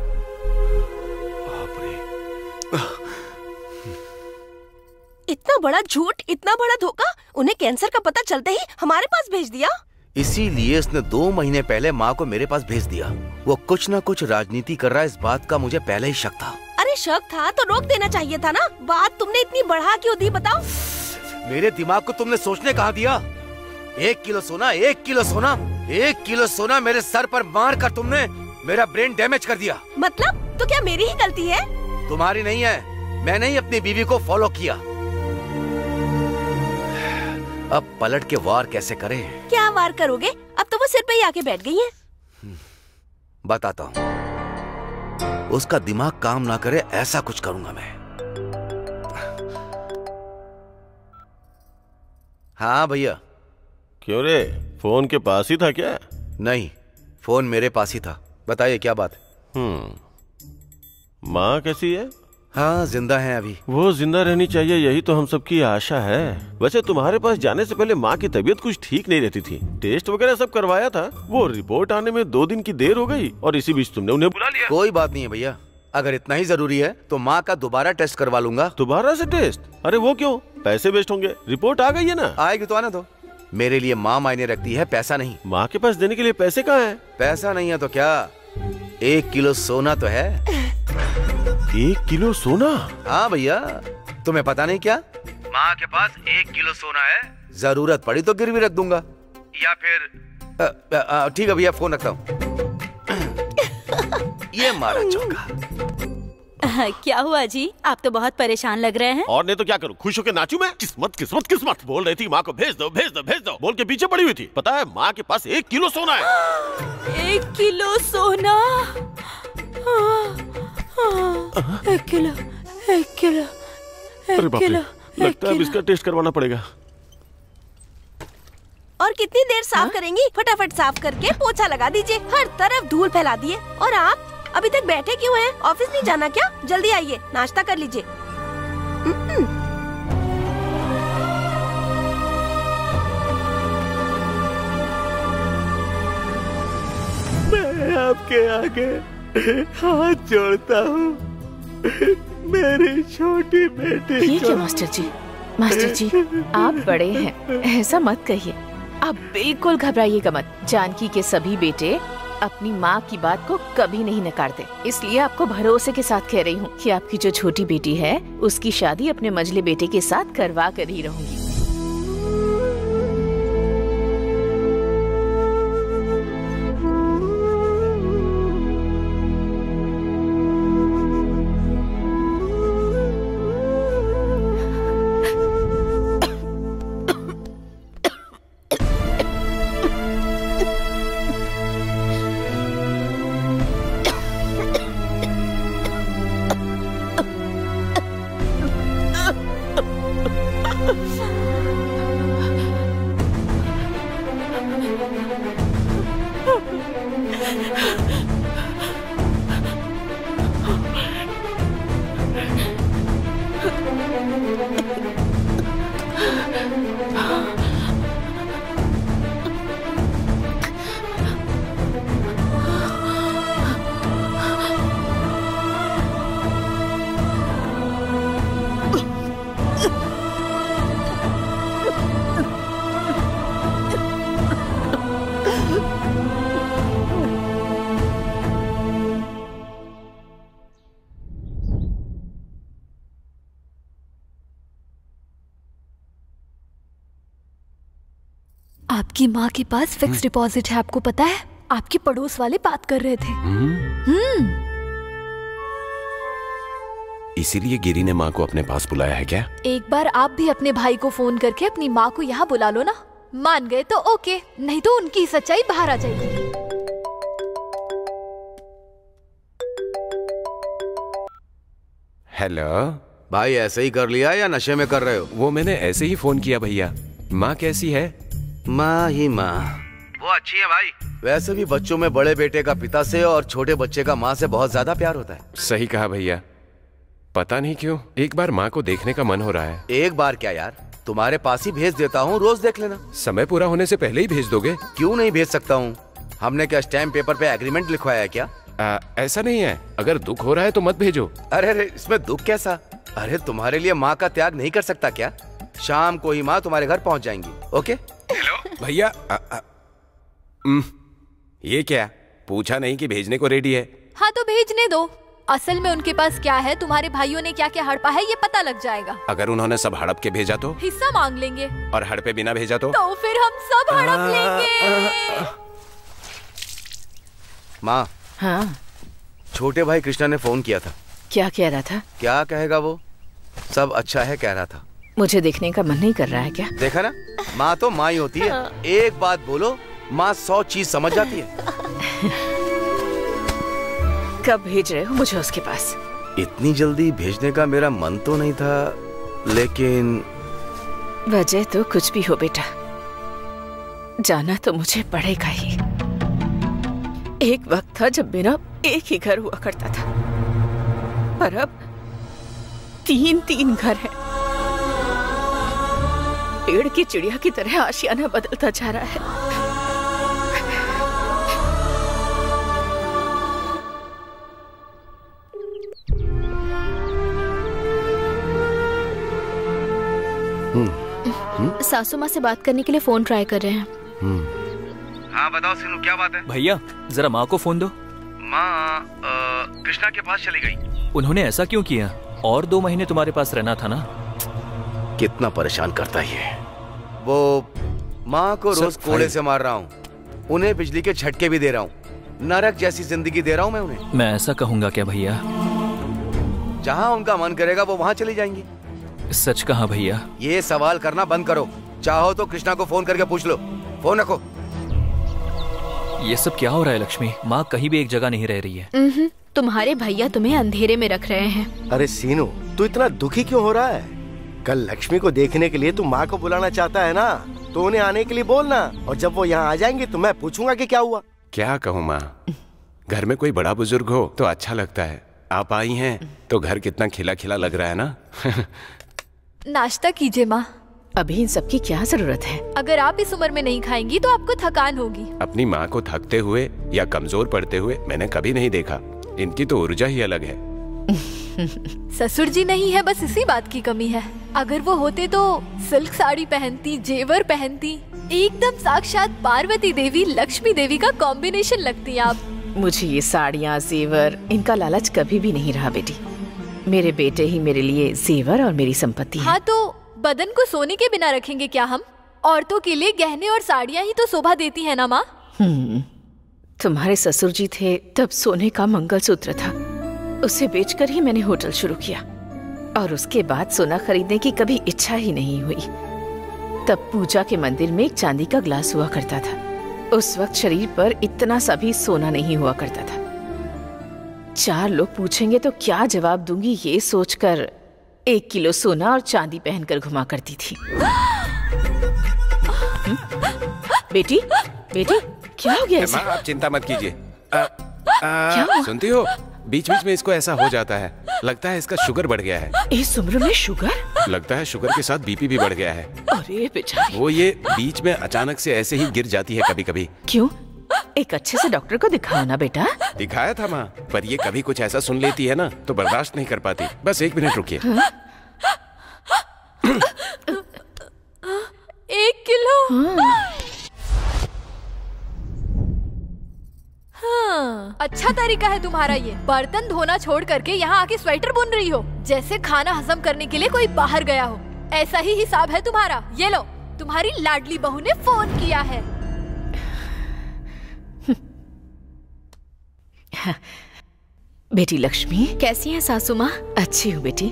इतना बड़ा झूठ इतना बड़ा धोखा उन्हें कैंसर का पता चलते ही हमारे पास भेज दिया? इसीलिए उसने दो महीने पहले माँ को मेरे पास भेज दिया। वो कुछ ना कुछ राजनीति कर रहा है इस बात का मुझे पहले ही शक था। अरे शक था तो रोक देना चाहिए था ना? बात तुमने इतनी बढ़ा क्यों दी बताओ। मेरे दिमाग को तुमने सोचने कहा दिया। एक किलो सोना एक किलो सोना एक किलो सोना मेरे सर पर मार कर तुमने मेरा ब्रेन डैमेज कर दिया। मतलब? तो क्या मेरी ही गलती है? तुम्हारी नहीं है। मैंने ही अपनी बीवी को फॉलो किया। अब पलट के वार कैसे करें? क्या वार करोगे? अब तो वो सिर पे ही आके बैठ गई है। बताता हूँ। उसका दिमाग काम ना करे ऐसा कुछ करूँगा मैं। हाँ भैया। क्यों रे? फ़ोन के पास ही था क्या? नहीं फ़ोन मेरे पास ही था। बताइए क्या बात हम्म। माँ कैसी है? हाँ ज़िंदा है अभी। वो ज़िंदा रहनी चाहिए यही तो हम सबकी आशा है। वैसे तुम्हारे पास जाने से पहले माँ की तबीयत कुछ ठीक नहीं रहती थी। टेस्ट वगैरह सब करवाया था। वो रिपोर्ट आने में दो दिन की देर हो गई और इसी बीच तुमने उन्हें बुला लिया। कोई बात नहीं है भैया। अगर इतना ही ज़रूरी है तो माँ का दोबारा टेस्ट करवा लूँगा। दोबारा से टेस्ट? अरे वो क्यों? पैसे वेस्ट होंगे। रिपोर्ट आ गई है ना? आएगी तो आना दो। मेरे लिए माँ मायने रखती है पैसा नहीं। माँ के पास देने के लिए पैसे कहाँ है? पैसा नहीं है तो क्या? एक किलो सोना तो है। एक किलो सोना? हाँ भैया। तुम्हें पता नहीं क्या? माँ के पास एक किलो सोना है। ज़रूरत पड़ी तो गिरवी रख दूँगा। या फिर ठीक है भैया फ़ोन रखता हूँ। ये मारा चौका। क्या हुआ जी? आप तो बहुत परेशान लग रहे हैं। और नहीं तो क्या करूँ? खुश होकर नाचू मैं? किस्मत किस्मत किस्मत। बोल रही थी माँ को भेज दो भेज दो भेज दो। बोल के पीछे पड़ी हुई थी। पता है माँ के पास एक किलो सोना है। एक किलो सोना? हाँ, एक किलो एक किलो एक किलो लगता है अब इसका टेस्ट करवाना पड़ेगा। और कितनी देर साफ़ करेंगी? फटाफट साफ़ करके पोछा लगा दीजिए। हर तरफ़ धूल फैला दिए। और आप अभी तक बैठे क्यों हैं? ऑफ़िस नहीं जाना क्या? जल्दी आइए नाश्ता कर लीजिए। हम्म, मैं आपके आगे हाथ जोड़ता हूँ। मेरी छोटी बेटी ये को- क्या मास्टर जी? मास्टर जी आप बड़े हैं। ऐसा मत कहिए। आप बिल्कुल घबराइएगा मत। जानकी के सभी बेटे अपनी माँ की बात को कभी नहीं नकारते। इसलिए आपको भरोसे के साथ कह रही हूँ कि आपकी जो छोटी बेटी है उसकी शादी अपने मजले बेटे के साथ करवा कर ही रहूँगी। माँ के पास फिक्स डिपॉजिट है आपको पता है? आपके पड़ोस वाले बात कर रहे थे। हम्म। इसीलिए गिरी ने माँ को अपने पास बुलाया है क्या? एक बार आप भी अपने भाई को फ़ोन करके अपनी माँ को यहाँ बुला लो ना। मान गए तो ओके नहीं तो उनकी सच्चाई बाहर आ जाएगी। हेलो भाई ऐसे ही कर लिया या नशे में कर रहे हो? वो मैंने ऐसे ही फ़ोन किया भैया। माँ कैसी है? माँ ही माँ वो अच्छी है भाई। वैसे भी बच्चों में बड़े बेटे का पिता से और छोटे बच्चे का माँ से बहुत ज़्यादा प्यार होता है। सही कहा भैया। पता नहीं क्यों एक बार माँ को देखने का मन हो रहा है। एक बार क्या यार? तुम्हारे पास ही भेज देता हूँ रोज देख लेना। समय पूरा होने से पहले ही भेज दोगे? क्यों नहीं भेज सकता हूँ? हमने क्या स्टैम्प पेपर पे एग्रीमेंट लिखवाया है क्या? आ, ऐसा नहीं है। अगर दुख हो रहा है तो मत भेजो। अरे अरे इसमें दुख कैसा? अरे तुम्हारे लिए माँ का त्याग नहीं कर सकता क्या? शाम को ही माँ तुम्हारे घर पहुँच जाएँगी ओके? भैया अ, उम, ये क्या? पूछा नहीं कि भेजने को रेडी है? हाँ तो भेजने दो। असल में उनके पास क्या है? तुम्हारे भाइयों ने क्या क्या हड़पा है? ये पता लग जाएगा। अगर उन्होंने सब हड़प के भेजा तो? हिस्सा मांग लेंगे। और हड़पे बिना भेजा तो? तो फिर हम सब हड़प लेंगे। माँ हाँ? छोटे भाई कृष्णा ने फ़ोन किया था। क्या कह रहा था? क्या कहेगा वो? सब अच्छा है कह रहा था। मुझे देखने का मन नहीं कर रहा है क्या? देखा ना? माँ तो माँ ही होती है। एक बात बोलो माँ सौ चीज़ समझ जाती है। कब भेज रहे हो मुझे उसके पास? इतनी जल्दी भेजने का मेरा मन तो नहीं था लेकिन वजह तो कुछ भी हो बेटा। जाना तो मुझे पड़ेगा ही। एक वक्त था जब मेरा एक ही घर हुआ करता था। पर अब तीन तीन घर हैं। पेड़ की चिड़िया की तरह आशियाना बदलता जा रहा है। सासू माँ से बात करने के लिए फ़ोन ट्राई कर रहे हैं। हाँ बताओ सिनू क्या बात है? भैया जरा माँ को फ़ोन दो। माँ कृष्णा के पास चली गई। उन्होंने ऐसा क्यों किया? और दो महीने तुम्हारे पास रहना था ना? कितना परेशान करता है वो माँ को रोज कोड़े। से मार रहा हूँ। उन्हें बिजली के झटके भी दे रहा हूँ। नरक जैसी ज़िंदगी दे रहा हूँ मैं उन्हें। मैं ऐसा कहूँगा क्या भैया? जहाँ उनका मन करेगा वो वहाँ चली जाएँगी। सच कहा भैया। ये सवाल करना बंद करो। चाहो तो कृष्णा को फ़ोन करके पूछ लो। फ़ोन रखो। ये सब क्या हो रहा है लक्ष्मी? माँ कहीं भी एक जगह नहीं रह रही है। तुम्हारे भैया तुम्हें अंधेरे में रख रहे हैं। अरे सीनू तू इतना दुखी क्यों हो रहा है? कल लक्ष्मी को देखने के लिए तू माँ को बुलाना चाहता है ना? तो उन्हें आने के लिए बोलना। और जब वो यहाँ आ जाएँगे तो मैं पूछूँगा कि क्या हुआ। क्या कहूँ माँ? घर में कोई बड़ा बुज़ुर्ग हो तो अच्छा लगता है। आप आई हैं तो घर कितना खिला खिला लग रहा है ना? नाश्ता कीजिए माँ। अभी इन सबकी क्या ज़रूरत है? अगर आप इस उम्र में नहीं खाएँगी तो आपको थकान होगी। अपनी माँ को थकते हुए या कमज़ोर पड़ते हुए मैंने कभी नहीं देखा। इनकी तो ऊर्जा ही अलग है। ससुर जी नहीं है बस इसी बात की कमी है। अगर वो होते तो सिल्क साड़ी पहनती जेवर पहनती। एकदम साक्षात पार्वती देवी लक्ष्मी देवी का कॉम्बिनेशन लगती आप। मुझे ये साड़ियाँ जेवर इनका लालच कभी भी नहीं रहा बेटी। मेरे बेटे ही मेरे लिए जेवर और मेरी संपत्ति हाँ तो बदन को सोने के बिना रखेंगे क्या हम? औरतों के लिए गहने और साड़ियाँ ही तो शोभा देती है ना माँ? हम्म, तुम्हारे ससुर जी थे तब सोने का मंगलसूत्र था। उसे बेचकर ही मैंने होटल शुरू किया। और उसके बाद सोना खरीदने की कभी इच्छा ही नहीं हुई। तब पूजा के मंदिर में एक चांदी का ग्लास हुआ करता था। उस वक्त शरीर पर इतना सा भी सोना नहीं हुआ करता था। चार लोग पूछेंगे तो क्या जवाब दूँगी ये सोचकर एक किलो सोना और चांदी पहनकर घुमा करती थी। हम्म? बेटी बेटी क्या हो गया आप चिंता मत कीजिए। क्या हुआ? सुनती हो? बीच बीच में इसको ऐसा हो जाता है। लगता है इसका शुगर बढ़ गया है। इस उम्र में शुगर? लगता है शुगर के साथ बीपी भी बढ़ गया है। अरे बेचारी। वो ये बीच में अचानक से ऐसे ही गिर जाती है कभी कभी क्यों? एक अच्छे से डॉक्टर को दिखाओ ना बेटा। दिखाया था माँ पर ये कभी कुछ ऐसा सुन लेती है ना तो बर्दाश्त नहीं कर पाती। बस एक मिनट रुकिए। हाँ? एक किलो। हाँ, अच्छा तरीका है तुम्हारा ये। बर्तन धोना छोड़ करके यहाँ आके स्वेटर बुन रही हो। जैसे खाना हजम करने के लिए कोई बाहर गया हो। ऐसा ही हिसाब है तुम्हारा। ये लो तुम्हारी लाडली बहू ने फ़ोन किया है। बेटी लक्ष्मी? कैसी है सासू माँ? अच्छी हूँ बेटी।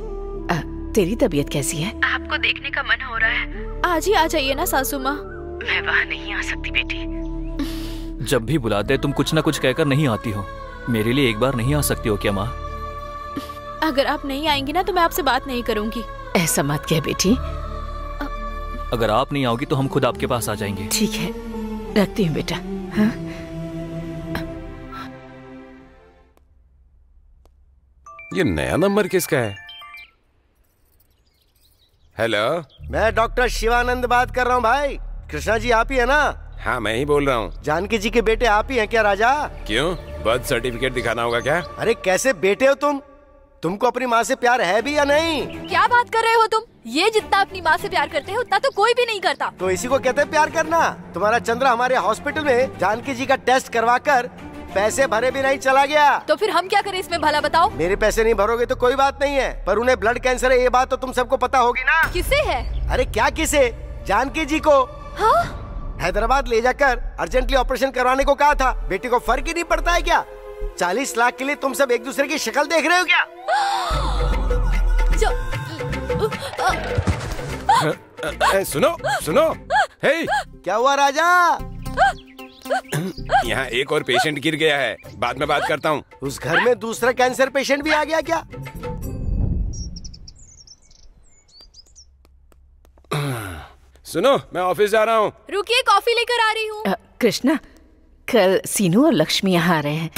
आ, तेरी तबीयत कैसी है? आपको देखने का मन हो रहा है। आज ही आ जाइए ना सासू माँ। मैं वहाँ नहीं आ सकती बेटी। जब भी बुलाते तुम कुछ ना कुछ कहकर नहीं आती हो। मेरे लिए एक बार नहीं आ सकती हो क्या माँ? अगर आप नहीं आएँगी ना तो मैं आपसे बात नहीं करूँगी। ऐसा मत कह बेटी। अगर आप नहीं आओगी तो हम खुद आपके पास आ जाएँगे। ठीक है रखती हूँ बेटा हाँ? ये नया नंबर किसका है? हेलो मैं डॉक्टर शिवानंद बात कर रहा हूँ भाई। कृष्णा जी आप ही है ना? हाँ मैं ही बोल रहा हूँ। जानकी जी के बेटे आप ही हैं क्या राजा? क्यों? बर्थ सर्टिफिकेट दिखाना होगा क्या? अरे कैसे बेटे हो तुम? तुमको अपनी माँ से प्यार है भी या नहीं? क्या बात कर रहे हो तुम? ये जितना अपनी माँ से प्यार करते हो उतना तो कोई भी नहीं करता। तो इसी को कहते हैं प्यार करना। तुम्हारा चंद्रा हमारे हॉस्पिटल में जानकी जी का टेस्ट करवा कर पैसे भरे भी नहीं चला गया। तो फिर हम क्या करें इसमें भला बताओ? मेरे पैसे नहीं भरोगे तो कोई बात नहीं है पर उन्हें ब्लड कैंसर है ये बात तो तुम सबको पता होगी ना। किसे है? अरे क्या किसे? जानकी जी को। हाँ? हैदराबाद ले जाकर अर्जेंटली ऑपरेशन करवाने को कहा था। बेटी को फ़र्क ही नहीं पड़ता है क्या? चालीस लाख के लिए तुम सब एक दूसरे की शक्ल देख रहे हो क्या? ए, सुनो सुनो। हे। क्या हुआ राजा? यहाँ एक और पेशेंट गिर गया है। बाद में बात करता हूँ। उस घर में दूसरा कैंसर पेशेंट भी आ गया क्या? सुनो मैं ऑफ़िस जा रहा हूँ। रुकिए कॉफ़ी लेकर आ रही हूँ। कृष्णा कल सीनू और लक्ष्मी यहाँ आ रहे हैं।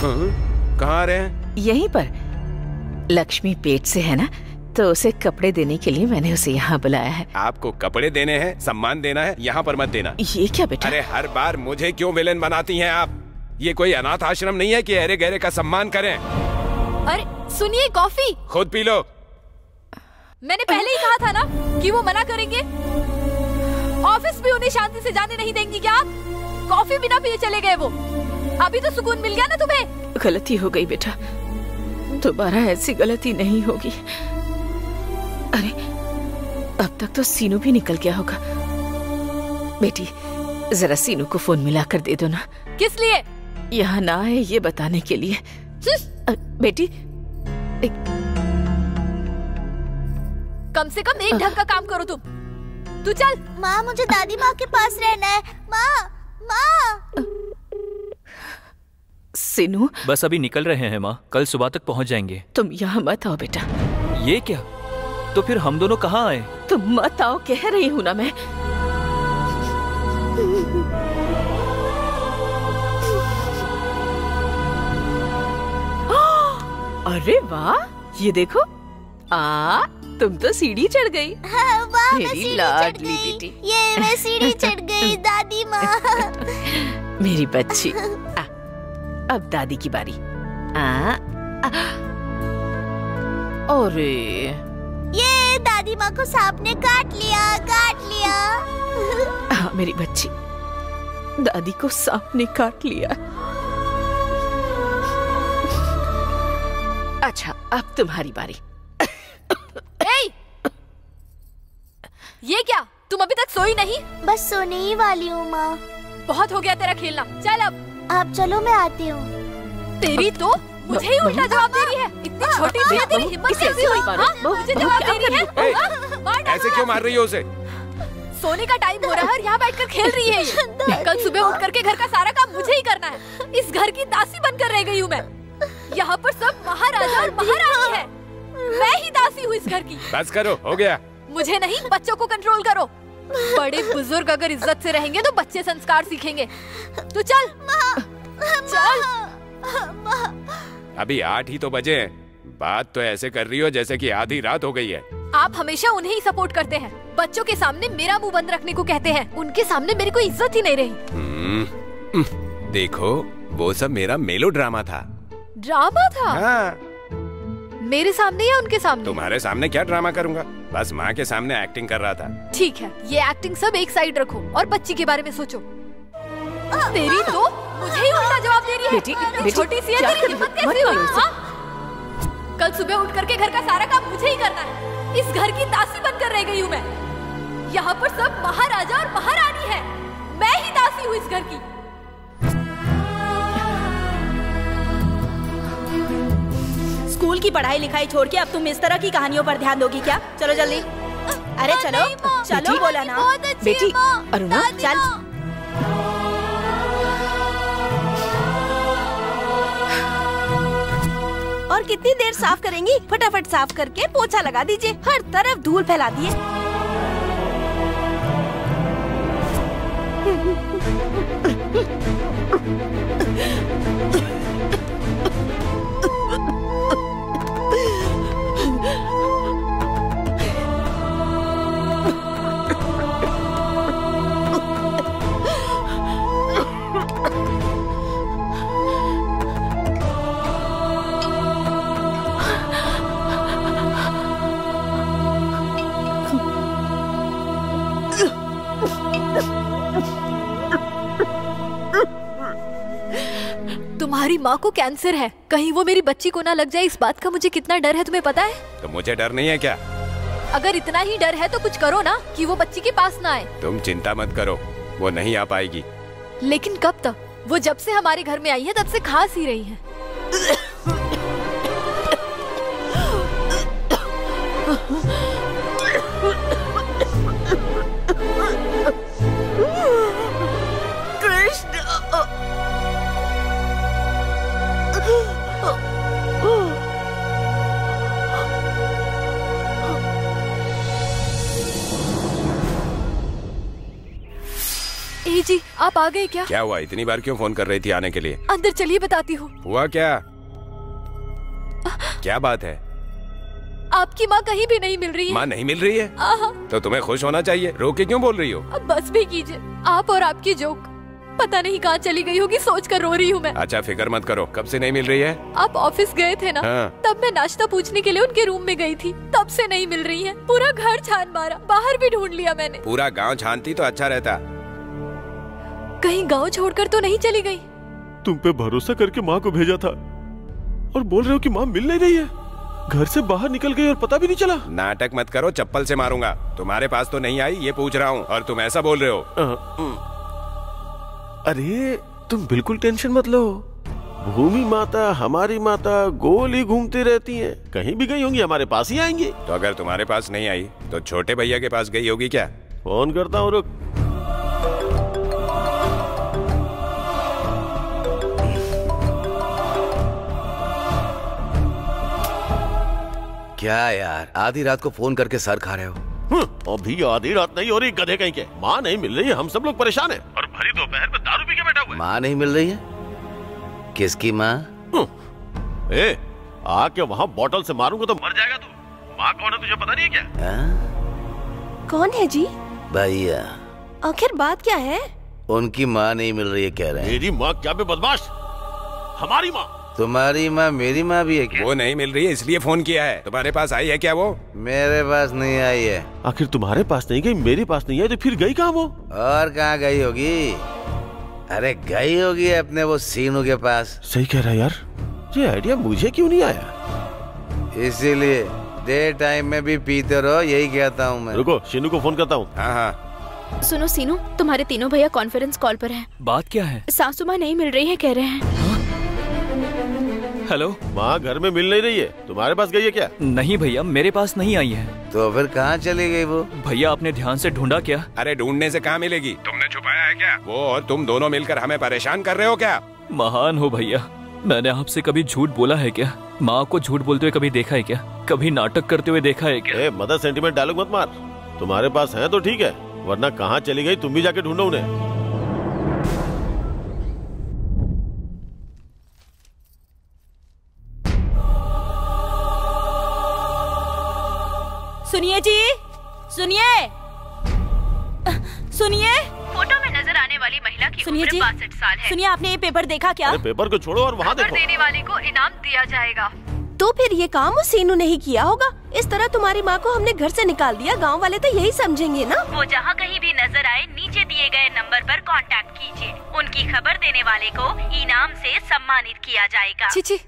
कहाँ आ रहे हैं? यहीं पर। लक्ष्मी पेट से है ना? तो उसे कपड़े देने के लिए मैंने उसे यहाँ बुलाया है। आपको कपड़े देने हैं सम्मान देना है यहाँ पर मत देना। ये क्या बेटा? अरे हर बार मुझे क्यों विलेन बनाती हैं आप? ये कोई अनाथ आश्रम नहीं है कि अरे गहरे का सम्मान करें। अरे सुनिए कॉफ़ी। खुद पी लो। मैंने पहले ही कहा था ना कि वो मना करेंगे। ऑफ़िस भी उन्हें शांति से जाने नहीं देंगी क्या आप? कॉफ़ी बिना पिए चले गए वो। अभी तो सुकून मिल गया ना तुम्हें? गलती हो गई बेटा। दोबारा ऐसी गलती नहीं होगी। अरे अब तक तो सीनू भी निकल गया होगा। बेटी जरा सीनू को फ़ोन मिला कर दे दो ना। किस लिए? यहाँ ना आए ये बताने के लिए। अ, बेटी एक, कम से कम एक ढंग का काम करो तुम। तू चल। माँ मुझे दादी माँ के पास रहना है। माँ माँ। सीनू बस अभी निकल रहे हैं माँ। कल सुबह तक पहुँच जाएँगे। तुम यहाँ मत आओ बेटा। ये क्या? तो फिर हम दोनों कहाँ आए? तुम मत आओ कह रही हूँ ना मैं। अरे वाह ये देखो। आ तुम तो सीढ़ी चढ़ गई। हाँ, वाह मेरी सीढ़ी चढ़ लाडली बेटी। ये मैं सीढ़ी चढ़ गई दादी माँ। मेरी बच्ची। आ, अब दादी की बारी। आ, आ, अरे ये दादी माँ को सांप ने काट लिया काट लिया। हाँ मेरी बच्ची। दादी को सांप ने काट लिया। अच्छा अब तुम्हारी बारी। ए! ये क्या? तुम अभी तक सोई नहीं? बस सोने ही वाली हूँ माँ। बहुत हो गया तेरा खेलना। चल अब। आप चलो मैं आती हूँ। तेरी तो मुझे ही उल्टा जवाब दे रही है। इतनी छोटी सी है तेरी हिम्मत हुई। हाँ? मुझे जवाब दे रही है। हाँ? डाल ऐसे क्यों मार रही हो उसे? सोने का टाइम हो रहा है और यहाँ बैठकर खेल रही है कल सुबह उठ करके घर का सारा काम मुझे ही करना है। इस घर की दासी बनकर रह गई हूँ मैं। यहाँ पर सब महाराजा और महारानी है। मैं ही दासी हूँ इस घर की। बस करो हो गया। मुझे नहीं बच्चों को कंट्रोल करो। बड़े बुज़ुर्ग अगर इज़्ज़त से रहेंगे तो बच्चे संस्कार सीखेंगे। तो चल। चल। अभी आठ ही तो बजे हैं। बात तो ऐसे कर रही हो जैसे कि आधी रात हो गई है। आप हमेशा उन्हें ही सपोर्ट करते हैं। बच्चों के सामने मेरा मुँह बंद रखने को कहते हैं। उनके सामने मेरी कोई इज़्ज़त ही नहीं रही। हम्म, हम्म, देखो वो सब मेरा मेलो ड्रामा था। ड्रामा था? हाँ। मेरे सामने या उनके सामने? तुम्हारे सामने क्या ड्रामा करूँगा? बस माँ के सामने एक्टिंग कर रहा था। ठीक है ये एक्टिंग सब एक साइड रखो और बच्ची के बारे में सोचो। तेरी तो मुझे ही उल्टा जवाब दे रही है। बेटी, बेटी, छोटी सी है तेरी हिम्मत हुई? हाँ? कल सुबह उठ करके घर का सारा काम मुझे ही करना है। इस घर की दासी बनकर रह गई हूँ मैं। यहाँ पर सब महाराजा और महारानी है। मैं ही दासी हूँ इस घर की। स्कूल की पढ़ाई लिखाई छोड़ के अब तुम इस तरह की कहानियों पर ध्यान दोगी क्या? चलो जल्दी। अरे चलो चलो बोला ना। बेटी अरुणा चल। और कितनी देर साफ़ करेंगी? फटाफट साफ़ करके पोछा लगा दीजिए। हर तरफ़ धूल फैला दिए हमारी माँ को कैंसर है कहीं वो मेरी बच्ची को ना लग जाए इस बात का मुझे कितना डर है तुम्हें पता है तो मुझे डर नहीं है क्या अगर इतना ही डर है तो कुछ करो ना कि वो बच्ची के पास ना आए तुम चिंता मत करो वो नहीं आ पाएगी लेकिन कब तक वो जब से हमारे घर में आई है तब से खास ही रही है जी आप आ गए क्या? क्या हुआ? इतनी बार क्यों फ़ोन कर रही थी आने के लिए? अंदर चलिए बताती हूँ। हुआ क्या? क्या बात है? आपकी माँ कहीं भी नहीं मिल रही है। माँ नहीं मिल रही है? तो तुम्हें खुश होना चाहिए। रो के क्यों बोल रही हो? अब बस भी कीजिए। आप और आपकी जोक। पता नहीं कहाँ चली गई होगी सोच कर रो रही हूँ मैं। अच्छा फ़िक्र मत करो। कब से नहीं मिल रही है? आप ऑफ़िस गए थे ना? हाँ। तब मैं नाश्ता पूछने के लिए उनके रूम में गई थी। तब से नहीं मिल रही है। पूरा घर छान मारा। बाहर भी ढूंढ लिया मैंने। पूरा गाँव छानती तो अच्छा रहता। कहीं गाँव छोड़कर तो नहीं चली गई। तुम पे भरोसा करके माँ को भेजा था और बोल रहे हो कि माँ मिल नहीं रही है। घर से बाहर निकल गई और पता भी नहीं चला। नाटक मत करो चप्पल से मारूँगा। तुम्हारे पास तो नहीं आई ये पूछ रहा हूँ और तुम ऐसा बोल रहे हो। अरे तुम बिल्कुल टेंशन मत लो। भूमि माता हमारी माता गोल ही घूमती रहती हैं। कहीं भी गई होंगी हमारे पास ही आएँगी। तो अगर तुम्हारे पास नहीं आई तो छोटे भैया के पास गई होगी क्या? फ़ोन करता हूँ रुक। क्या यार? आधी रात को फ़ोन करके सर खा रहे हो। हम्म, अभी आधी रात नहीं हो रही गधे कहीं के। माँ नहीं मिल रही है हम सब लोग परेशान है। और भरी दोपहर में दारू पी के बैठा हुआ माँ नहीं मिल रही है? किसकी माँ? ए आके वहाँ बोतल से मारूँगा तो मर जाएगा तू। माँ कौन है तुझे पता नहीं है क्या? हाँ? कौन है जी? भैया। आखिर बात क्या है? उनकी माँ नहीं मिल रही है कह रहे हैं। मेरी माँ क्या बे बदमाश? हमारी माँ। तुम्हारी माँ मेरी माँ भी है क्या? वो नहीं मिल रही है इसलिए फ़ोन किया है। तुम्हारे पास आई है क्या वो? मेरे पास नहीं आई है। आखिर तुम्हारे पास नहीं गई मेरे पास नहीं आई तो फिर गई कहाँ वो? और कहाँ गई होगी? अरे गई होगी अपने वो सीनू के पास। सही कह रहा है यार। ये आइडिया मुझे क्यों नहीं आया? इसीलिए डे टाइम में भी पीते रहो यही कहता हूँ मैं। रुको शिनू को फ़ोन करता हूँ। हाँ हाँ। सुनो सीनू तुम्हारे तीनों भैया कॉन्फ्रेंस कॉल पर हैं। बात क्या है? सासू माँ नहीं मिल रही है कह रहे हैं? हेलो। माँ घर में मिल नहीं रही है। तुम्हारे पास गई है क्या? नहीं भैया मेरे पास नहीं आई है। तो फिर कहाँ चली गई वो? भैया आपने ध्यान से ढूंढा क्या? अरे ढूँढने से कहाँ मिलेगी? तुमने छुपाया है क्या? वो और तुम दोनों मिलकर हमें परेशान कर रहे हो क्या? महान हो भैया। मैंने आपसे कभी झूठ बोला है क्या? माँ को झूठ बोलते हुए कभी देखा है क्या? कभी नाटक करते हुए देखा है क्या? मदर सेंटीमेंट डायलॉग मत मार। तुम्हारे पास है तो ठीक है वरना कहाँ चली गई तुम भी जाके ढूंढो उन्हें। सुनिए जी। सुनिए। सुनिए। फ़ोटो में नज़र आने वाली महिला की सुनिए उम्र जी। बासठ साल है। सुनिए आपने ये पेपर देखा क्या? अरे पेपर को छोड़ो और वहाँ देखो। देने वाले को इनाम दिया जाएगा। तो फिर ये काम उस सीनू ने ही किया होगा। इस तरह तुम्हारी माँ को हमने घर से निकाल दिया गाँव वाले तो यही समझेंगे ना? वो जहाँ कहीं भी नज़र आए नीचे दिए गए नंबर पर कांटेक्ट कीजिए। उनकी खबर देने वाले को इनाम से सम्मानित किया जाएगा। छी छी।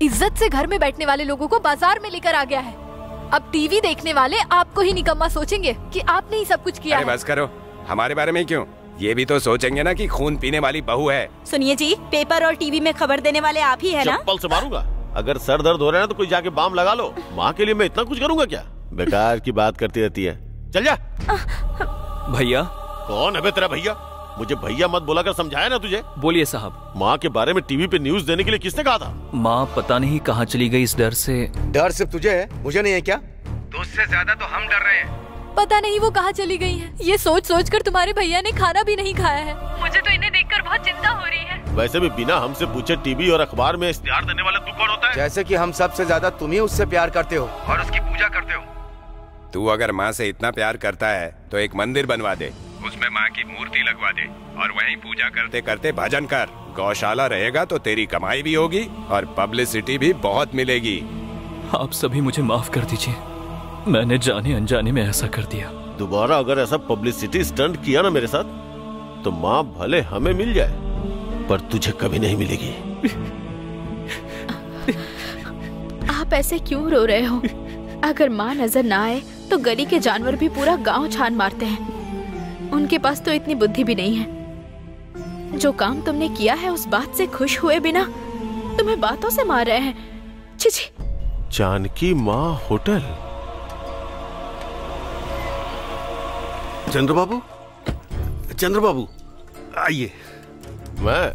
इज़्ज़त से घर में बैठने वाले लोगों को बाज़ार में लेकर आ गया है। अब टीवी देखने वाले आपको ही निकम्मा सोचेंगे कि आपने ही सब कुछ किया अरे बस करो। हमारे बारे में क्यों? ये भी तो सोचेंगे ना कि खून पीने वाली बहू है। सुनिए जी पेपर और टीवी में खबर देने वाले आप ही है ना? चप्पल से मारूँगा। अगर सर दर्द हो रहा है ना तो कोई जाके बाम लगा लो। माँ के लिए मैं इतना कुछ करूँगा क्या? बेकार की बात करती रहती है। चल जा। भैया? कौन है बे तेरा भैया? मुझे भैया मत बोला कर समझाया ना तुझे। बोलिए साहब। माँ के बारे में टीवी पे न्यूज़ देने के लिए किसने कहा था? माँ पता नहीं कहाँ चली गई इस डर से। डर सिर्फ़ तुझे है? मुझे नहीं है क्या? तो उससे ज़्यादा तो हम डर रहे हैं। पता नहीं वो कहाँ चली गई है। ये सोच सोच कर तुम्हारे भैया ने खाना भी नहीं खाया है। मुझे तो इन्हें देखकर बहुत चिंता हो रही है। वैसे भी बिना हमसे पूछे टीवी और अखबार में इश्तेहार देने वाला तू कौन होता है? जैसे कि हम सबसे ज़्यादा तुम ही उससे प्यार करते हो। और उसकी पूजा करते हो। तू अगर माँ से इतना प्यार करता है तो एक मंदिर बनवा दे। उसमें माँ की मूर्ति लगवा दे और वहीं पूजा करते करते भजन कर। गौशाला रहेगा तो तेरी कमाई भी होगी और पब्लिसिटी भी बहुत मिलेगी। आप सभी मुझे माफ़ कर दीजिए। मैंने जाने अनजाने में ऐसा कर दिया। दोबारा अगर ऐसा पब्लिसिटी स्टंट किया ना मेरे साथ तो माँ भले हमें मिल जाए पर तुझे कभी नहीं मिलेगी। आप ऐसे क्यों रो रहे हो? अगर माँ नज़र ना आए तो गली के जानवर भी पूरा गाँव छान मारते हैं। उनके पास तो इतनी बुद्धि भी नहीं है। जो काम तुमने किया है उस बात से खुश हुए बिना तुम्हें बातों से मार रहे हैं। छी छी। जानकी माँ होटल। चंद्र बाबू चंद्र बाबू आइए। मैं?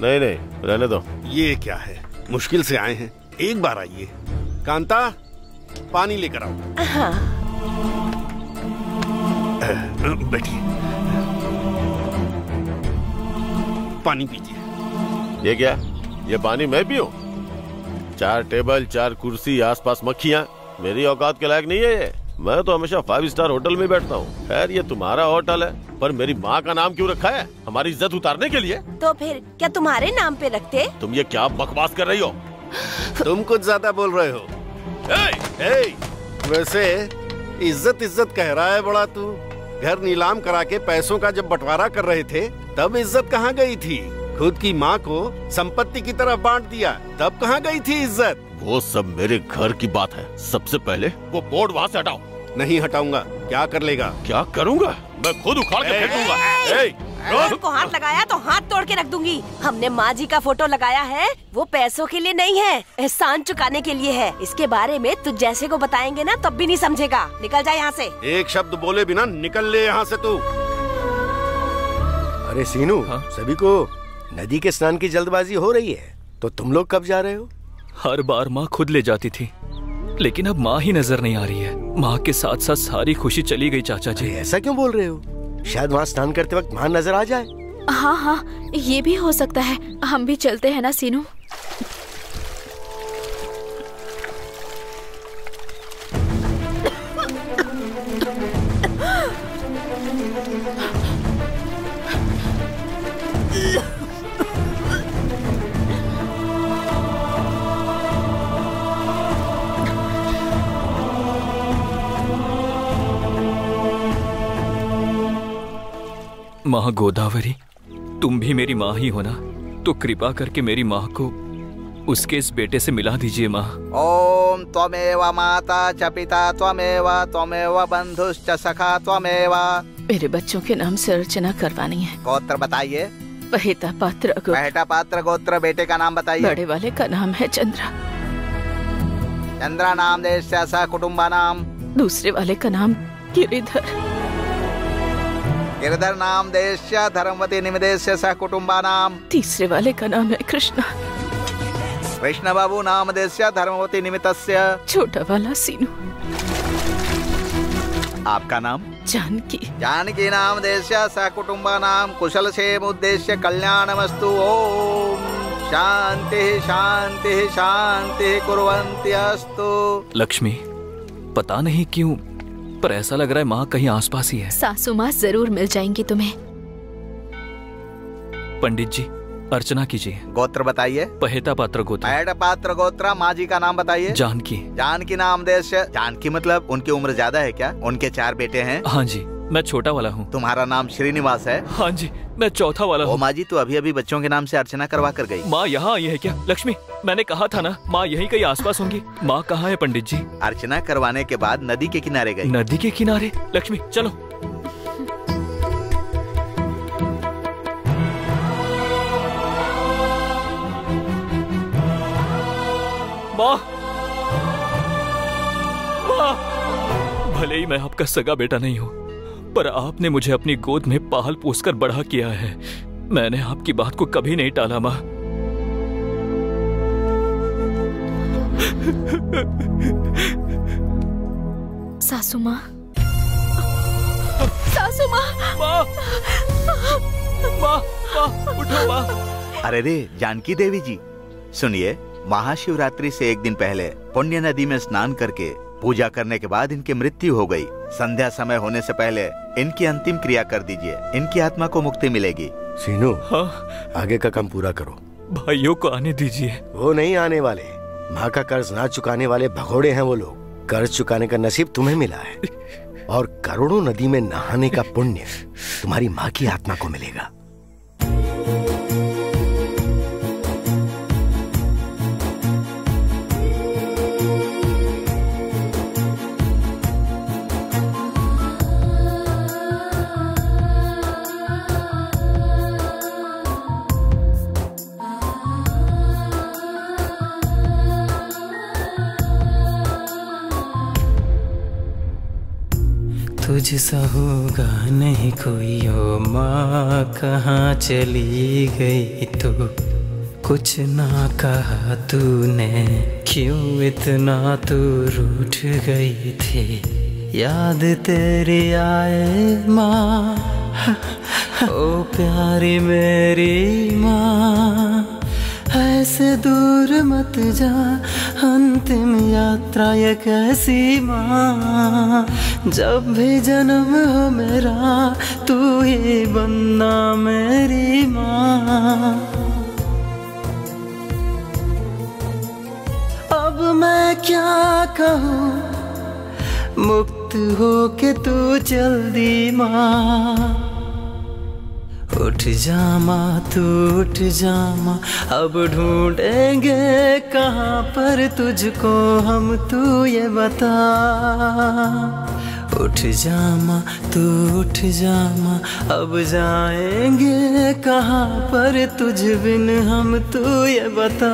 नहीं नहीं रहने दो। ये क्या है? मुश्किल से आए हैं। एक बार आइए। कांता पानी लेकर आओ। हाँ। बैठिए। पानी पीजिए। ये क्या? ये पानी मैं पीऊं? चार टेबल चार कुर्सी आसपास मक्खियाँ। मेरी औकात के लायक नहीं है ये। मैं तो हमेशा फाइव स्टार होटल में बैठता हूँ। खैर ये तुम्हारा होटल है पर मेरी माँ का नाम क्यों रखा है? हमारी इज़्ज़त उतारने के लिए। तो फिर क्या तुम्हारे नाम पे रखते? तुम ये क्या बकवास कर रही हो? तुम कुछ ज़्यादा बोल रहे हो। ए, ए, वैसे इज़्ज़त इज़्ज़त कह रहा है बड़ा तू। घर नीलाम करा के पैसों का जब बंटवारा कर रहे थे तब इज़्ज़त कहाँ गई थी खुद की माँ को संपत्ति की तरफ़ बांट दिया तब कहाँ गई थी इज़्ज़त वो सब मेरे घर की बात है सबसे पहले वो बोर्ड वहाँ से हटाओ नहीं हटाऊँगा क्या कर लेगा क्या करूँगा मैं खुद उखाड़ के फेंकूँगा ए, अगर को हाथ लगाया तो हाथ तोड़ के रख दूँगी। हमने माँ जी का फ़ोटो लगाया है वो पैसों के लिए नहीं है एहसान चुकाने के लिए है। इसके बारे में तुझ जैसे को बताएँगे ना तब भी नहीं समझेगा। निकल जाए यहाँ से। एक शब्द बोले बिना निकल ले यहाँ से तू। अरे सीनू हा? सभी को नदी के स्नान की जल्दबाजी हो रही है तो तुम लोग कब जा रहे हो? हर बार माँ खुद ले जाती थी लेकिन अब माँ ही नज़र नहीं आ रही है। माँ के साथ साथ सारी खुशी चली गई चाचा जी। ऐसा क्यों बोल रहे हो? शायद वहाँ स्नान करते वक्त महान नज़र आ जाए। हाँ हाँ ये भी हो सकता है। हम भी चलते हैं ना, सीनू? माँ गोदावरी तुम भी मेरी माँ ही हो ना? तो कृपा करके मेरी माँ को उसके इस बेटे से मिला दीजिए माँ। ओम त्वमेव माता च पिता त्वमेव त्वमेव बंधुश्च सखा त्वमेव। मेरे बच्चों के नाम से अर्चना करवानी है। गोत्र बताइए। पहेता पात्र गोत्र। पहटा पात्र गोत्र बेटे का नाम बताइए। बड़े वाले का नाम है चंद्रा। चंद्रा नाम देश स कुटुम्बा नाम। दूसरे वाले का नाम गिरिधर। गिरधर नाम देश धर्मवती निमिदेश सह कुटुम्बा नाम तीसरे वाले का नाम है कृष्णा। कृष्ण बाबू नाम देश धर्मवती निमित छोटा वाला सीनू। आपका नाम? जानकी। जानकी नाम देश सह कुटुम्बा नाम कुशल क्षेम उद्देश्य कल्याणमस्तु। ओम। शांति शांति शांति कुर्वन्ति अस्तु लक्ष्मी पता नहीं क्यों पर ऐसा लग रहा है माँ कहीं आसपास ही है। सासू माँ ज़रूर मिल जाएँगी तुम्हें। पंडित जी अर्चना कीजिए। गोत्र बताइए। पहेता पात्र गोत्र। पहेता पात्र गोत्र माँ जी का नाम बताइए। जानकी। जानकी नाम देश। जानकी मतलब उनकी उम्र ज़्यादा है क्या? उनके चार बेटे हैं। हाँ जी। मैं छोटा वाला हूँ। तुम्हारा नाम श्रीनिवास है? हाँ जी मैं चौथा वाला हूँ। माँ जी तो अभी अभी बच्चों के नाम से अर्चना करवा कर गई। माँ यहाँ आई है क्या? लक्ष्मी मैंने कहा था ना माँ यहीं कहीं आसपास होंगी। माँ कहाँ है पंडित जी? अर्चना करवाने के बाद नदी के किनारे गई। नदी के किनारे? लक्ष्मी चलो। माँ। भले ही मैं आपका सगा बेटा नहीं हूँ। पर आपने मुझे अपनी गोद में पाल पोसकर बड़ा किया है। मैंने आपकी बात को कभी नहीं टाला माँ। सासू माँ। सासू माँ। माँ। माँ माँ उठो माँ। अरे रे जानकी देवी जी। सुनिए महाशिवरात्रि से एक दिन पहले पुण्य नदी में स्नान करके पूजा करने के बाद इनकी मृत्यु हो गई। संध्या समय होने से पहले इनकी अंतिम क्रिया कर दीजिए। इनकी आत्मा को मुक्ति मिलेगी। सीनू हाँ। आगे का काम पूरा करो। भाइयों को आने दीजिए। वो नहीं आने वाले। माँ का कर्ज ना चुकाने वाले भगोड़े हैं वो लोग। कर्ज चुकाने का नसीब तुम्हें मिला है। और करोड़ों नदी में नहाने का पुण्य तुम्हारी माँ की आत्मा को मिलेगा। तुझसा होगा नहीं कोई ओ माँ, कहाँ चली गई तू? कुछ ना कहा तूने, क्यों इतना तू रूठ गई थी? याद तेरी आए माँ, ओ प्यारी मेरी माँ। ऐसे दूर मत जा, अंतिम यात्रा ये कैसी माँ? जब भी जन्म हो मेरा, तू ही बनना मेरी माँ। अब मैं क्या कहूँ? मुक्त हो के तू जल्दी माँ। उठ जा माँ तू उठ जा माँ अब ढूंढेंगे कहाँ पर तुझको हम, तू ये बता। उठ जामा तू उठ जा माँ अब जाएँगे कहाँ पर तुझ बिन हम, तू ये बता।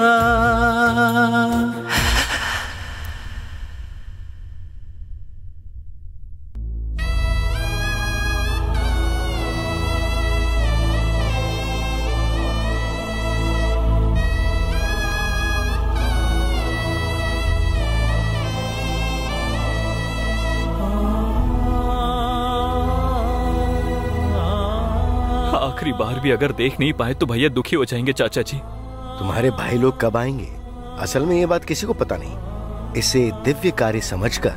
भी अगर देख नहीं पाए तो भैया दुखी हो जाएँगे चाचा जी। तुम्हारे भाई लोग कब आएँगे? असल में ये बात किसी को पता नहीं। इसे दिव्य कार्य समझकर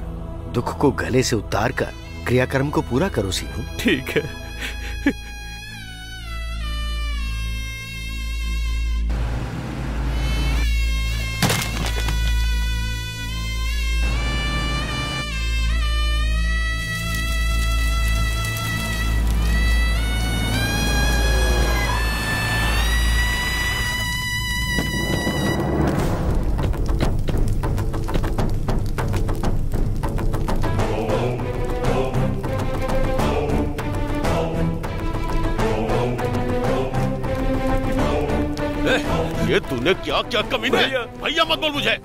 दुख को गले से उतार कर क्रियाक्रम को पूरा करो सीनू ठीक है।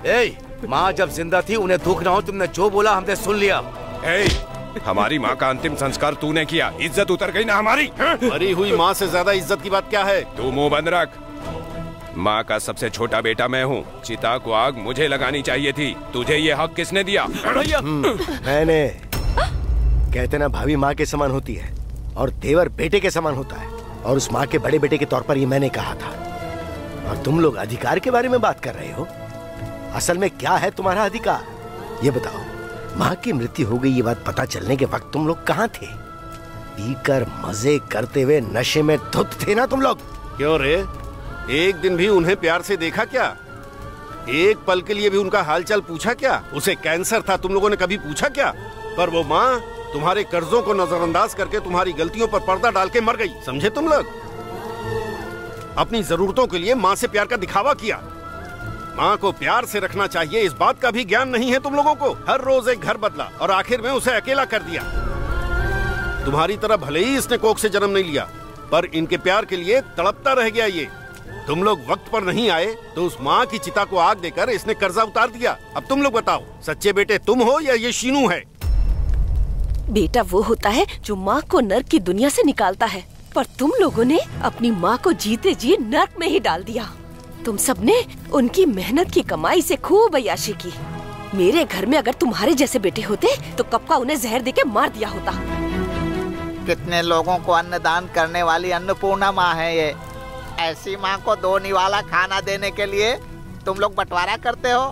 ए, माँ जब ज़िंदा थी उन्हें दुख ना हो तुमने जो बोला हमने सुन लिया। ए, हमारी माँ का अंतिम संस्कार तूने किया। इज़्ज़त उतर गई ना हमारी हाँ? मरी हुई माँ से ज़्यादा इज़्ज़त की बात क्या है? तू मुँह बंद रख। माँ का सबसे छोटा बेटा मैं हूँ। चिता को आग मुझे लगानी चाहिए थी। तुझे ये हक किसने दिया? भैया। मैंने। कहते ना भाभी माँ के समान होती है और देवर बेटे के समान होता है। और उस माँ के बड़े बेटे के तौर पर ये मैंने कहा था। और तुम लोग अधिकार के बारे में बात कर रहे हो? असल में क्या है तुम्हारा अधिकार? ये बताओ, माँ की मृत्यु हो गई ये बात पता चलने के वक्त तुम लोग कहाँ थे? पीकर मज़े करते हुए नशे में धुत थे ना तुम लोग? क्यों रे? एक दिन भी उन्हें प्यार से देखा क्या? एक पल के लिए भी उनका हालचाल पूछा क्या? उसे कैंसर था, तुम लोगों ने कभी पूछा क्या? पर वो माँ, तुम्हारे कर्जों को नजरअंदाज करके तुम्हारी गलतियों पर पर्दा डाल के मर गई, समझे तुम लोग? अपनी जरूरतों के लिए माँ से प्यार का दिखावा किया। माँ को प्यार से रखना चाहिए, इस बात का भी ज्ञान नहीं है तुम लोगों को। हर रोज एक घर बदला और आखिर में उसे अकेला कर दिया। तुम्हारी तरह भले ही इसने कोख से जन्म नहीं लिया, पर इनके प्यार के लिए तड़पता रह गया ये। तुम लोग वक्त पर नहीं आए तो उस माँ की चिता को आग देकर इसने कर्जा उतार दिया। अब तुम लोग बताओ, सच्चे बेटे तुम हो या ये शीनू है? बेटा वो होता है जो माँ को नर्क की दुनिया से निकालता है, पर तुम लोगों ने अपनी माँ को जीते जी नर्क में ही डाल दिया। तुम सबने उनकी मेहनत की कमाई से खूब अयाशी की। मेरे घर में अगर तुम्हारे जैसे बेटे होते तो कब का उन्हें जहर देके मार दिया होता? कितने लोगों को अन्नदान करने वाली अन्नपूर्णा माँ है ये। ऐसी माँ को दो निवाला खाना देने के लिए तुम लोग बंटवारा करते हो?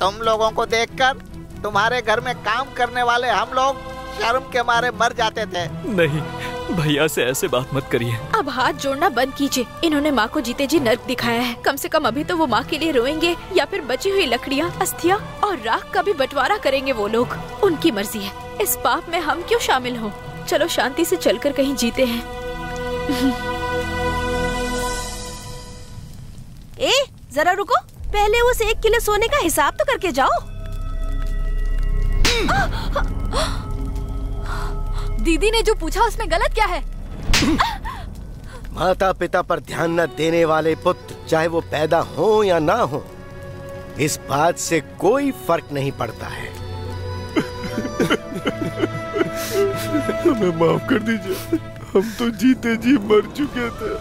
तुम लोगों को देखकर तुम्हारे घर में काम करने वाले हम लोग शर्म के मारे मर जाते थे। नहीं भैया से ऐसे बात मत करिए। अब हाथ जोड़ना बंद कीजिए। इन्होंने माँ को जीते जी नर्क दिखाया है। कम से कम अभी तो वो माँ के लिए रोएँगे या फिर बची हुई लकड़ियाँ अस्थिया और राख का भी बंटवारा करेंगे वो लोग। उनकी मर्ज़ी है। इस पाप में हम क्यों शामिल हो? चलो शांति से चलकर कहीं जीते हैं। ए जरा रुको। पहले उस एक किलो सोने का हिसाब तो करके जाओ। दीदी ने जो पूछा उसमें गलत क्या है? माता पिता पर ध्यान न देने वाले पुत्र चाहे वो पैदा हो या ना हो इस बात से कोई फ़र्क नहीं पड़ता है। हमें माफ़ कर दीजिए। हम तो जीते जी मर चुके थे।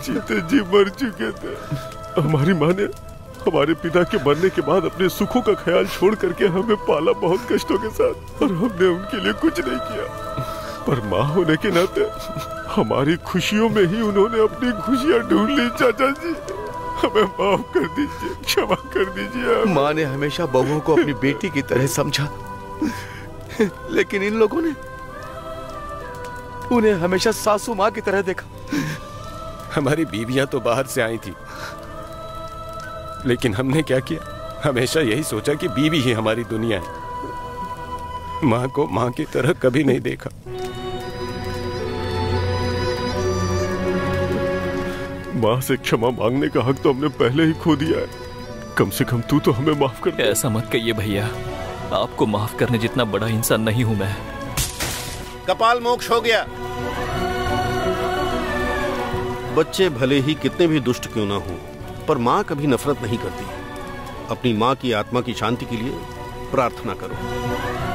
जीते जी मर चुके थे। हमारी माँ ने हमारे पिता के मरने के बाद अपने सुखों का ख्याल छोड़ करके हमें पाला बहुत कष्टों के साथ और हमने उनके लिए कुछ नहीं किया। पर माँ होने के नाते हमारी खुशियों में ही उन्होंने अपनी खुशियाँ ढूंढ ली चाचा जी। हमें माफ़ कर दीजिए क्षमा कर दीजिए माँ ने हमेशा बहुओं को अपनी बेटी की तरह समझा। लेकिन इन लोगों ने उन्हें हमेशा सासू माँ की तरह देखा। हमारी बीवियाँ तो बाहर से आई थी। लेकिन हमने क्या किया? हमेशा यही सोचा कि बीवी ही हमारी दुनिया है। माँ को माँ की तरह कभी नहीं देखा। माँ से क्षमा मांगने का हक तो हमने पहले ही खो दिया है। कम से कम तू तो हमें माफ़ कर ऐसा मत कहिए भैया। आपको माफ़ करने जितना बड़ा इंसान नहीं हूँ मैं। कपाल मोक्ष हो गया। बच्चे भले ही कितने भी दुष्ट क्यों ना हो पर माँ कभी नफरत नहीं करती। अपनी माँ की आत्मा की शांति के लिए प्रार्थना करो।